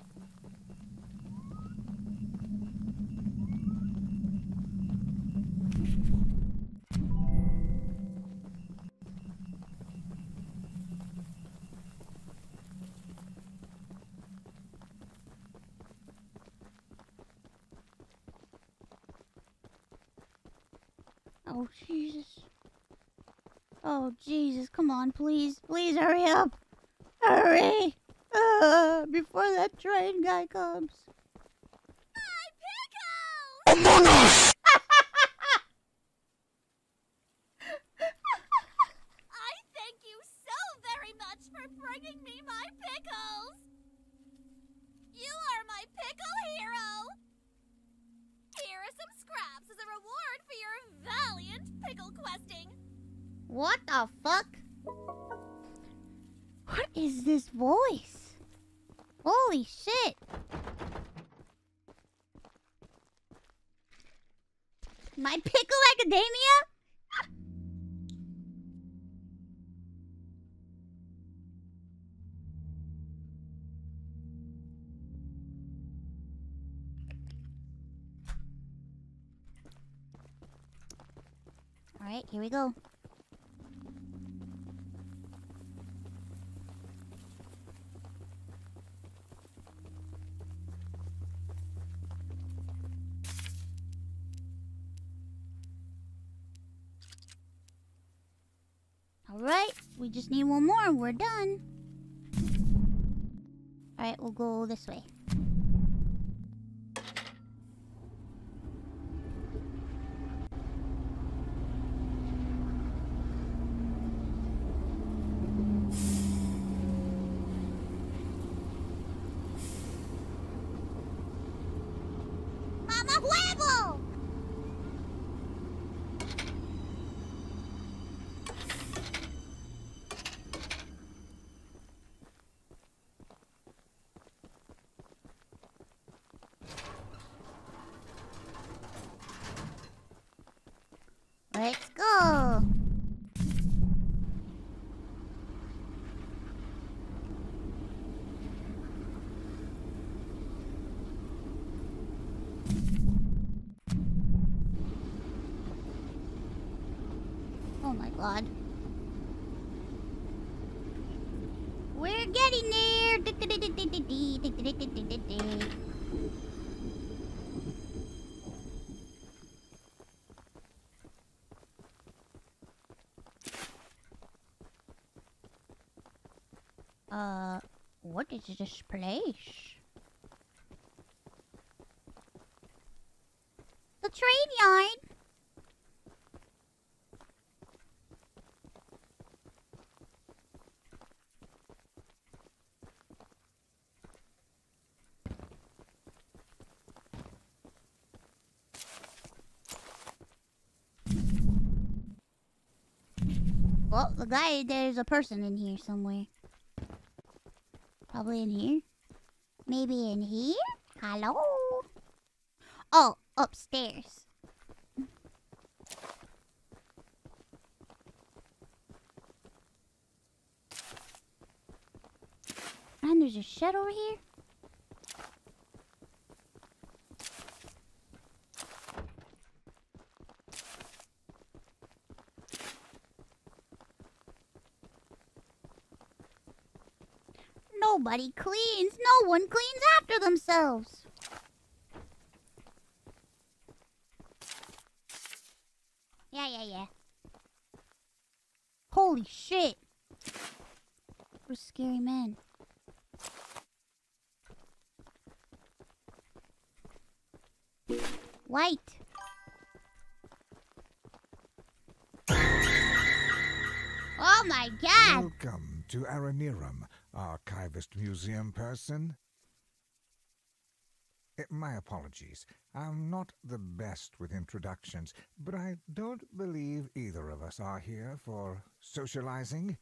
Hurry up. Here we go. Alright, we just need one more we're done. Alright, we'll go this way. ¡Mamá huevo! Let's go. Oh my god. We're getting there. Uh, what is this place? The train yard. Well, the guy, there's a person in here somewhere. Probably in here. Maybe in here? Hello? Oh, upstairs. And there's a shed over here? Nobody cleans. No one cleans after themselves. Yeah, yeah, yeah. Holy shit. What a scary man. White. Oh my god! Welcome to Archivist Museum person. Eh, My apologies. I'm not the best with introductions, but I don't believe either of us are here for socializing.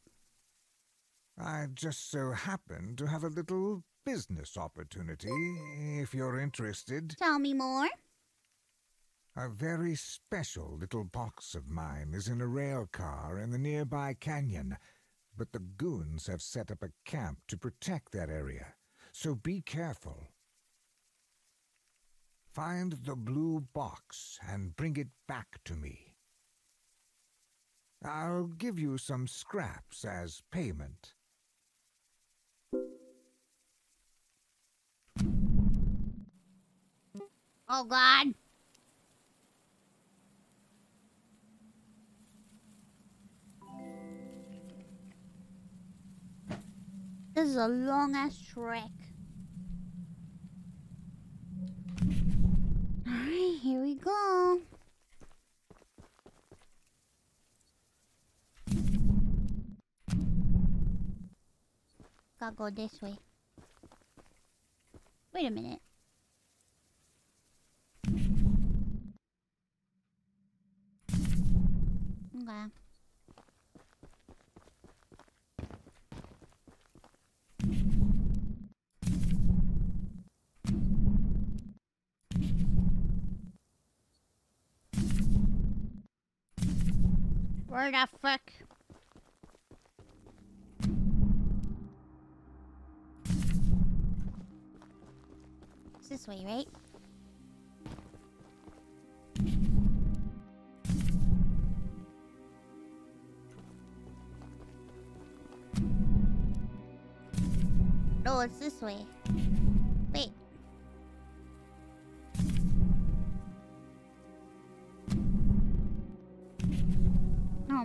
I just so happen to have a little business opportunity, if you're interested. Tell me more. A very special little box of mine is in a rail car in the nearby canyon, but the goons have set up a camp to protect that area, so be careful. Find the blue box and bring it back to me. I'll give you some scraps as payment. Oh god. This is a long ass trek. Alright, here we go. Gotta go this way. Wait a minute. Okay. Where the fuck? It's this way, right? No, it's this way.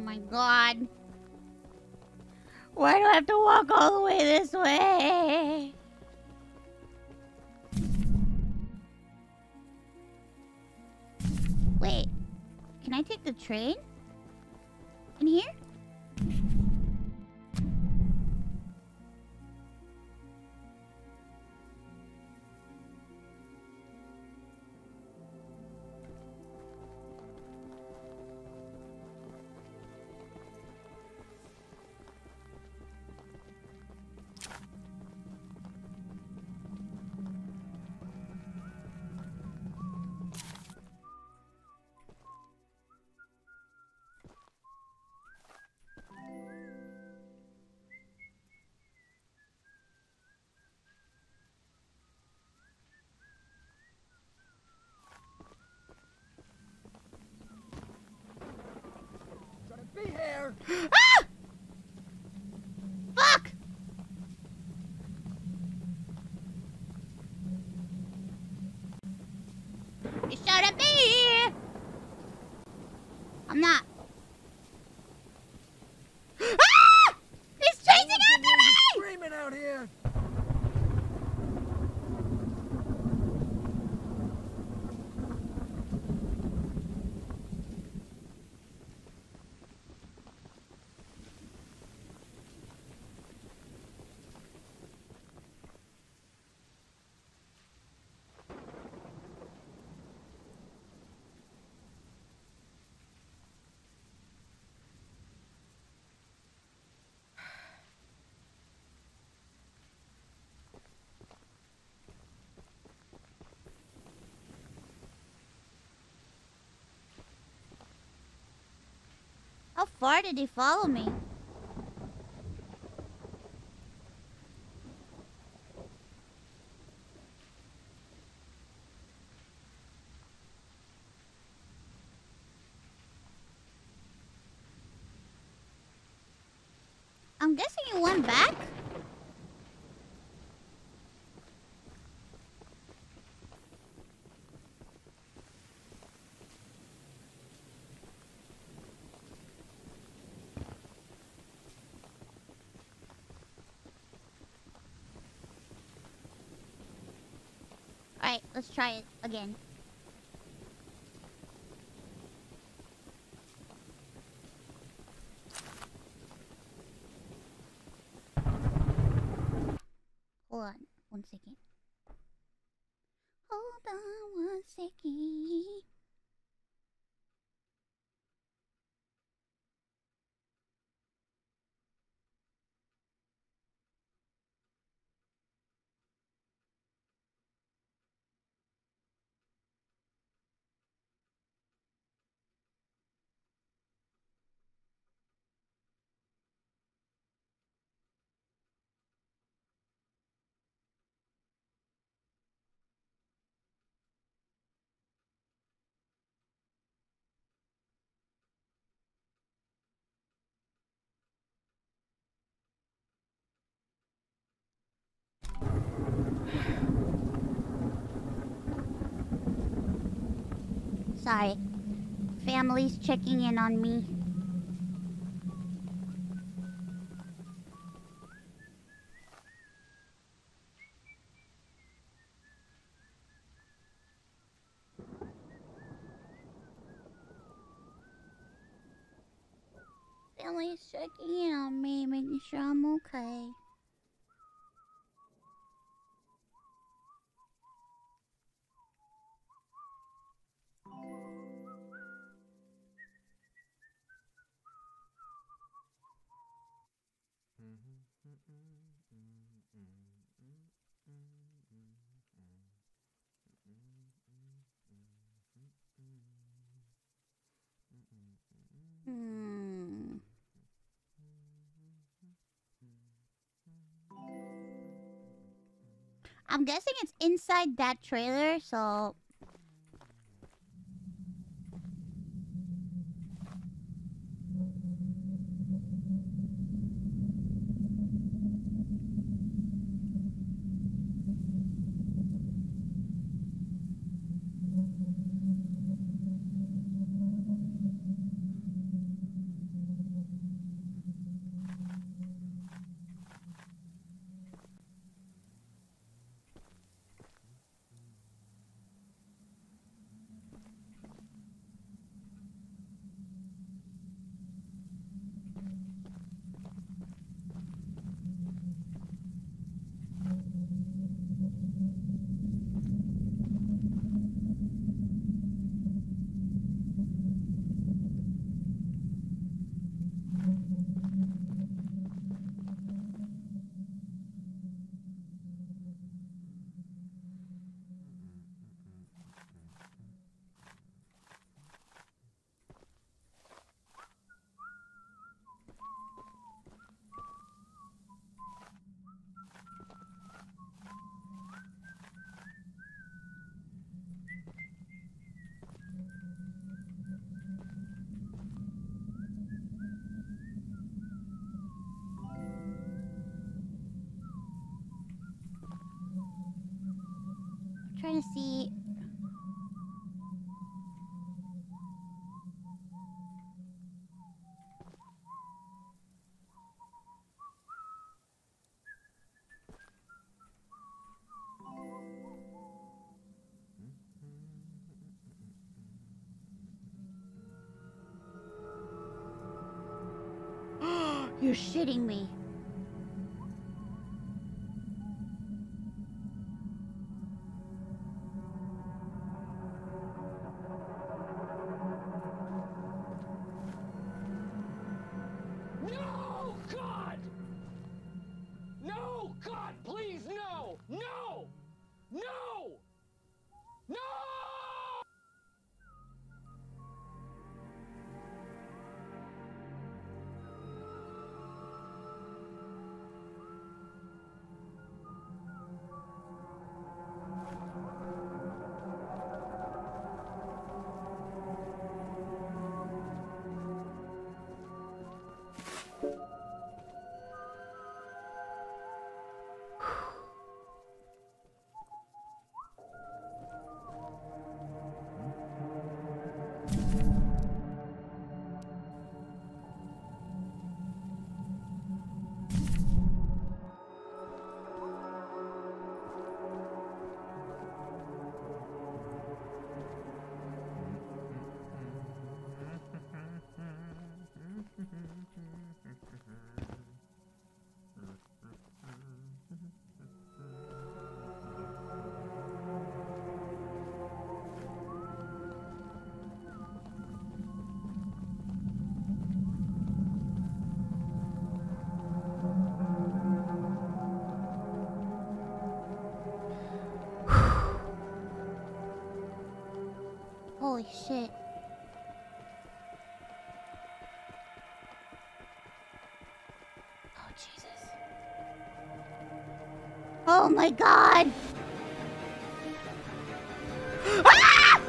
my god. Why do I have to walk all the way this way? Wait. Can I take the train? In here? How far did he follow me? I'm guessing he went back? Let's try it again. Hold on, one second. Hold on one second. Sorry. Family's checking in on me. Family's checking in on me, making sure I'm okay. Hmm. I'm guessing it's inside that trailer, so see. You're shitting me. Oh my god! Ah! Ah!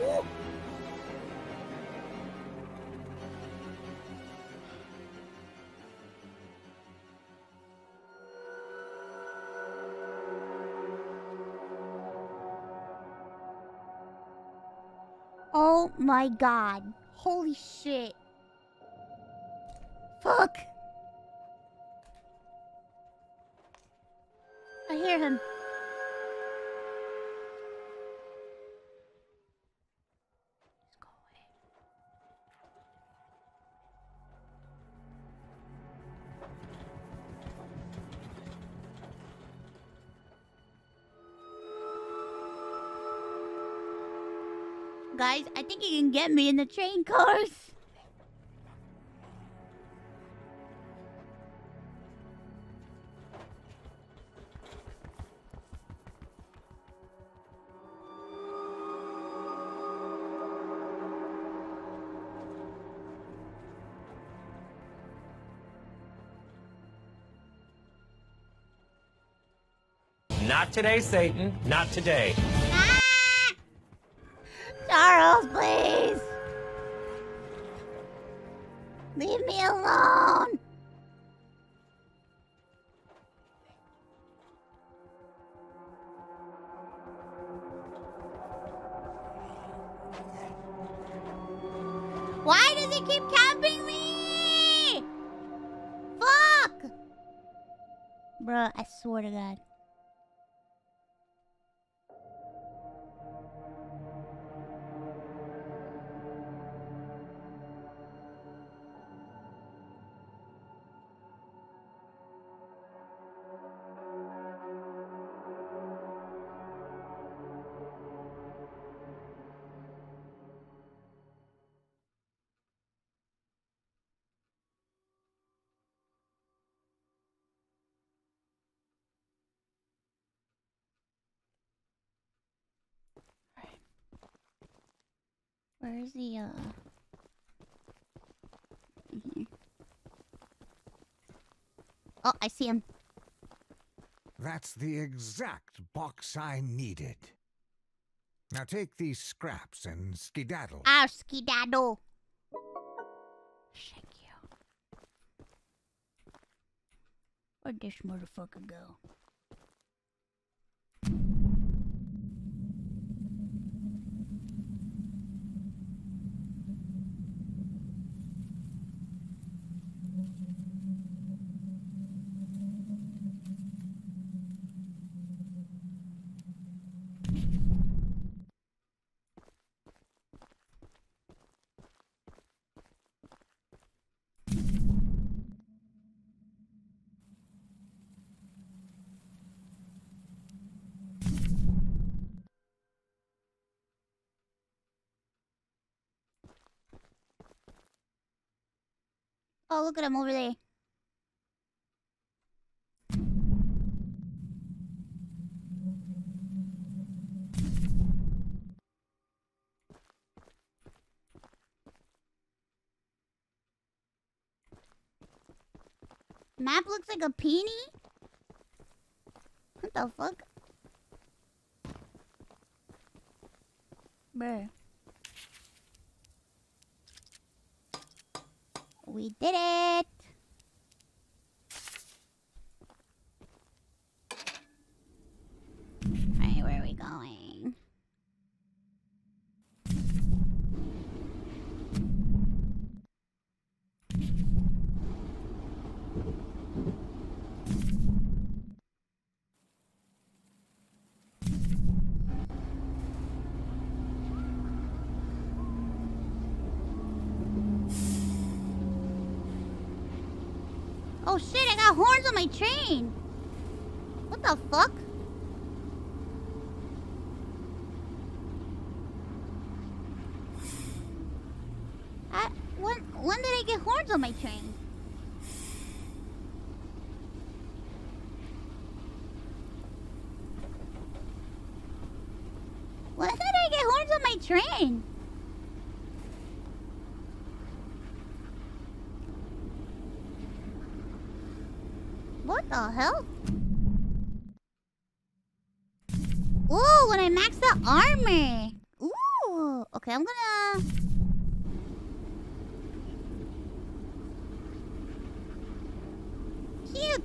Oh my god. Holy shit. Fuck. I hear him. Guys, I think you can get me in the train cars. Not today, Satan. Not today. Where's the, uh... in here? Oh, I see him. That's the exact box I needed. Now take these scraps and skedaddle. Ah, skedaddle. Thank you. Where'd this motherfucker go? Oh, look at him over there. Map looks like a peony? What the fuck? Bruh. We did it! Alright, where are we going? Oh shit, I got horns train! What the fuck? I, when, when did I get horns on my train? When did I get horns on my train? What the hell? Ooh, when I max the armor. Ooh. Okay, I'm gonna... Cute.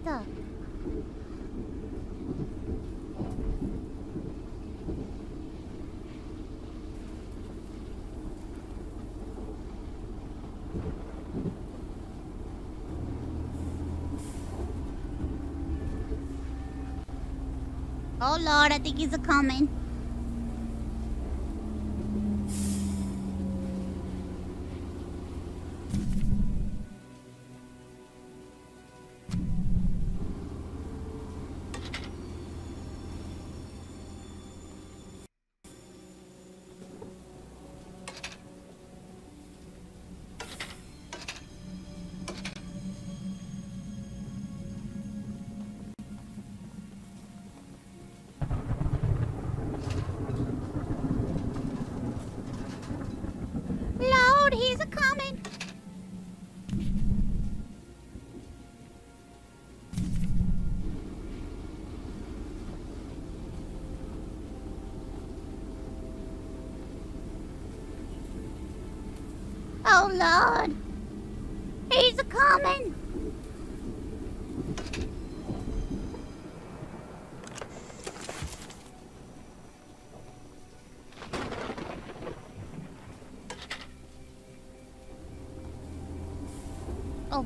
Oh lord, I think he's a coming.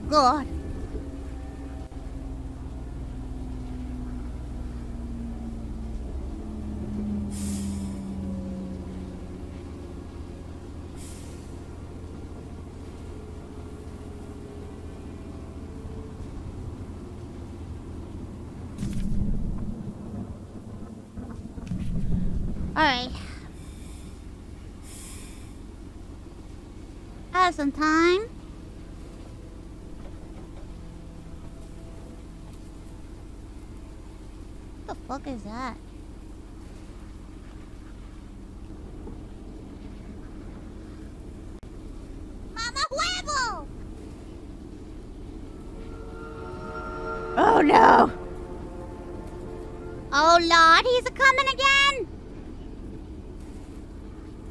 Oh God. All right. I have some time. What the fuck is that? Mama huevo! Oh no! Oh Lord, he's a coming again!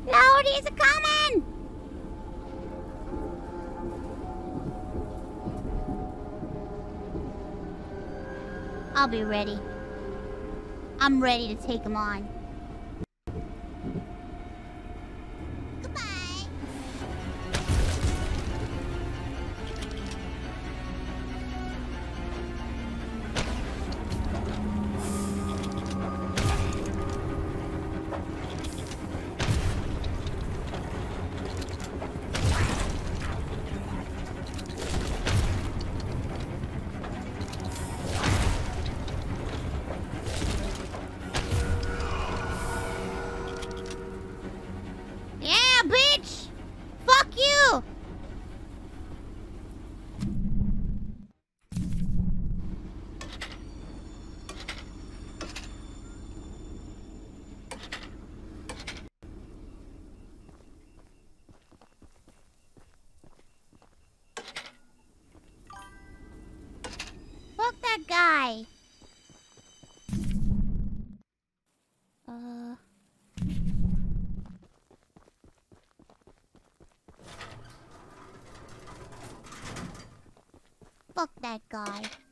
Lord, he's a coming! I'll be ready. I'm ready to take him on. That guy.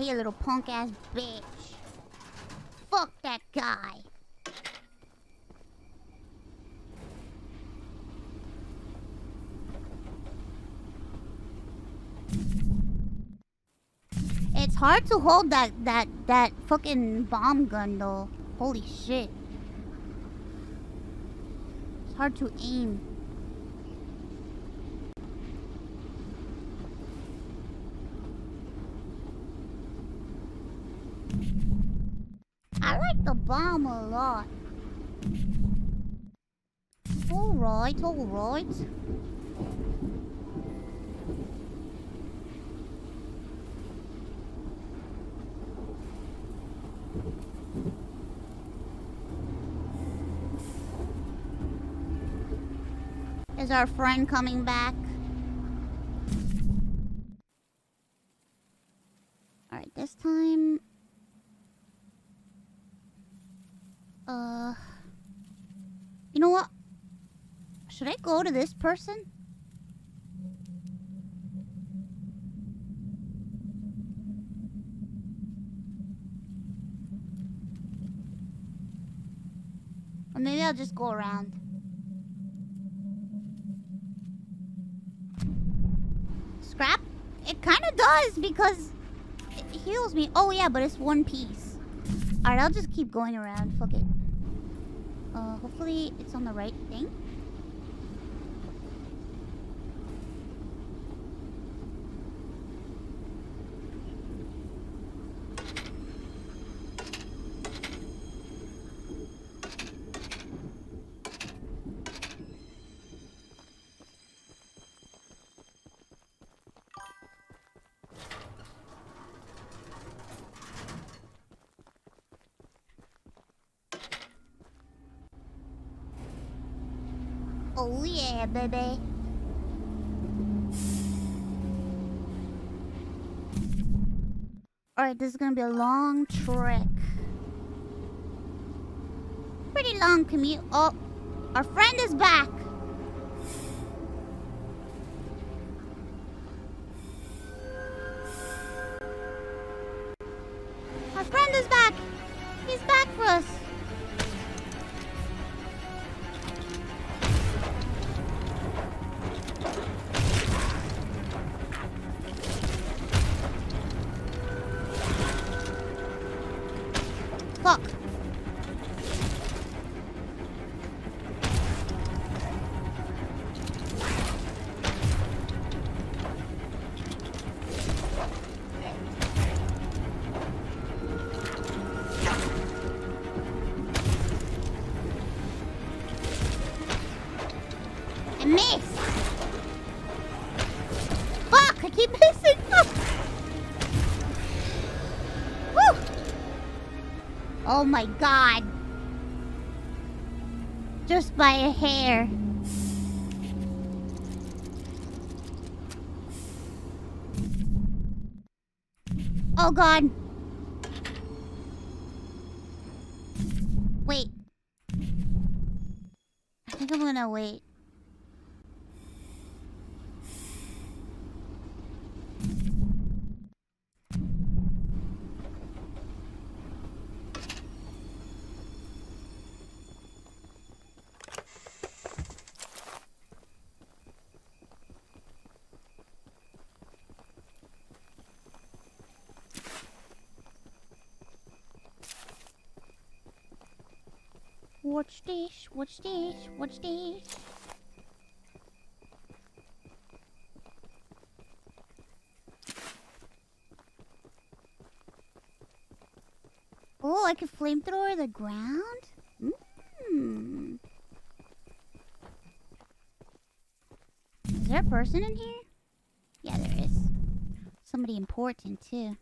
Yeah, he a little punk ass bitch. Fuck that guy. It's hard to hold that that that fucking bomb gun though. Holy shit. It's hard to aim. I like the bomb a lot. Alright, alright. Is our friend coming back? Alright, this time... Uh... You know what? Should I go to this person? Or maybe I'll just go around. Scrap? It kind of does because it heals me. Oh yeah, but it's one piece. Alright, I'll just keep going around. Fuck it. Uh, hopefully it's on the right thing. Oh yeah, baby. Alright, this is gonna be a long trek. Pretty long commute. Oh, our friend is back. I missed. Fuck, I keep missing. Woo. Oh my god. Just by a hair. Oh god. Wait. I think I'm gonna wait. Watch this, watch this, watch this. Oh, I can flamethrower the ground? Hmm. Is there a person in here? Yeah, there is. Somebody important, too.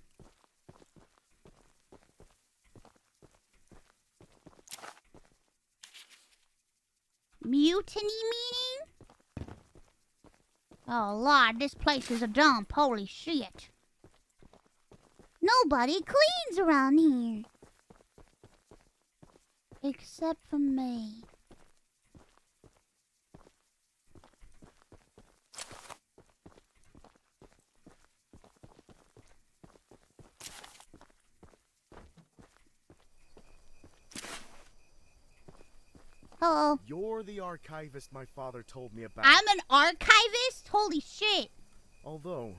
Lord, this place is a dump. Holy shit. Nobody cleans around here. Except for me. Hello. You're the archivist my father told me about. I'm an archivist? Holy shit. Although,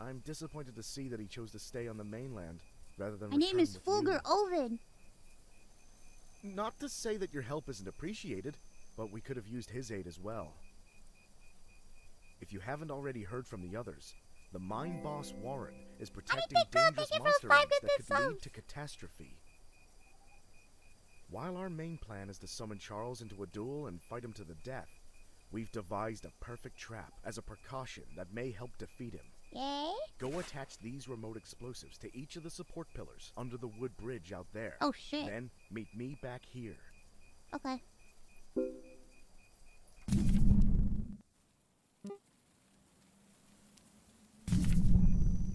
I'm disappointed to see that he chose to stay on the mainland rather than My name is. Fulgur Ovid. Not to say that your help isn't appreciated, but we could have used his aid as well. If you haven't already heard from the others, the mine boss Warren is protecting dangerous monster that could lead to catastrophe. While our main plan is to summon Charles into a duel and fight him to the death, we've devised a perfect trap as a precaution that may help defeat him. Yay? Go attach these remote explosives to each of the support pillars under the wood bridge out there. Oh, shit. Then meet me back here. Okay.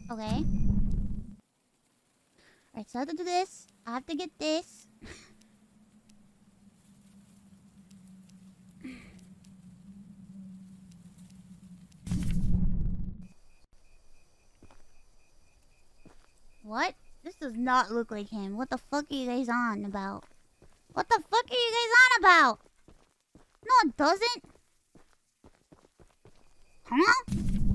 Okay. Alright, so I have to do this. I have to get this. What? This does not look like him. What the fuck are you guys on about? What the fuck are you guys on about? No, it doesn't. Huh?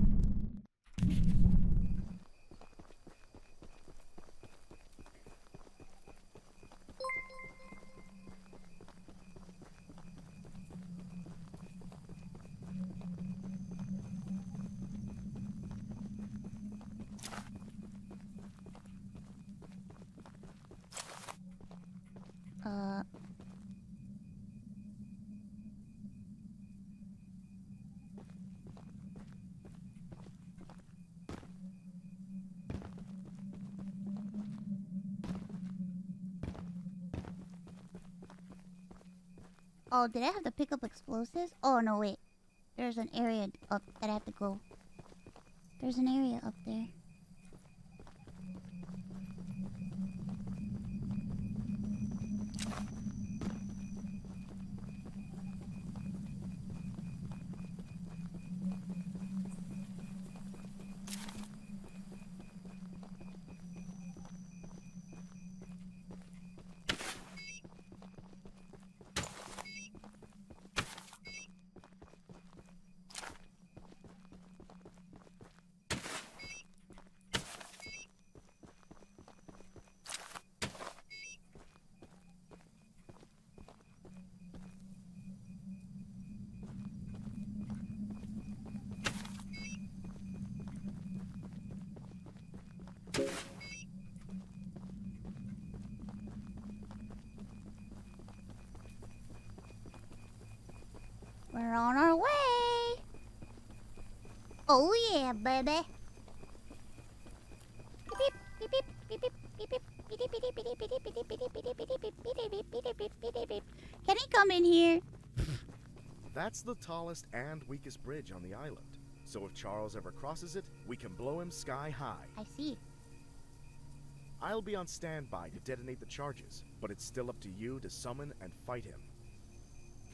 Oh, did I have to pick up explosives? Oh, no, wait. There's an area up that I have to go. There's an area up there. Beep, yeah, baby. Can he come in here? That's the tallest and weakest bridge on the island. So if Charles ever crosses it, we can blow him sky high. I see. I'll be on standby to detonate the charges, but it's still up to you to summon and fight him.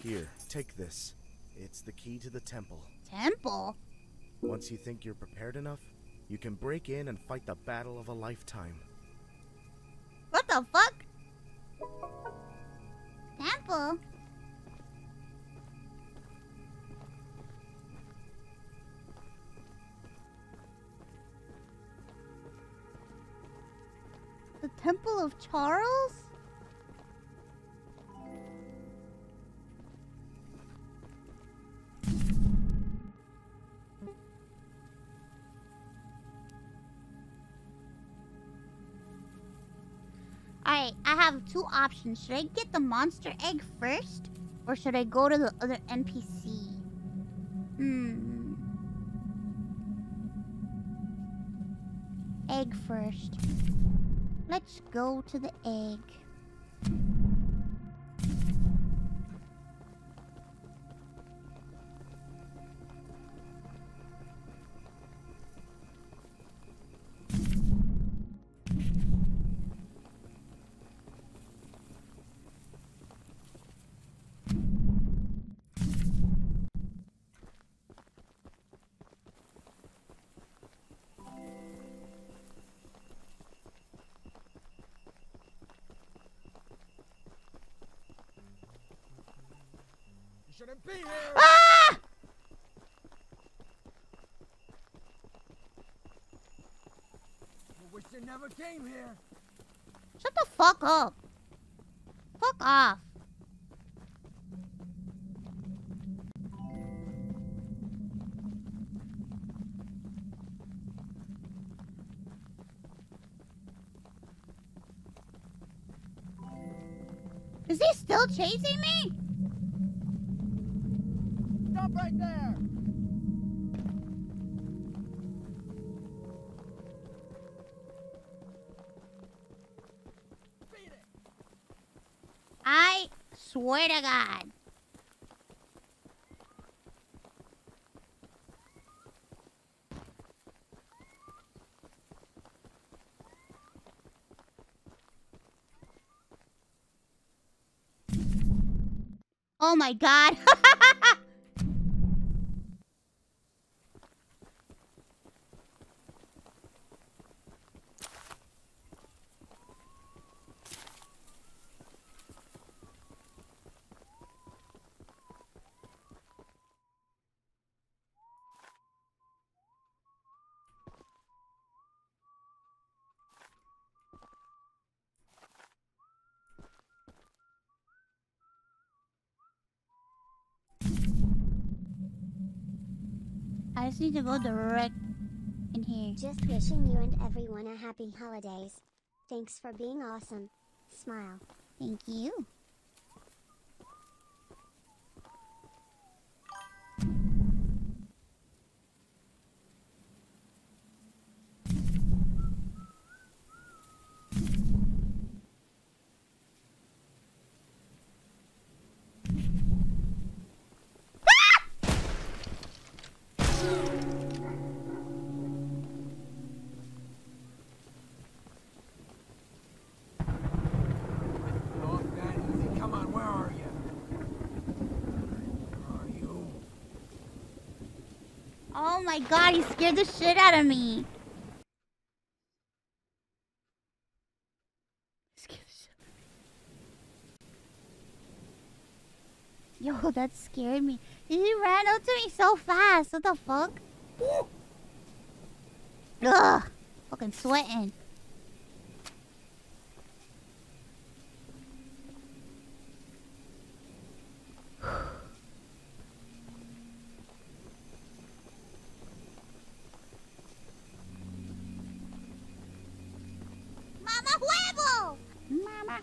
Here, take this. It's the key to the temple. Temple? Once you think you're prepared enough, you can break in and fight the battle of a lifetime. What the fuck? Temple? The Temple of Charles? Have two options. Should I get the monster egg first? Or should I go to the other NPC? Hmm. Egg first. Let's go to the egg. Ah! I wish you never came here. Shut the fuck up. Fuck off. Is he still chasing me? To God. Oh my god. I just need to go direct in here. Just wishing you and everyone a happy holidays. Thanks for being awesome. Smile. Thank you. Oh my god, he scared the shit out of me. Yo, that scared me. He ran up to me so fast. What the fuck? Ugh. Fucking sweating.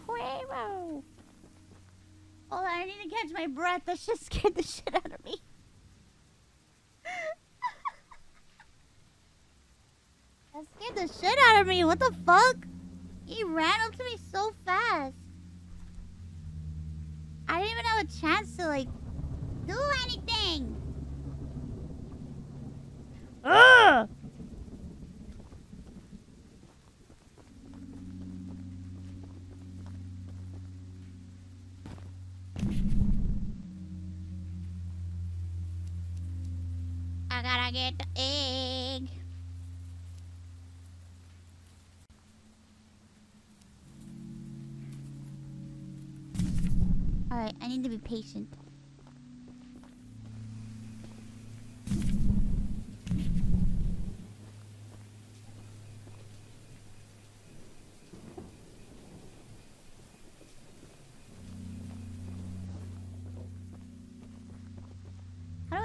Huevo! Hold on, I need to catch my breath. That just scared the shit out of me. that scared the shit out of me. What the fuck? He ran up to me so fast. I didn't even have a chance to like do anything. Ugh! I gotta get the egg. Alright, I need to be patient.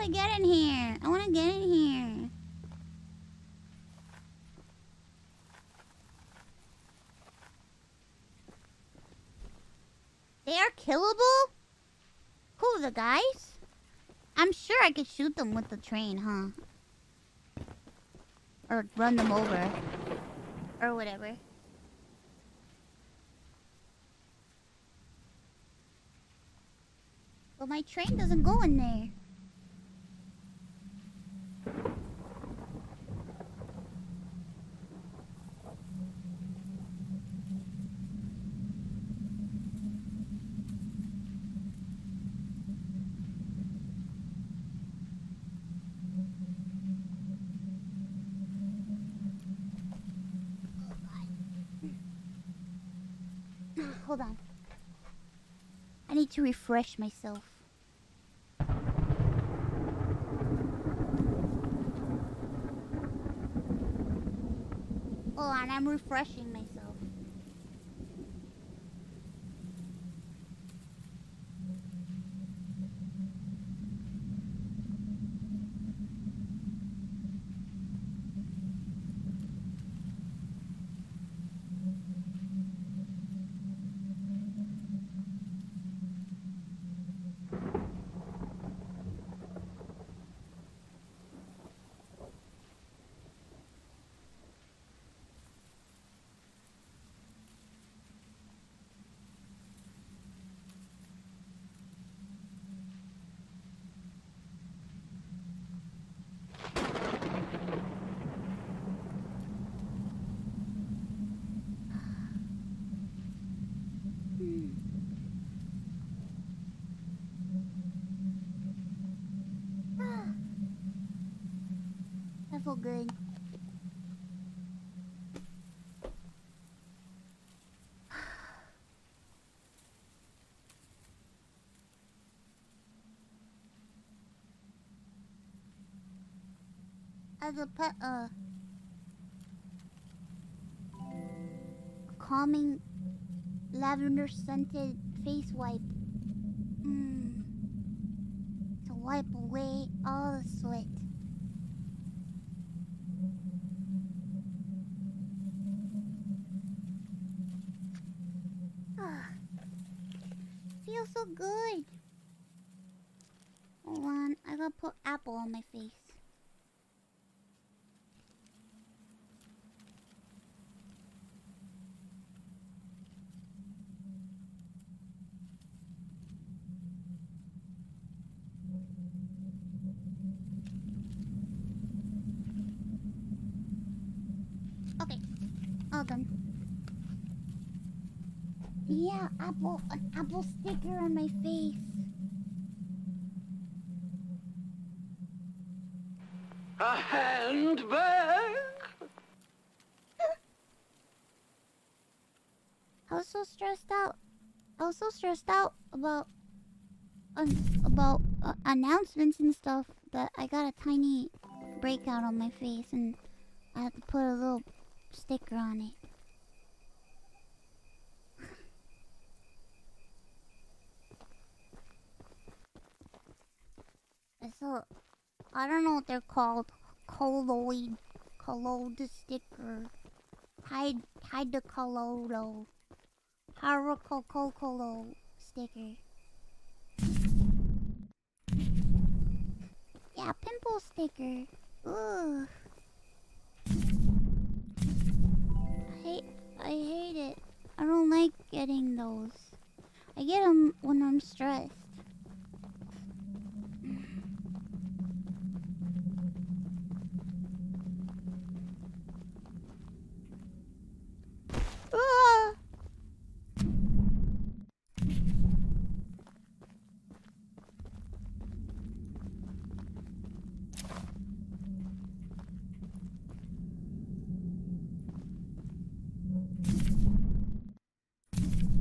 Do I get in here? I want to get in here. They are killable? Who, the guys? I'm sure I could shoot them with the train, huh? Or run them over. Or whatever. But my train doesn't go in there. Hold on. I need to refresh myself. Oh, Hold on, I'm refreshing myself. I feel good. A pet, uh, calming lavender scented face wipe. Mm. To wipe away all the sweat. Ah, feels so good. Hold on, I gotta put apple on my face. Okay, all done. Yeah, apple, an apple sticker on my face. A handbag? I was so stressed out. I was so stressed out about about uh, announcements and stuff that I got a tiny breakout on my face and I had to put a little sticker on it. It's a, I don't know what they're called. Colloid, colloid sticker. Hide, hydrocolloid. Haracococolo sticker. Yeah, pimple sticker. Ugh. I hate, I hate it. I don't like getting those. I get them when I'm stressed.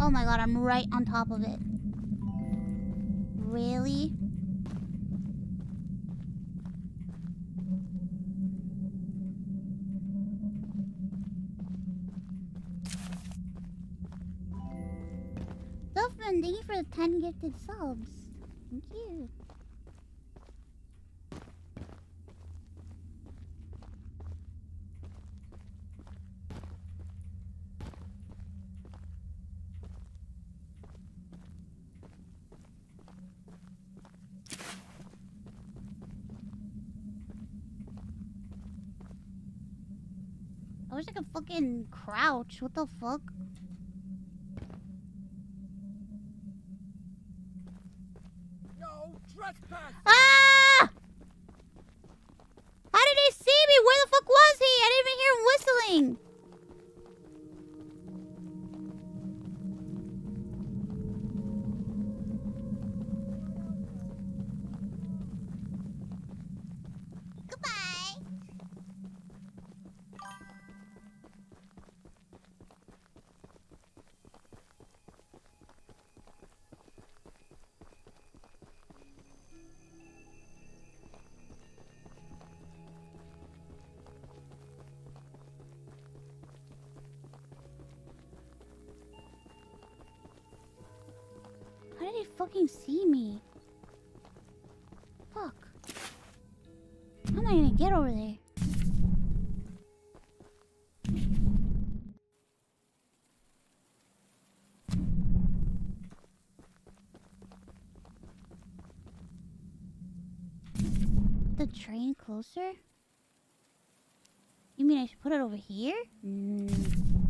Oh my god, I'm right on top of it. Really? Duffman, thank you for the 10 gifted subs. Thank you. I wish I could fucking crouch. What the fuck? No trespass. Ah! Fucking see me? Fuck. How am I gonna get over there? The train closer? You mean I should put it over here? Mm.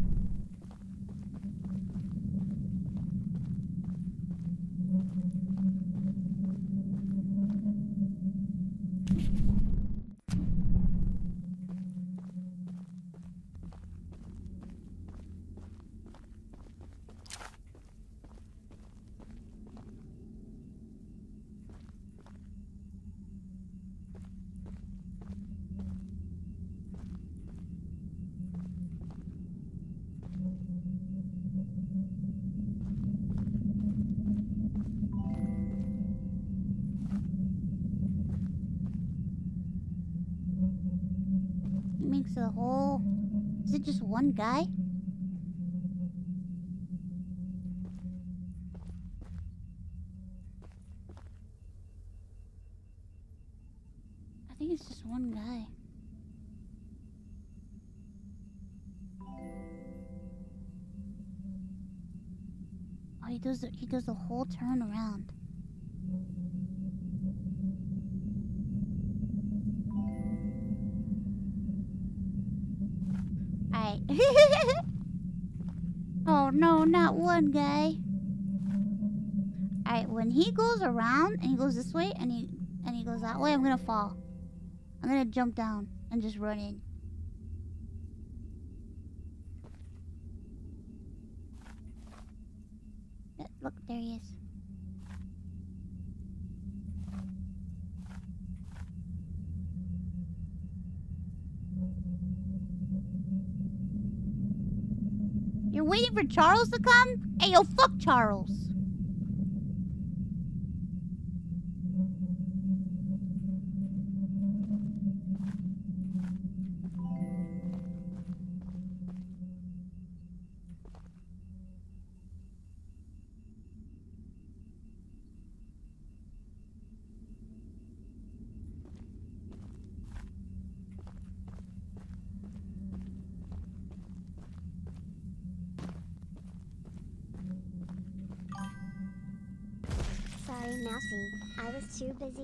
One guy? I think it's just one guy. Oh, he does he does the whole turn around. Guy. Alright, when he goes around and he goes this way and he and he goes that way, I'm gonna fall. I'm gonna jump down and just run in. Look, there he is. For Charles to come? Hey, yo, fuck Charles.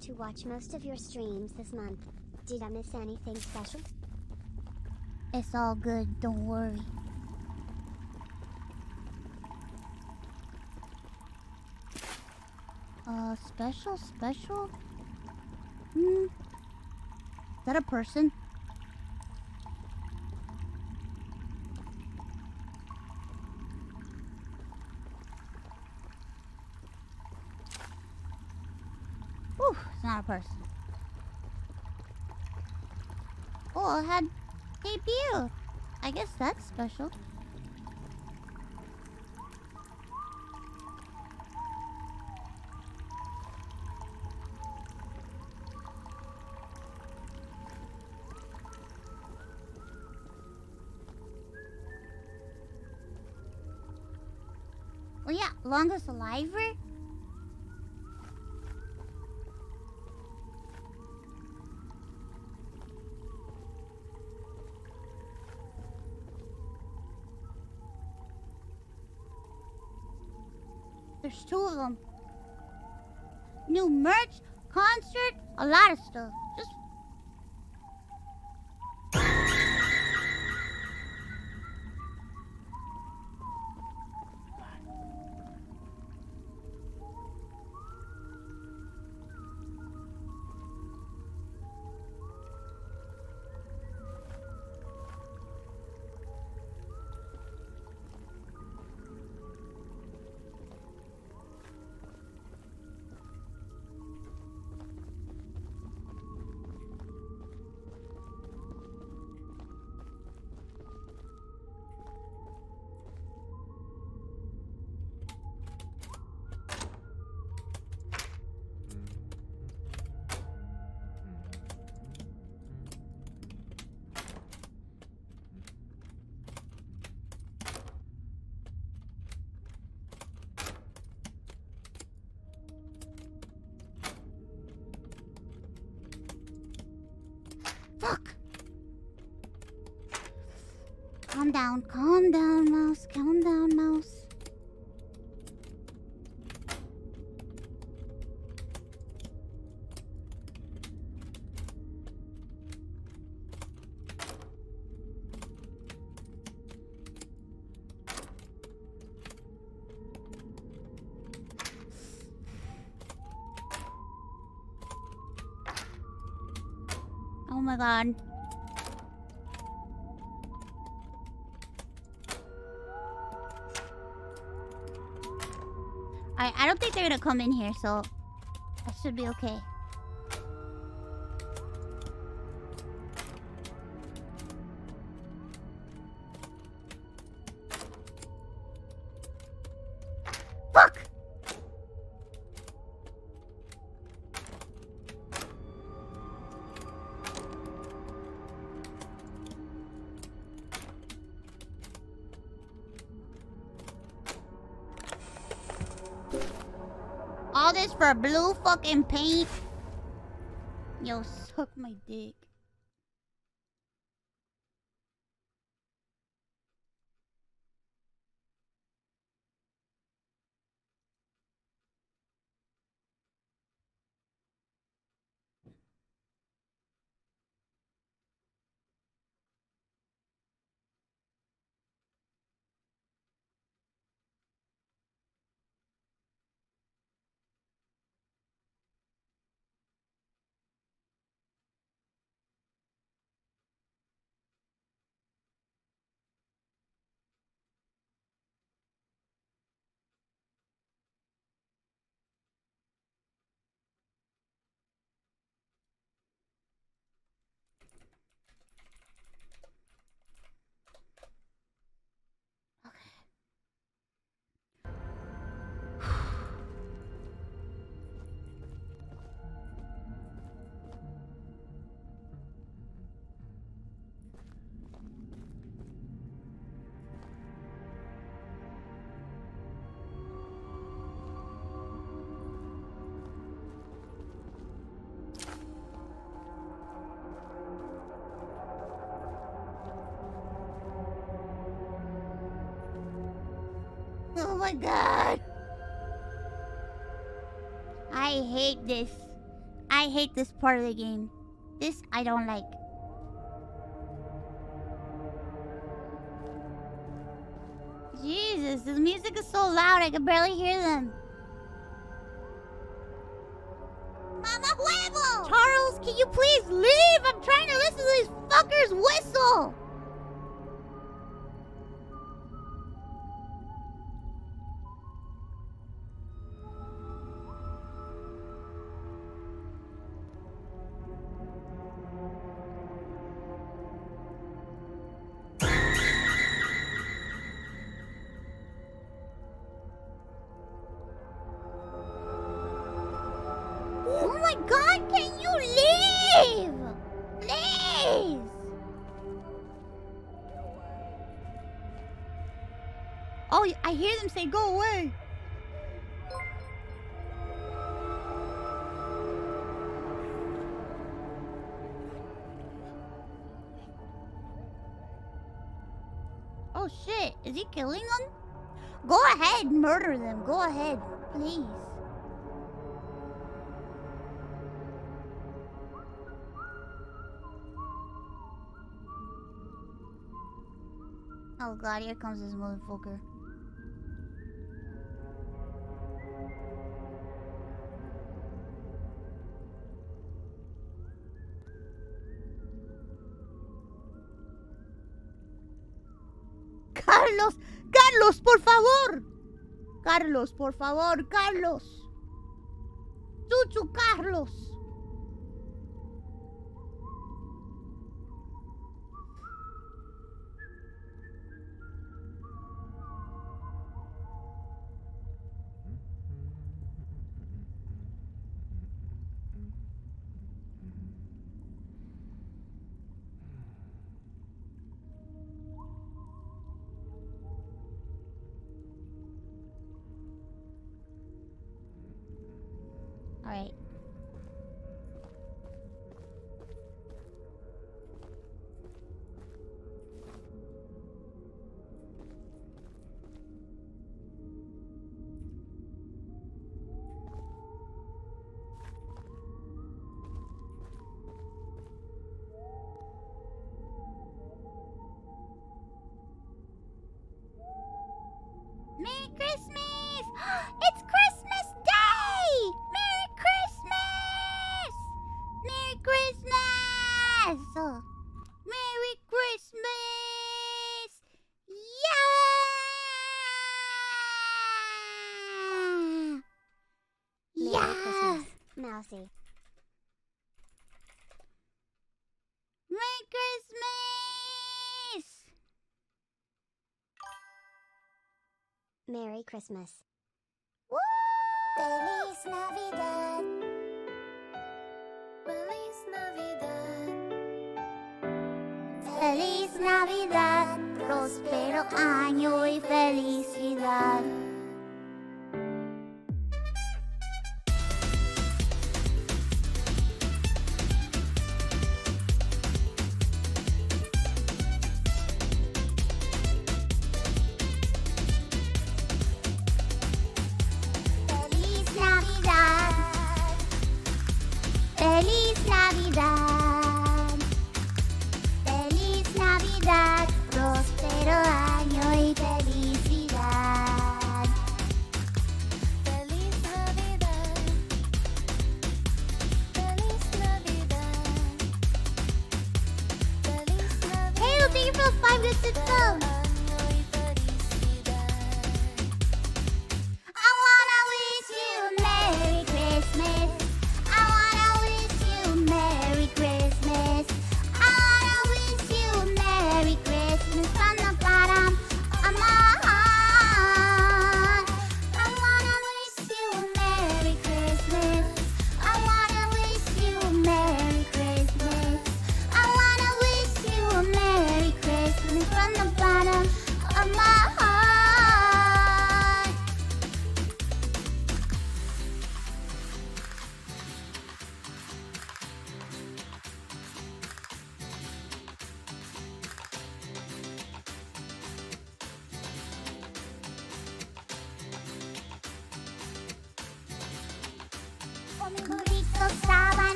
To watch most of your streams this month. Did I miss anything special? It's all good, don't worry. Uh, special, special? Hmm. Is that a person? that person. Oh, I had debut. I guess that's special. Oh yeah, longest aliver? There's two of them. New merch, concert, a lot of stuff. My god. I I don't think they're gonna come in here, so I should be okay. Blue fucking paint? Yo, suck my dick. This. I hate this part of the game. This I don't like. Jesus, the music is so loud I can barely hear them. go away! Oh shit, is he killing them? Go ahead, murder them, go ahead, please. Oh god, here comes this motherfucker. Carlos, por favor, Carlos. Chuchu Carlos. Mousy. Merry Christmas! Merry Christmas. Woo! Feliz Navidad. Feliz Navidad. Feliz Navidad. Prospero año y felicidad.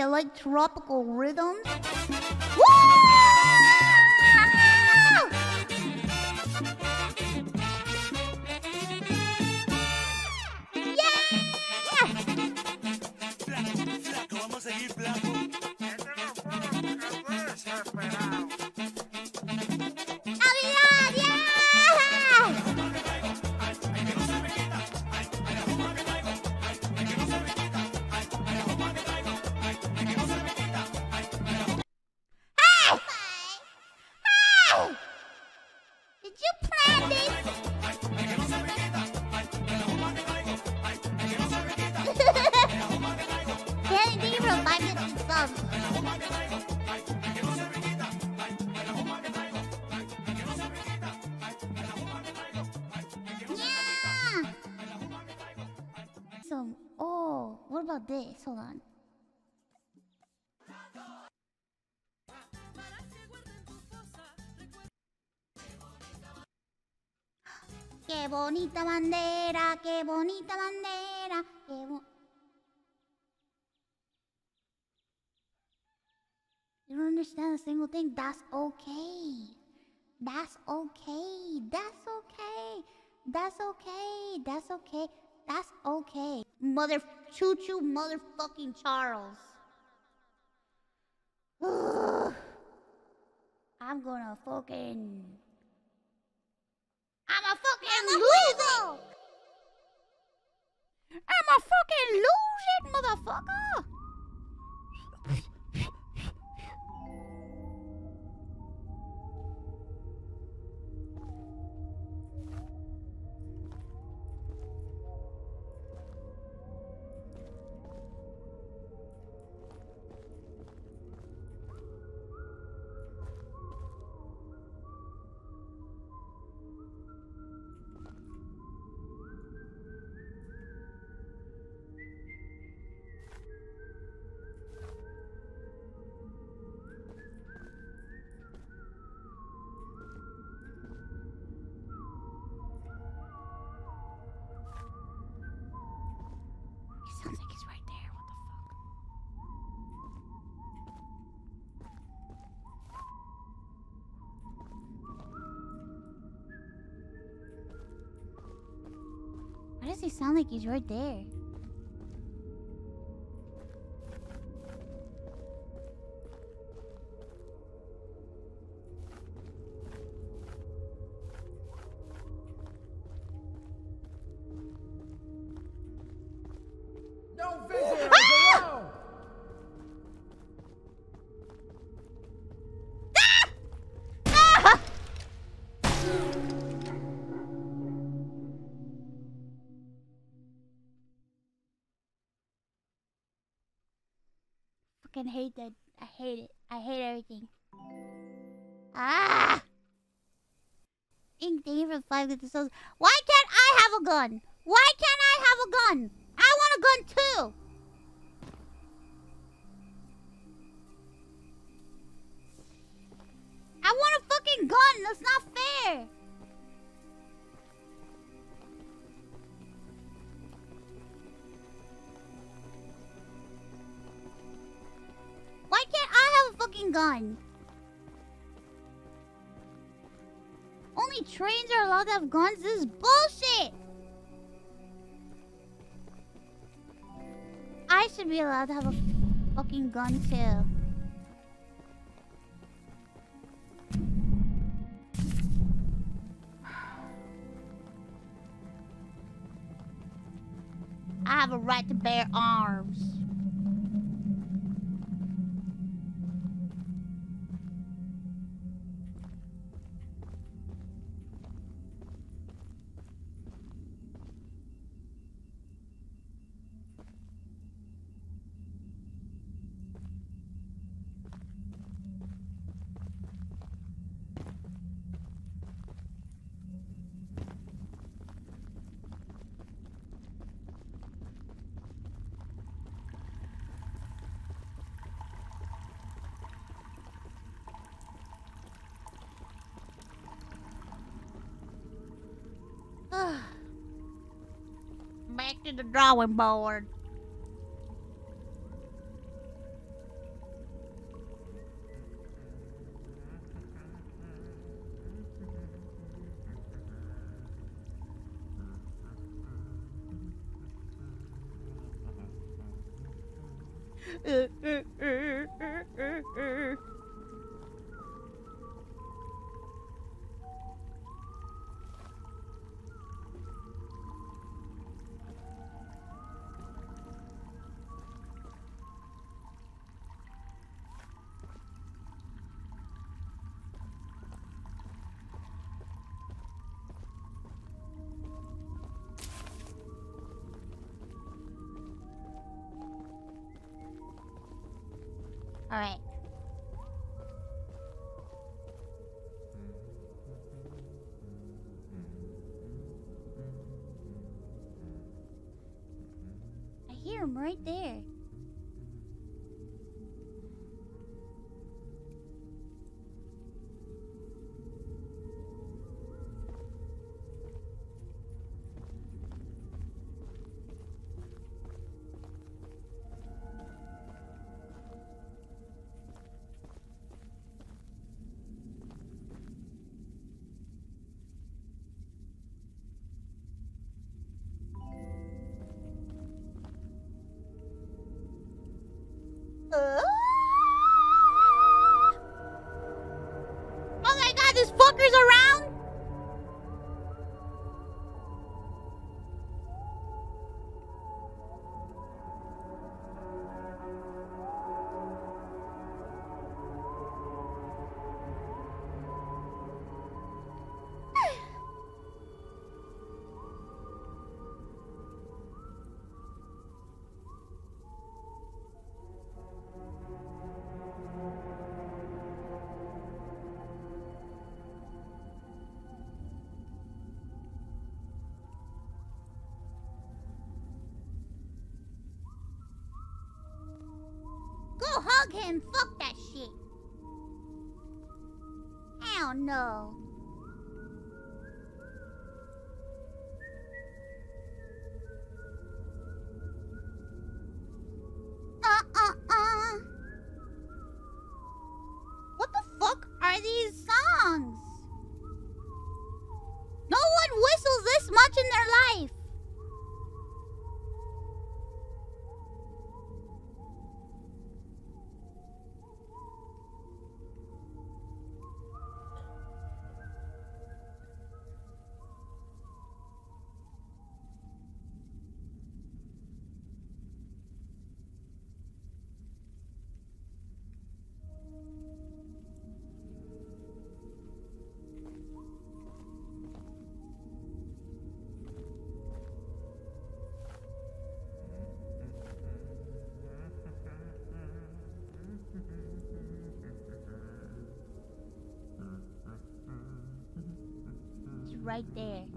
You like tropical rhythms? Bonita bandera, qué bonita bandera, qué bo- You don't understand a single thing. That's okay. That's okay. That's okay. That's okay. That's okay. That's okay. Mother choo choo motherfucking Charles. Ugh. I'm gonna fucking. I'm a fucking loser! I'm a fucking loser, motherfucker! Like he's right there? Fucking hate that. I hate it. I hate everything. Ah! Ink, thank you for five good souls. Why can't I have a gun? Why can't I have a gun? I want a gun too. I want a fucking gun. That's not fair. Only trains are allowed to have guns? This is bullshit! I should be allowed to have a fucking gun too. I have a right to bear arms. Drawing board. right there. him. Fuck that shit. Hell no. right there.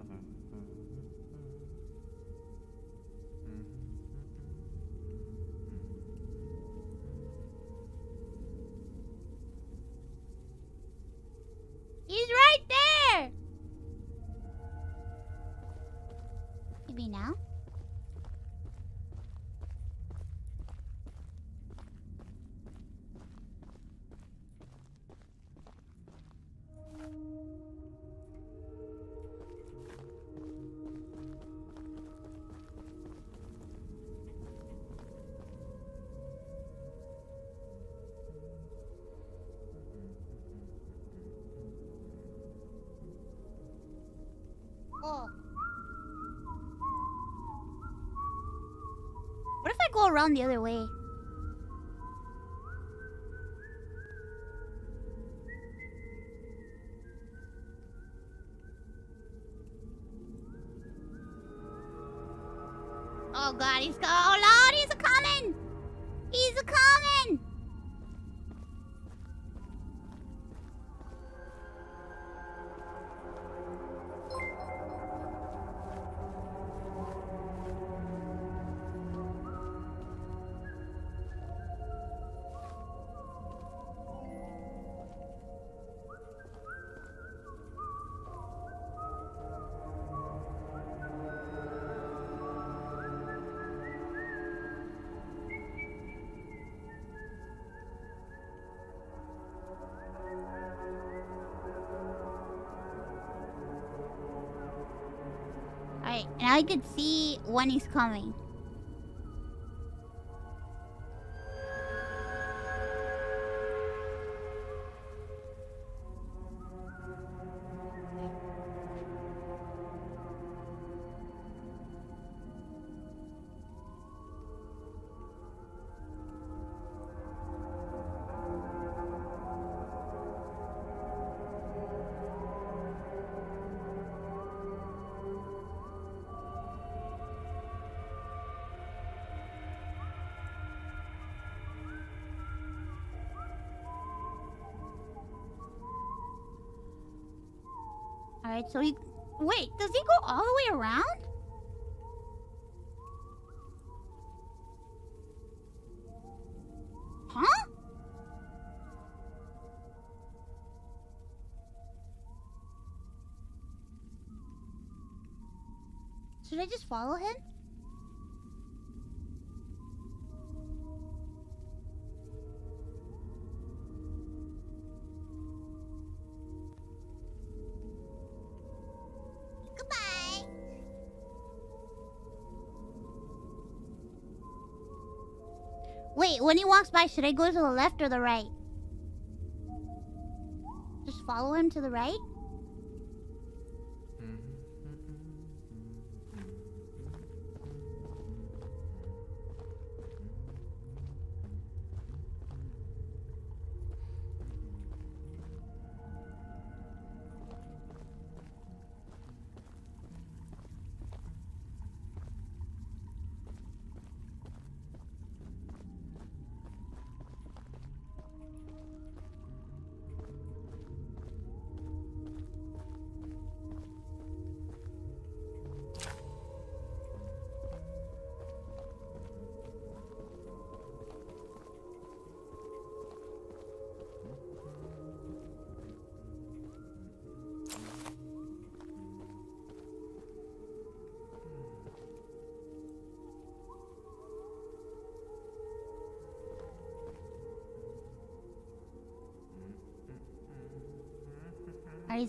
go around the other way. I could see when he's coming. So he... Wait, does he go all the way around? Huh? Should I just follow him? When he walks by, should I go to the left or the right? Just follow him to the right?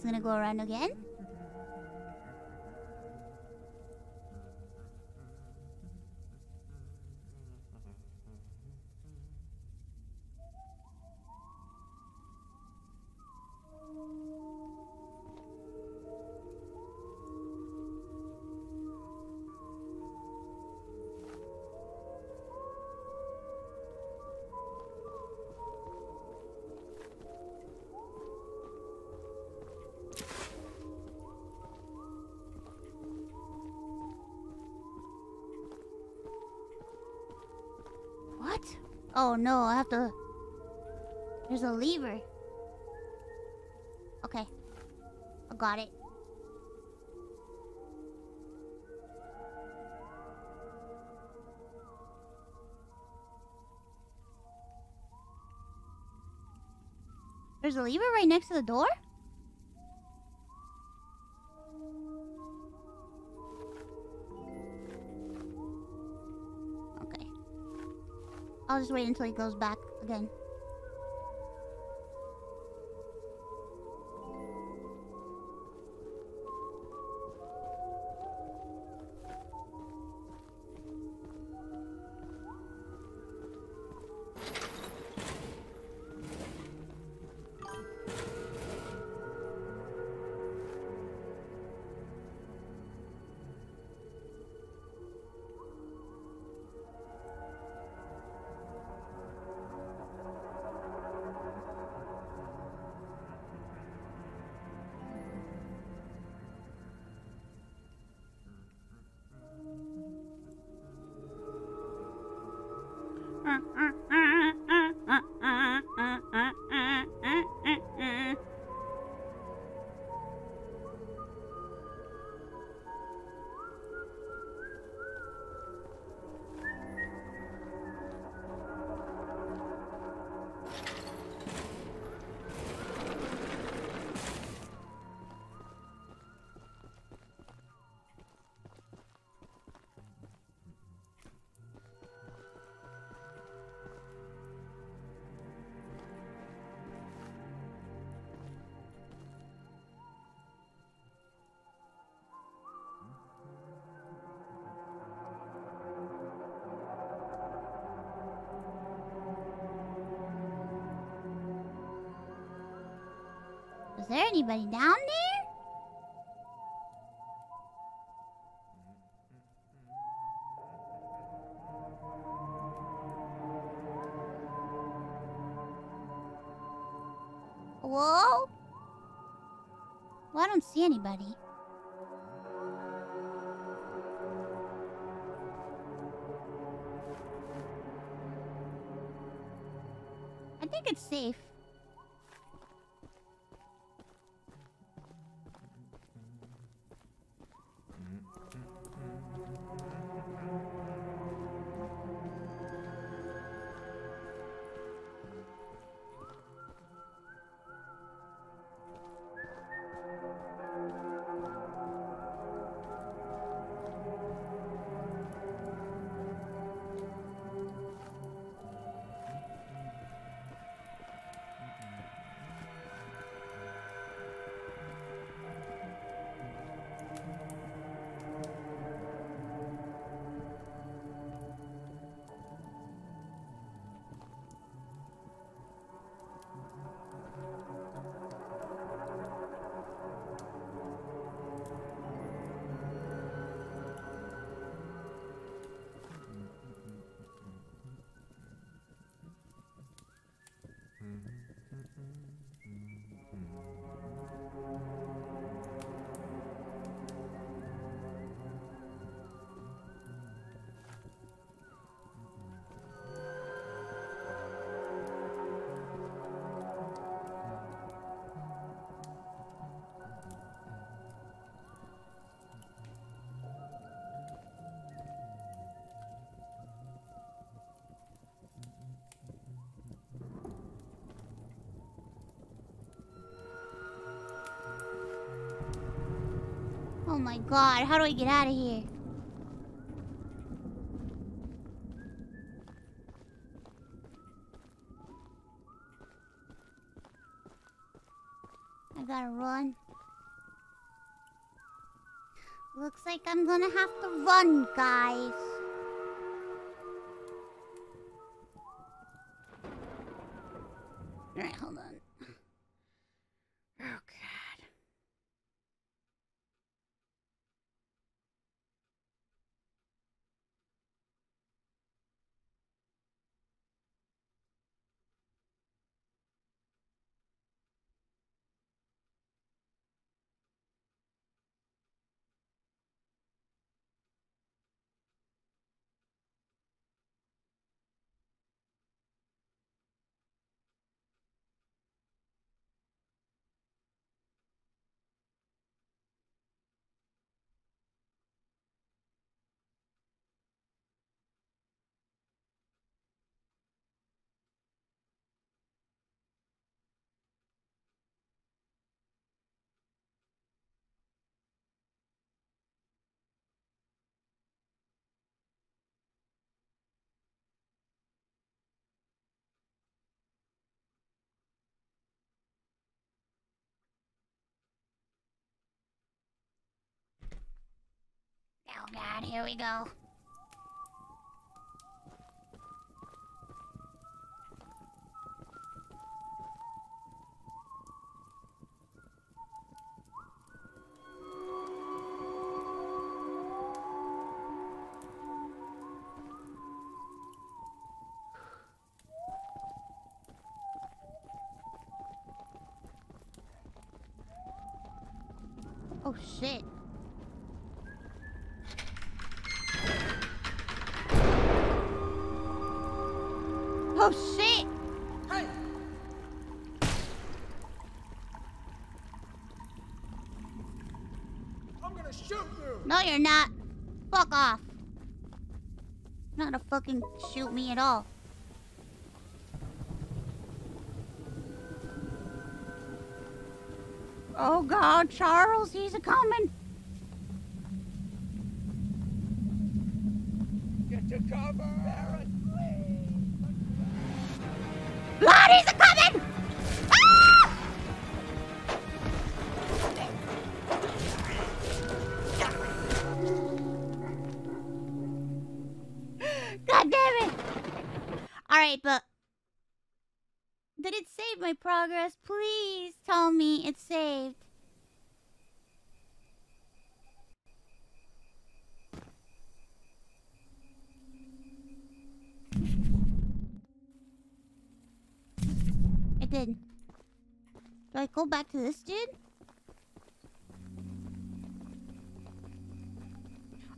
Gonna go around again? Oh no, I have to... There's a lever. Okay. I got it. There's a lever right next to the door? Just wait until he goes back again. Anybody down there? Whoa? Well, I don't see anybody. Oh my god, how do I get out of here? I gotta run. Looks like I'm gonna have to run, guys. God, here we go. No, you're not. Fuck off. Not to fucking shoot me at all. Oh god, Charles, he's a coming.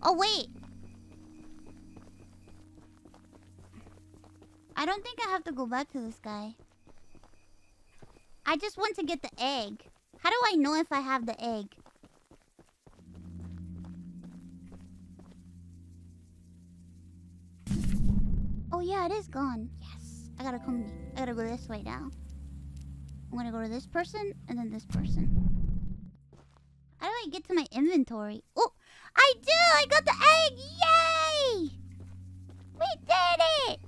Oh, wait. I don't think I have to go back to this guy. I just want to get the egg. How do I know if I have the egg? Oh yeah, it is gone. Yes. I gotta come. I gotta go this way now. I'm gonna go to this person and then this person. How do I get to my inventory? Oh, I do! I got the egg! Yay! We did it!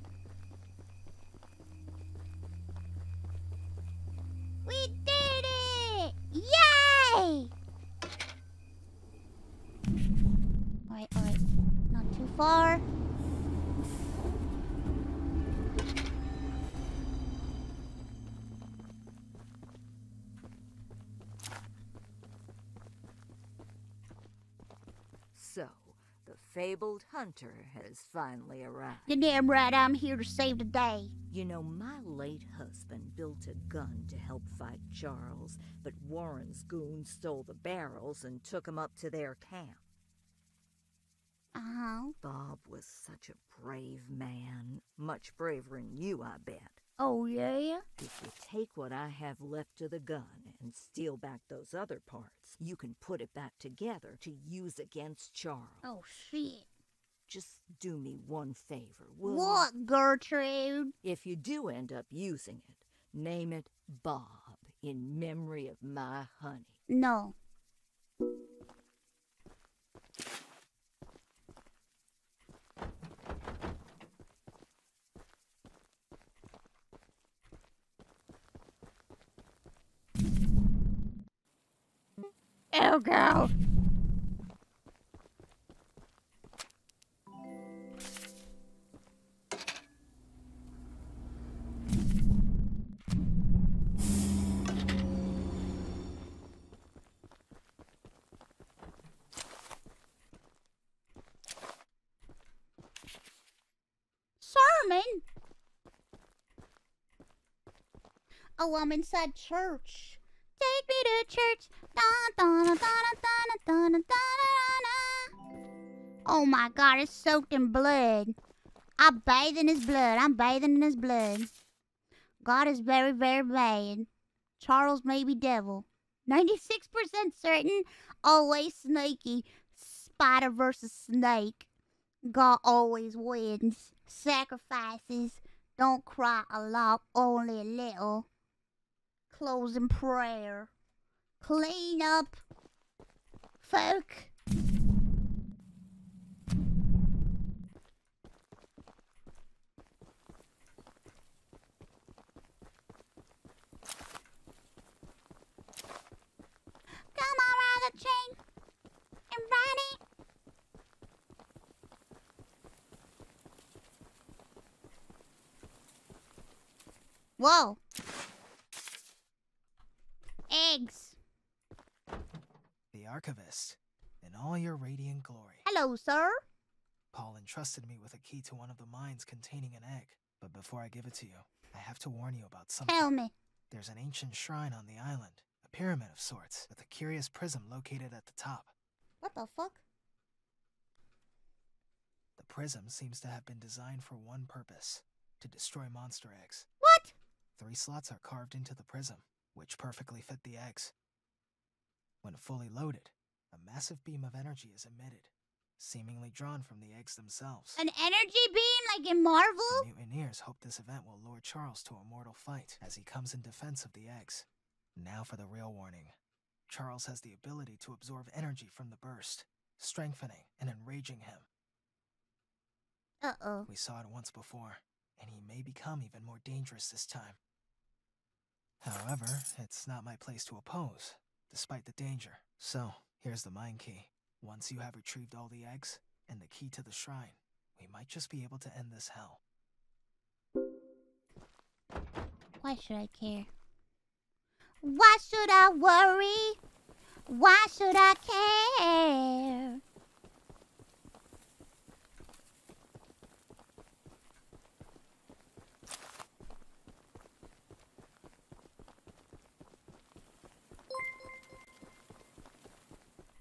We did it! Yay! Alright, alright. Not too far. So, the fabled hunter has finally arrived. You're damn right, I'm here to save the day. You know, my late husband built a gun to help fight Charles, but Warren's goons stole the barrels and took 'em up to their camp. Uh-huh. Bob was such a brave man. Much braver than you, I bet. Oh, yeah? If you take what I have left of the gun and steal back those other parts, you can put it back together to use against Charles. Oh, shit. Just do me one favor, will you? What, Gertrude? If you do end up using it, name it Bob in memory of my honey. No. Girl. Sermon? Oh, I'm church. Dun, Oh my god, it's soaked in blood. I bathe in his blood. I'm bathing in his blood. God is very, very bad. Charles may be devil. 96% certain, always snaky. Spider versus snake. God always wins. Sacrifices. Don't cry a lot, only a little. Closing prayer. Clean up. Folk. Come on. And ride it. Whoa. Eggs. Archivist, in all your radiant glory. Hello, sir. Paul entrusted me with a key to one of the mines containing an egg. But before I give it to you, I have to warn you about something. Tell me. There's an ancient shrine on the island, a pyramid of sorts, with a curious prism located at the top. What the fuck? The prism seems to have been designed for one purpose to destroy monster eggs. What? Three slots are carved into the prism, which perfectly fit the eggs. When fully loaded, a massive beam of energy is emitted, seemingly drawn from the eggs themselves. An energy beam like in Marvel? The mutineers hope this event will lure Charles to a mortal fight as he comes in defense of the eggs. Now for the real warning. Charles has the ability to absorb energy from the burst, strengthening and enraging him. Uh-oh. We saw it once before, and he may become even more dangerous this time. However, it's not my place to oppose, despite the danger. So, here's the mine key. Once you have retrieved all the eggs and the key to the shrine, we might just be able to end this hell. Why should I care? Why should I worry? Why should I care?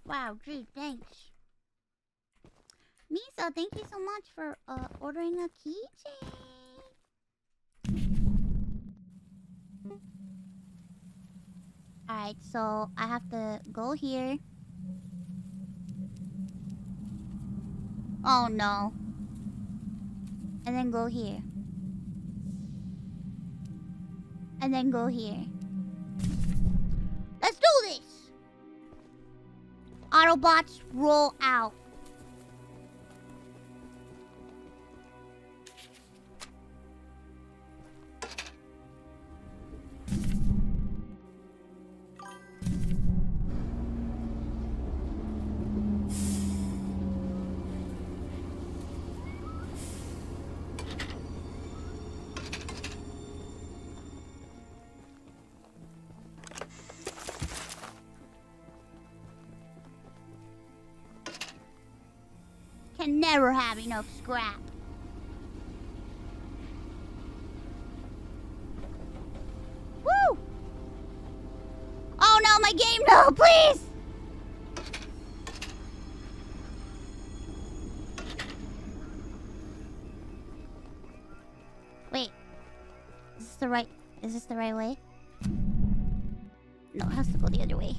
Wow, gee, thanks. Misa, thank you so much for uh, ordering a keychain. Alright, so I have to go here. Oh no. And then go here. And then go here. Let's do this! Autobots roll out. Can never have enough scrap. Woo! Oh no, my game, no, please! Wait. Is this the right is this the right way? No, it has to go the other way.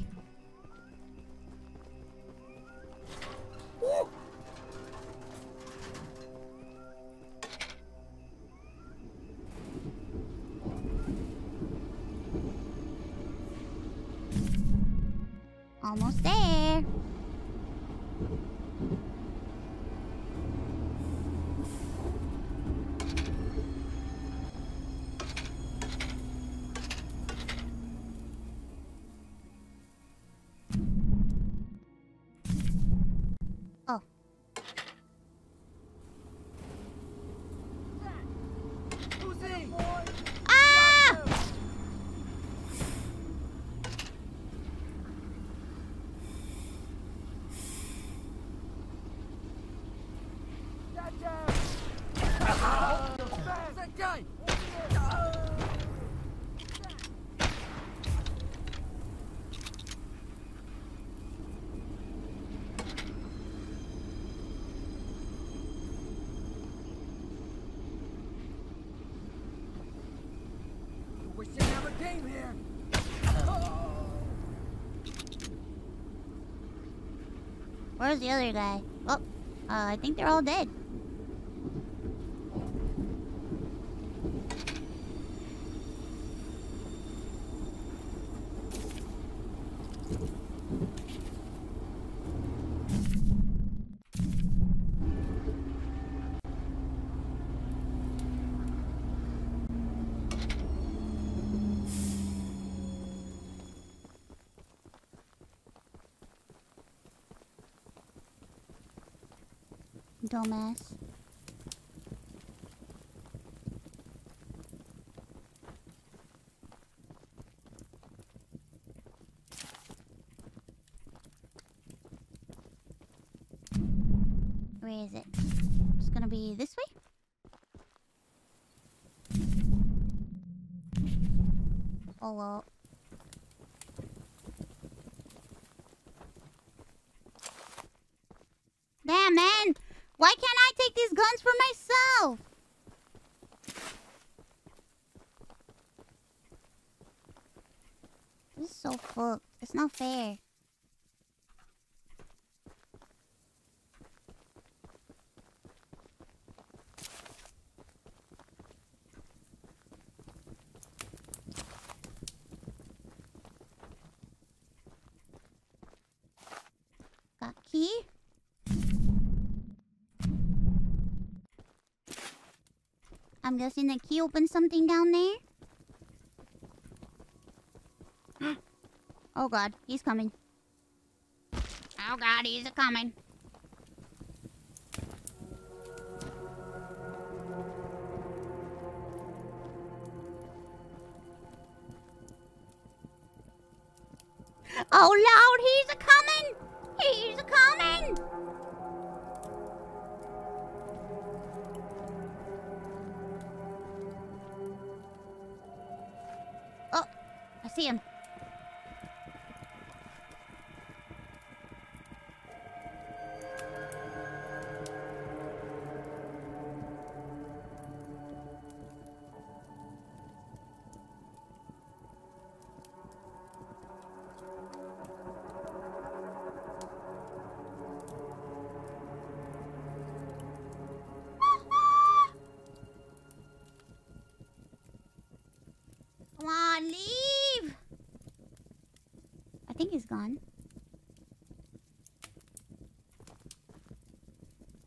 Where's the other guy? Oh, uh, I think they're all dead. Where is it? It's gonna be this way? Oh well. Damn, man! Why can't I take these guns for myself? This is so fucked. It's not fair. Got key? I'm guessing the key opens something down there. Oh god, he's coming. Oh god, he's a coming. I think he's gone.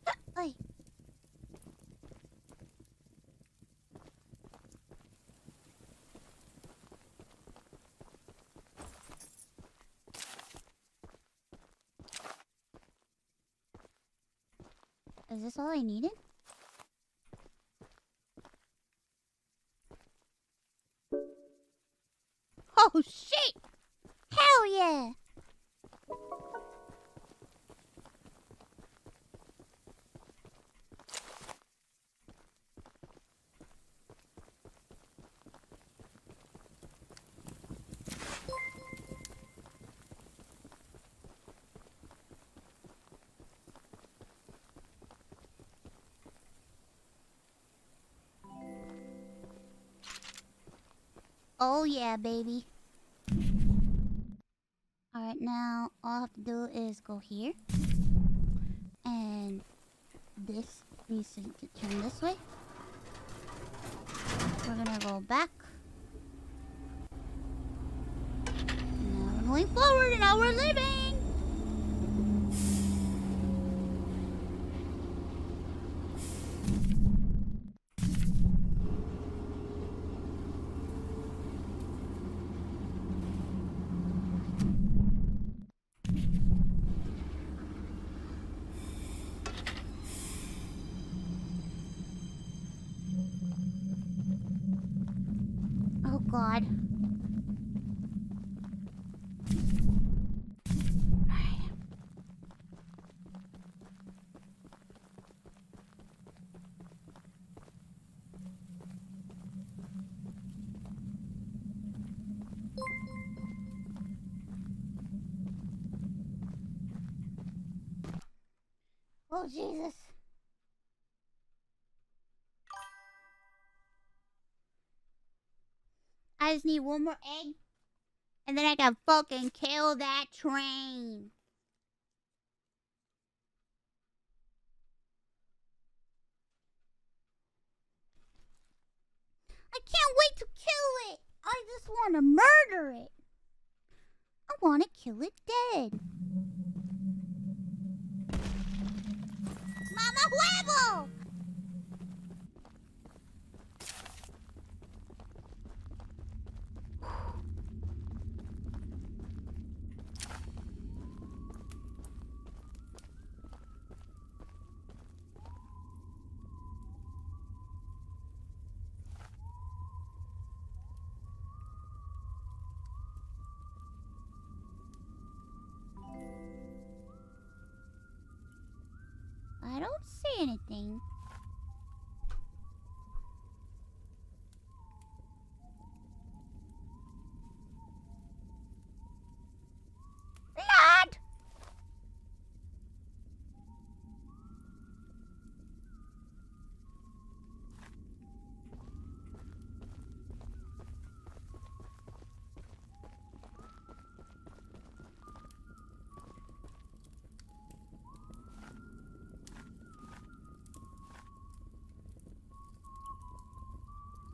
Oi. Is this all I needed? Oh yeah, baby. Alright, now all I have to do is go here. And this needs to, turn this way. Oh, Jesus. I just need one more egg. And then I can fucking kill that train.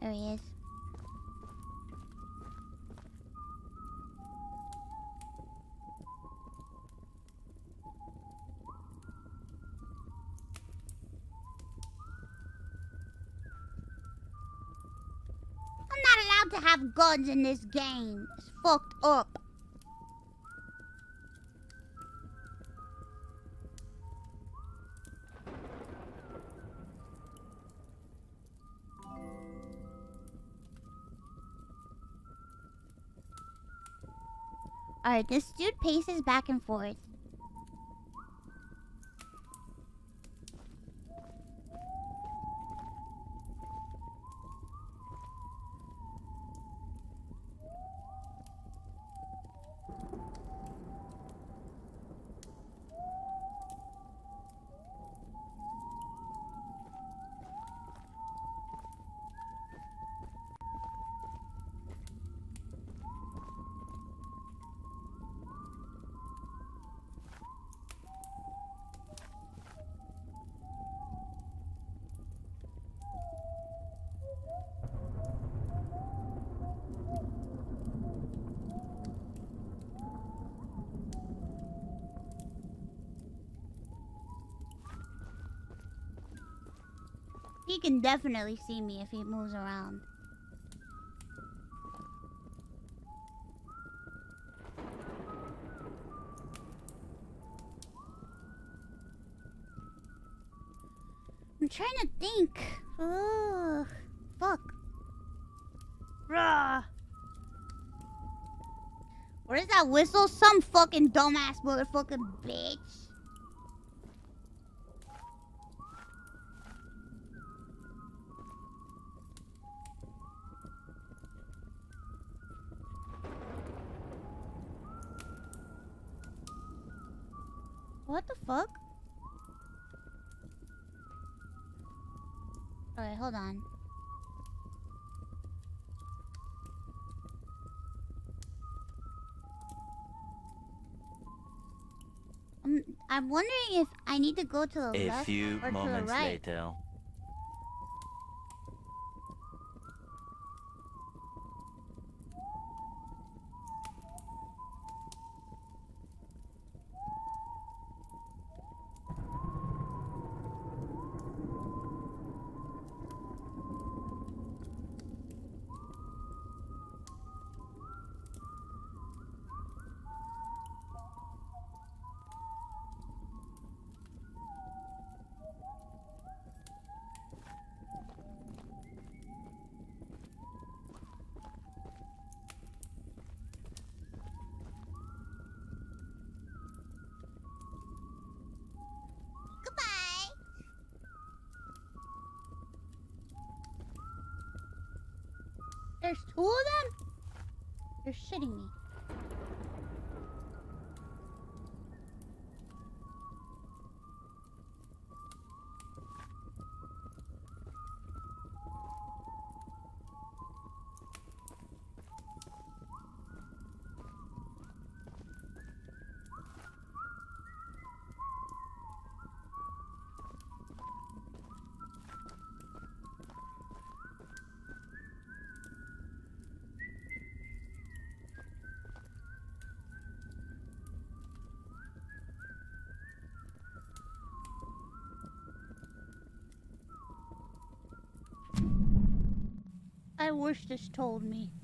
There he is. I'm not allowed to have guns in this game. It's fucked up. This dude paces back and forth. Can definitely see me if he moves around. I'm trying to think. Ugh. Fuck. Rah. What is that whistle? Some fucking dumbass motherfucking bitch. I'm, wondering if I need to go to the A left few or to the moments right. later. Wish this told me.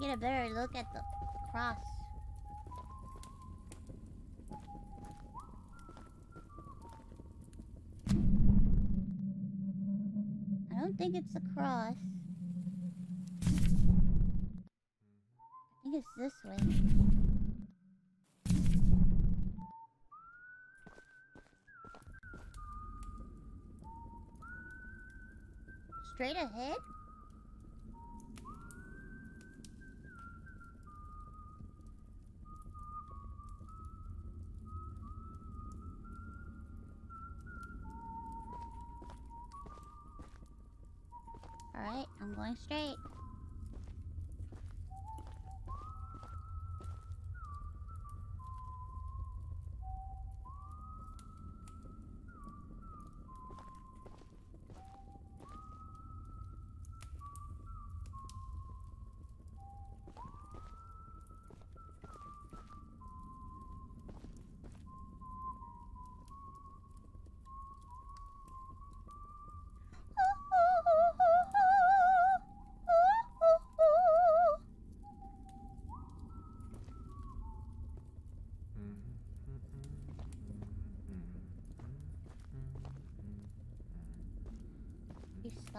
Get a better look at the cross. I don't think it's a cross. I think it's this way. Straight ahead? Straight.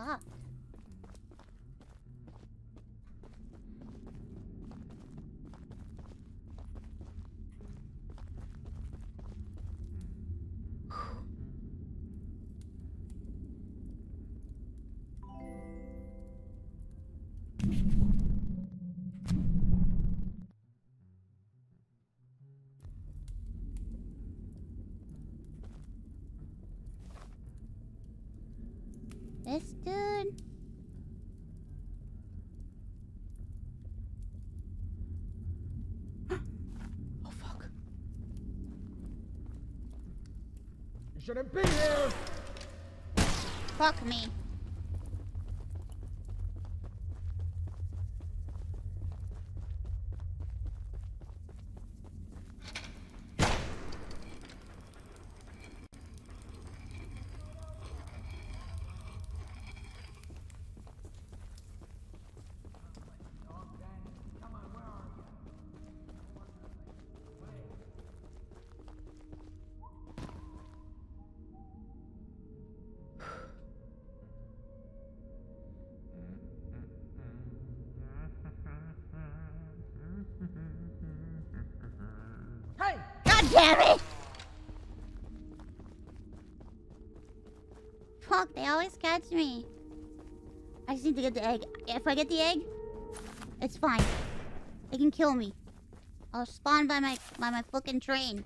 You You shouldn't be here! Fuck me. They always catch me. I just need to get the egg. If I get the egg, it's fine. They can kill me. I'll spawn by my by my fucking train.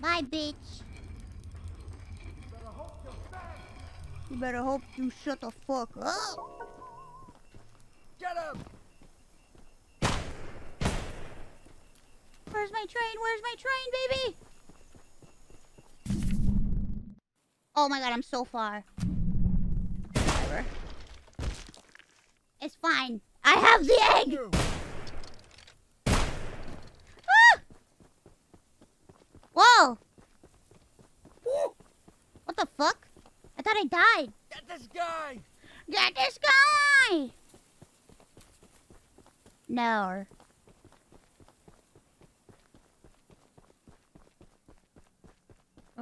Bye, bitch. You better hope you shut the fuck up. Get him! Where's my train? Where's my train, baby? Oh my god, I'm so far. Whatever. It's fine. I have the egg. Ah! Whoa. What the fuck? I thought I died. Get this guy! Get this guy! No.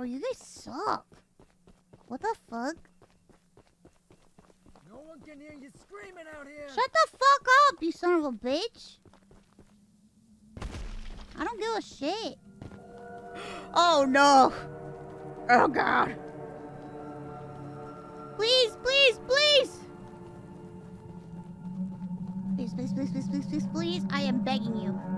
Oh, you guys suck. What the fuck? No one can hear you screaming out here! Shut the fuck up, you son of a bitch. I don't give a shit. Oh no. Oh god. Please, please, please. Please, please, please, please, please, please, please. I am begging you.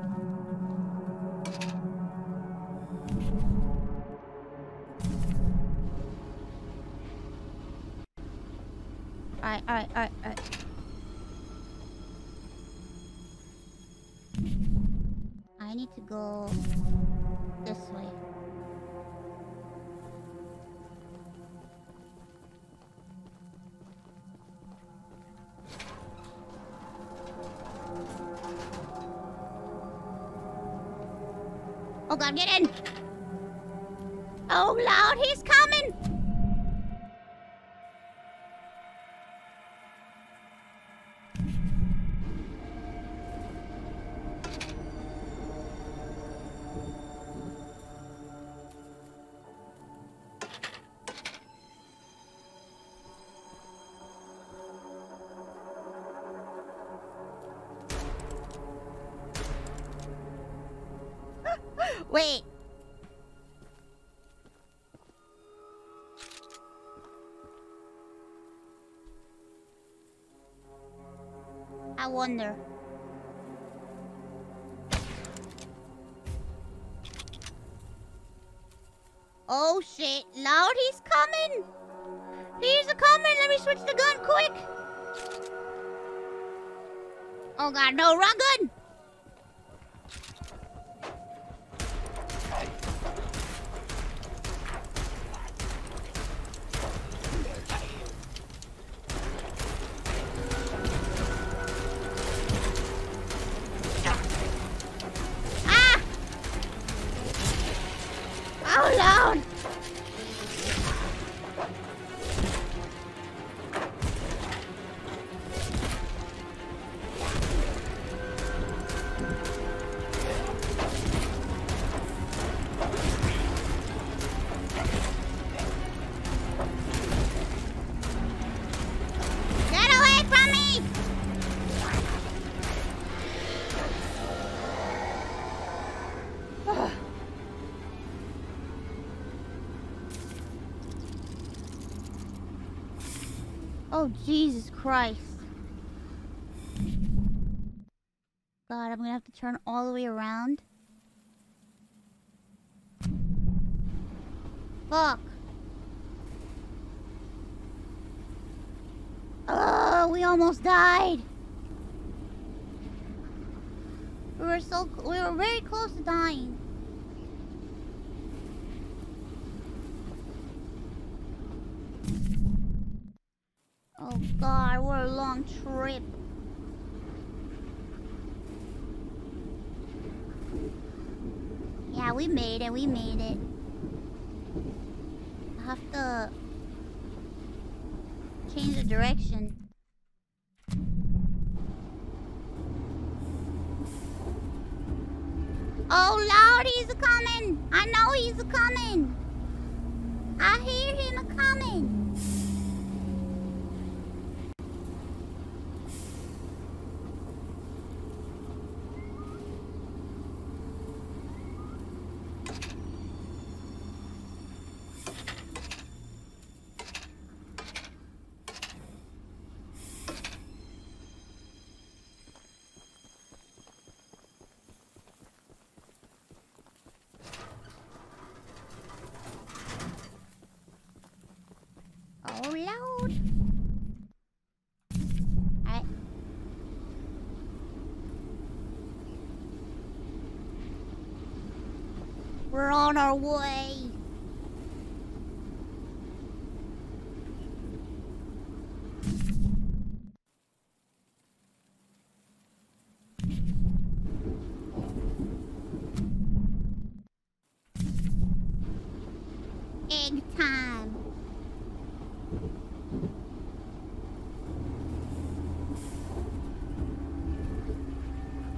Wonder. Oh shit, loud, he's coming! He's a coming, let me switch the gun quick! Oh god, no, wrong gun! Oh, Jesus Christ. God, I'm gonna have to turn all the way around. Fuck. Oh, we almost died. We were so, we were very close to dying. Oh god, what a long trip. Yeah, we made it, we made it. I have to change the direction. Oh lord, he's a coming! I know he's a coming! I hear him a coming! Lord! Alright. We're on our way.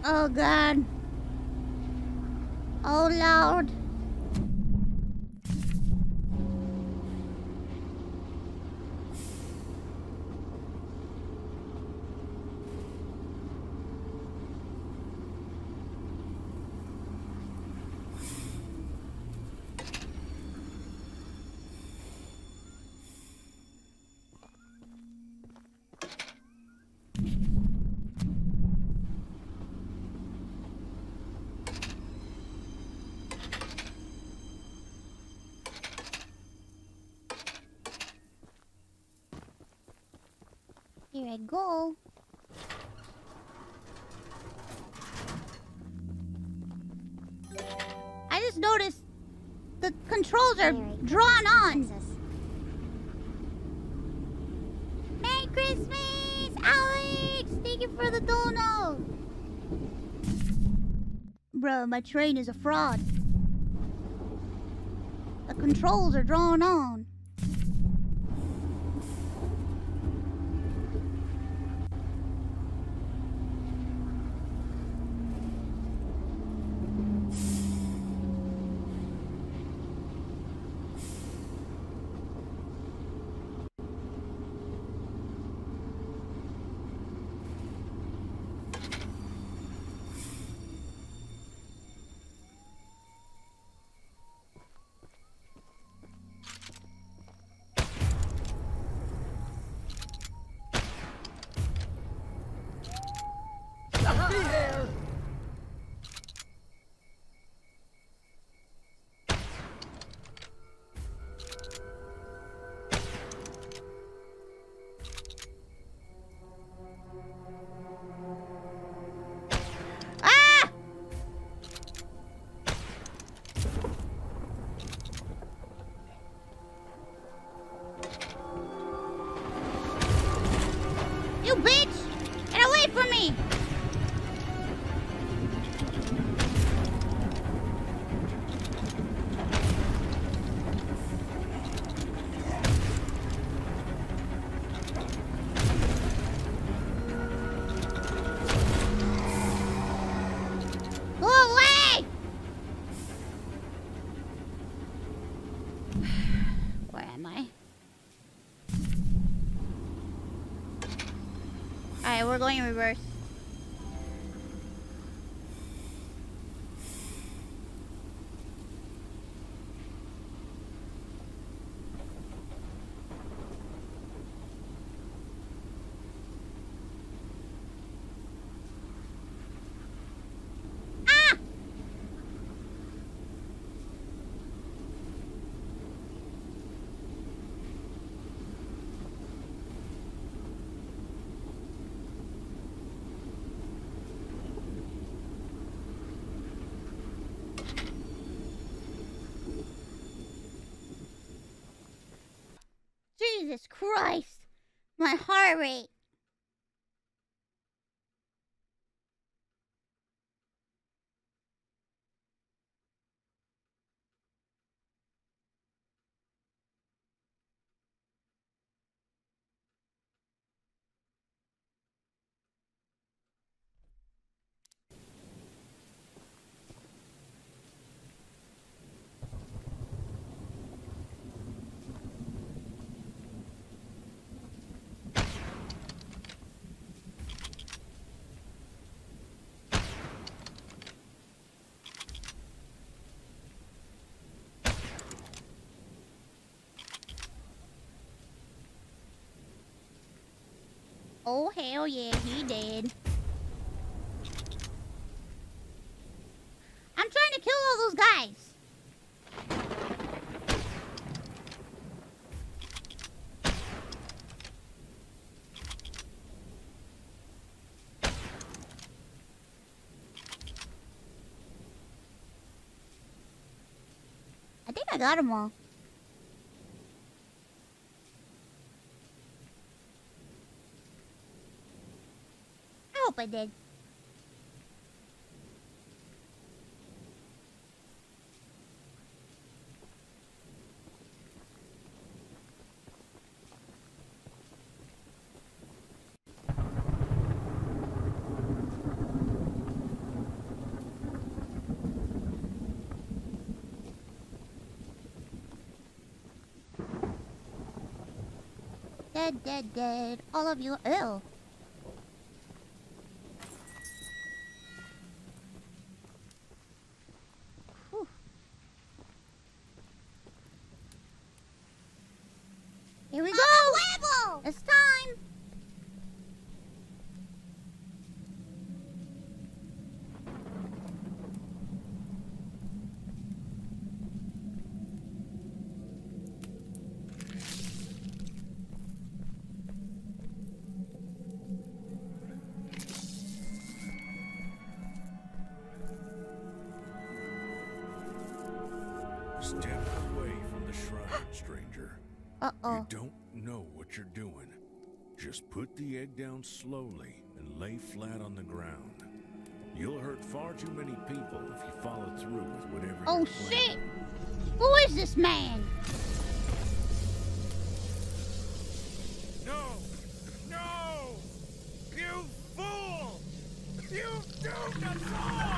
Oh god. Oh lord. Here I go. I just noticed the controls are drawn on. Merry Christmas, Alex! Thank you for the donut. Bro, my train is a fraud. The controls are drawn on. We're going in reverse. Jesus Christ! My heart rate. Oh hell yeah, he did. I'm trying to kill all those guys. I think I got them all. Dead, dead, dead. All of you are ill. Stranger. Uh-oh. You don't know what you're doing. Just put the egg down slowly and lay flat on the ground. You'll hurt far too many people if you follow through with whatever Oh shit! Who is this man? No! No! You fool! You doomed us all!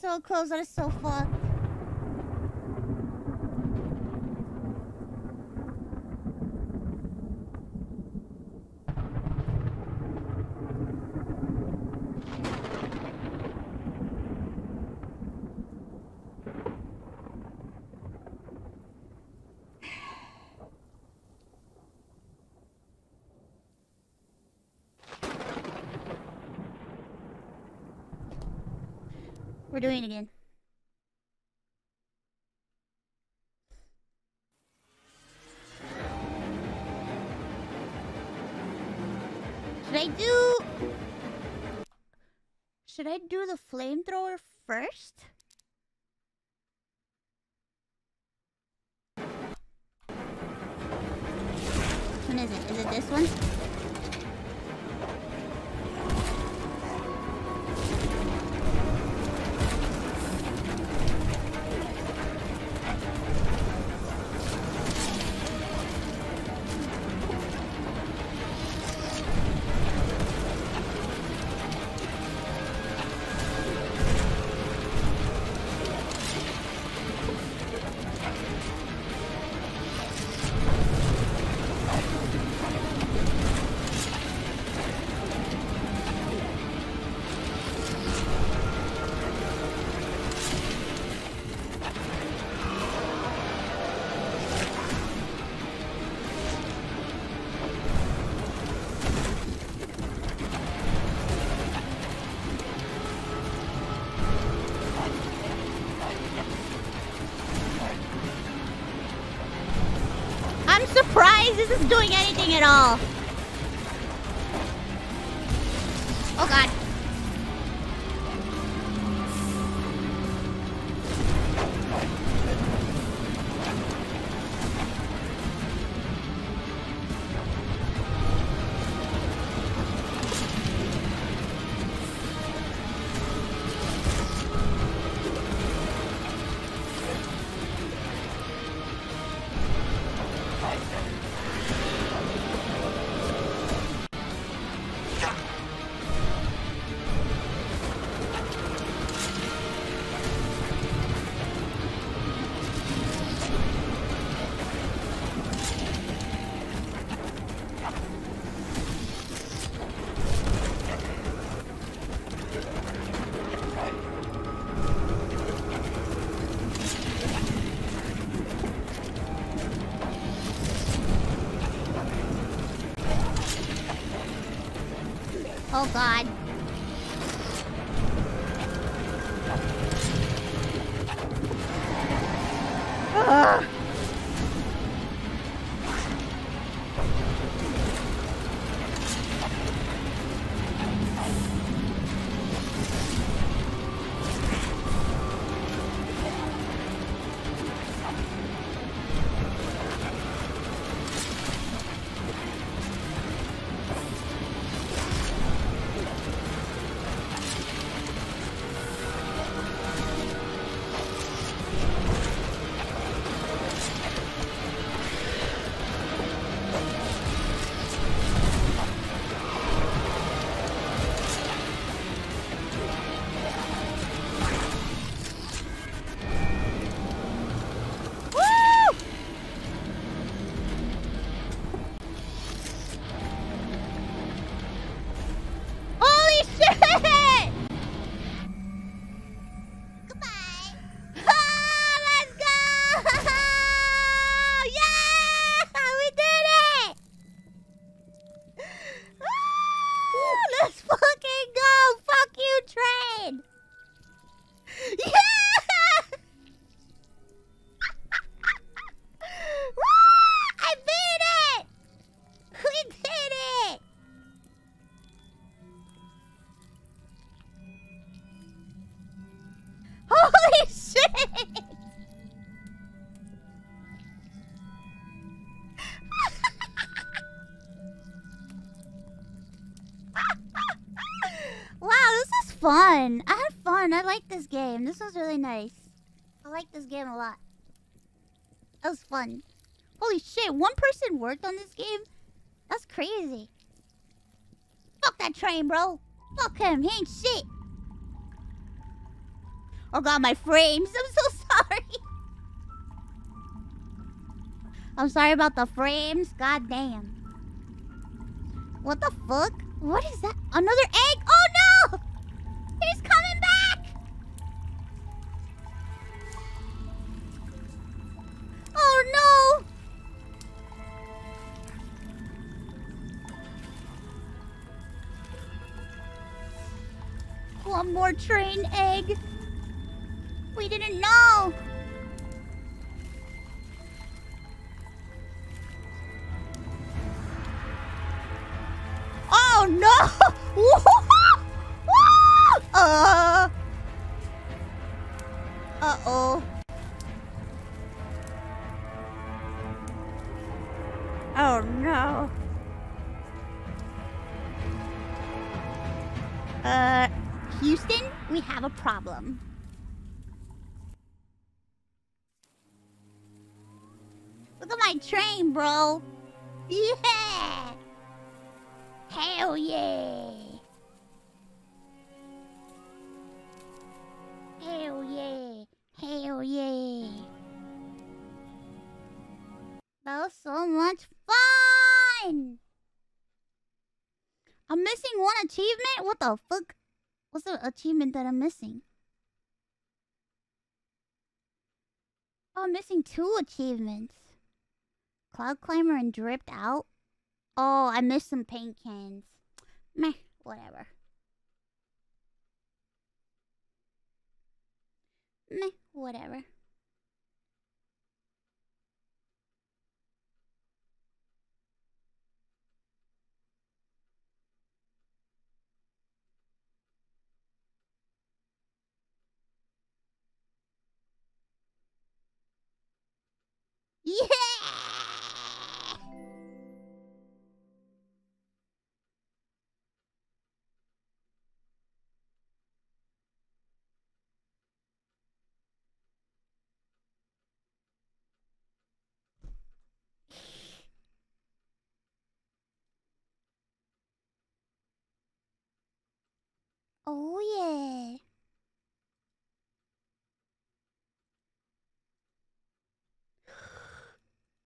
So close. That is so fucked. Doing again. Should I do... Should I do the flamethrower first? Which one is it? Is it this one? This is doing anything at all. God. Fun. I had fun. I like this game. This was really nice. I like this game a lot. That was fun. Holy shit, one person worked on this game? That's crazy. Fuck that train, bro. Fuck him. He ain't shit. Oh god, my frames. I'm so sorry. I'm sorry about the frames. God damn. What the fuck? What is that? Another egg? train egg. We didn't know. What the fuck? What's the achievement that I'm missing? Oh, I'm missing two achievements. Cloud Climber and Dripped Out? Oh, I missed some paint cans. Meh, whatever. Meh, whatever. Yeah! Oh yeah.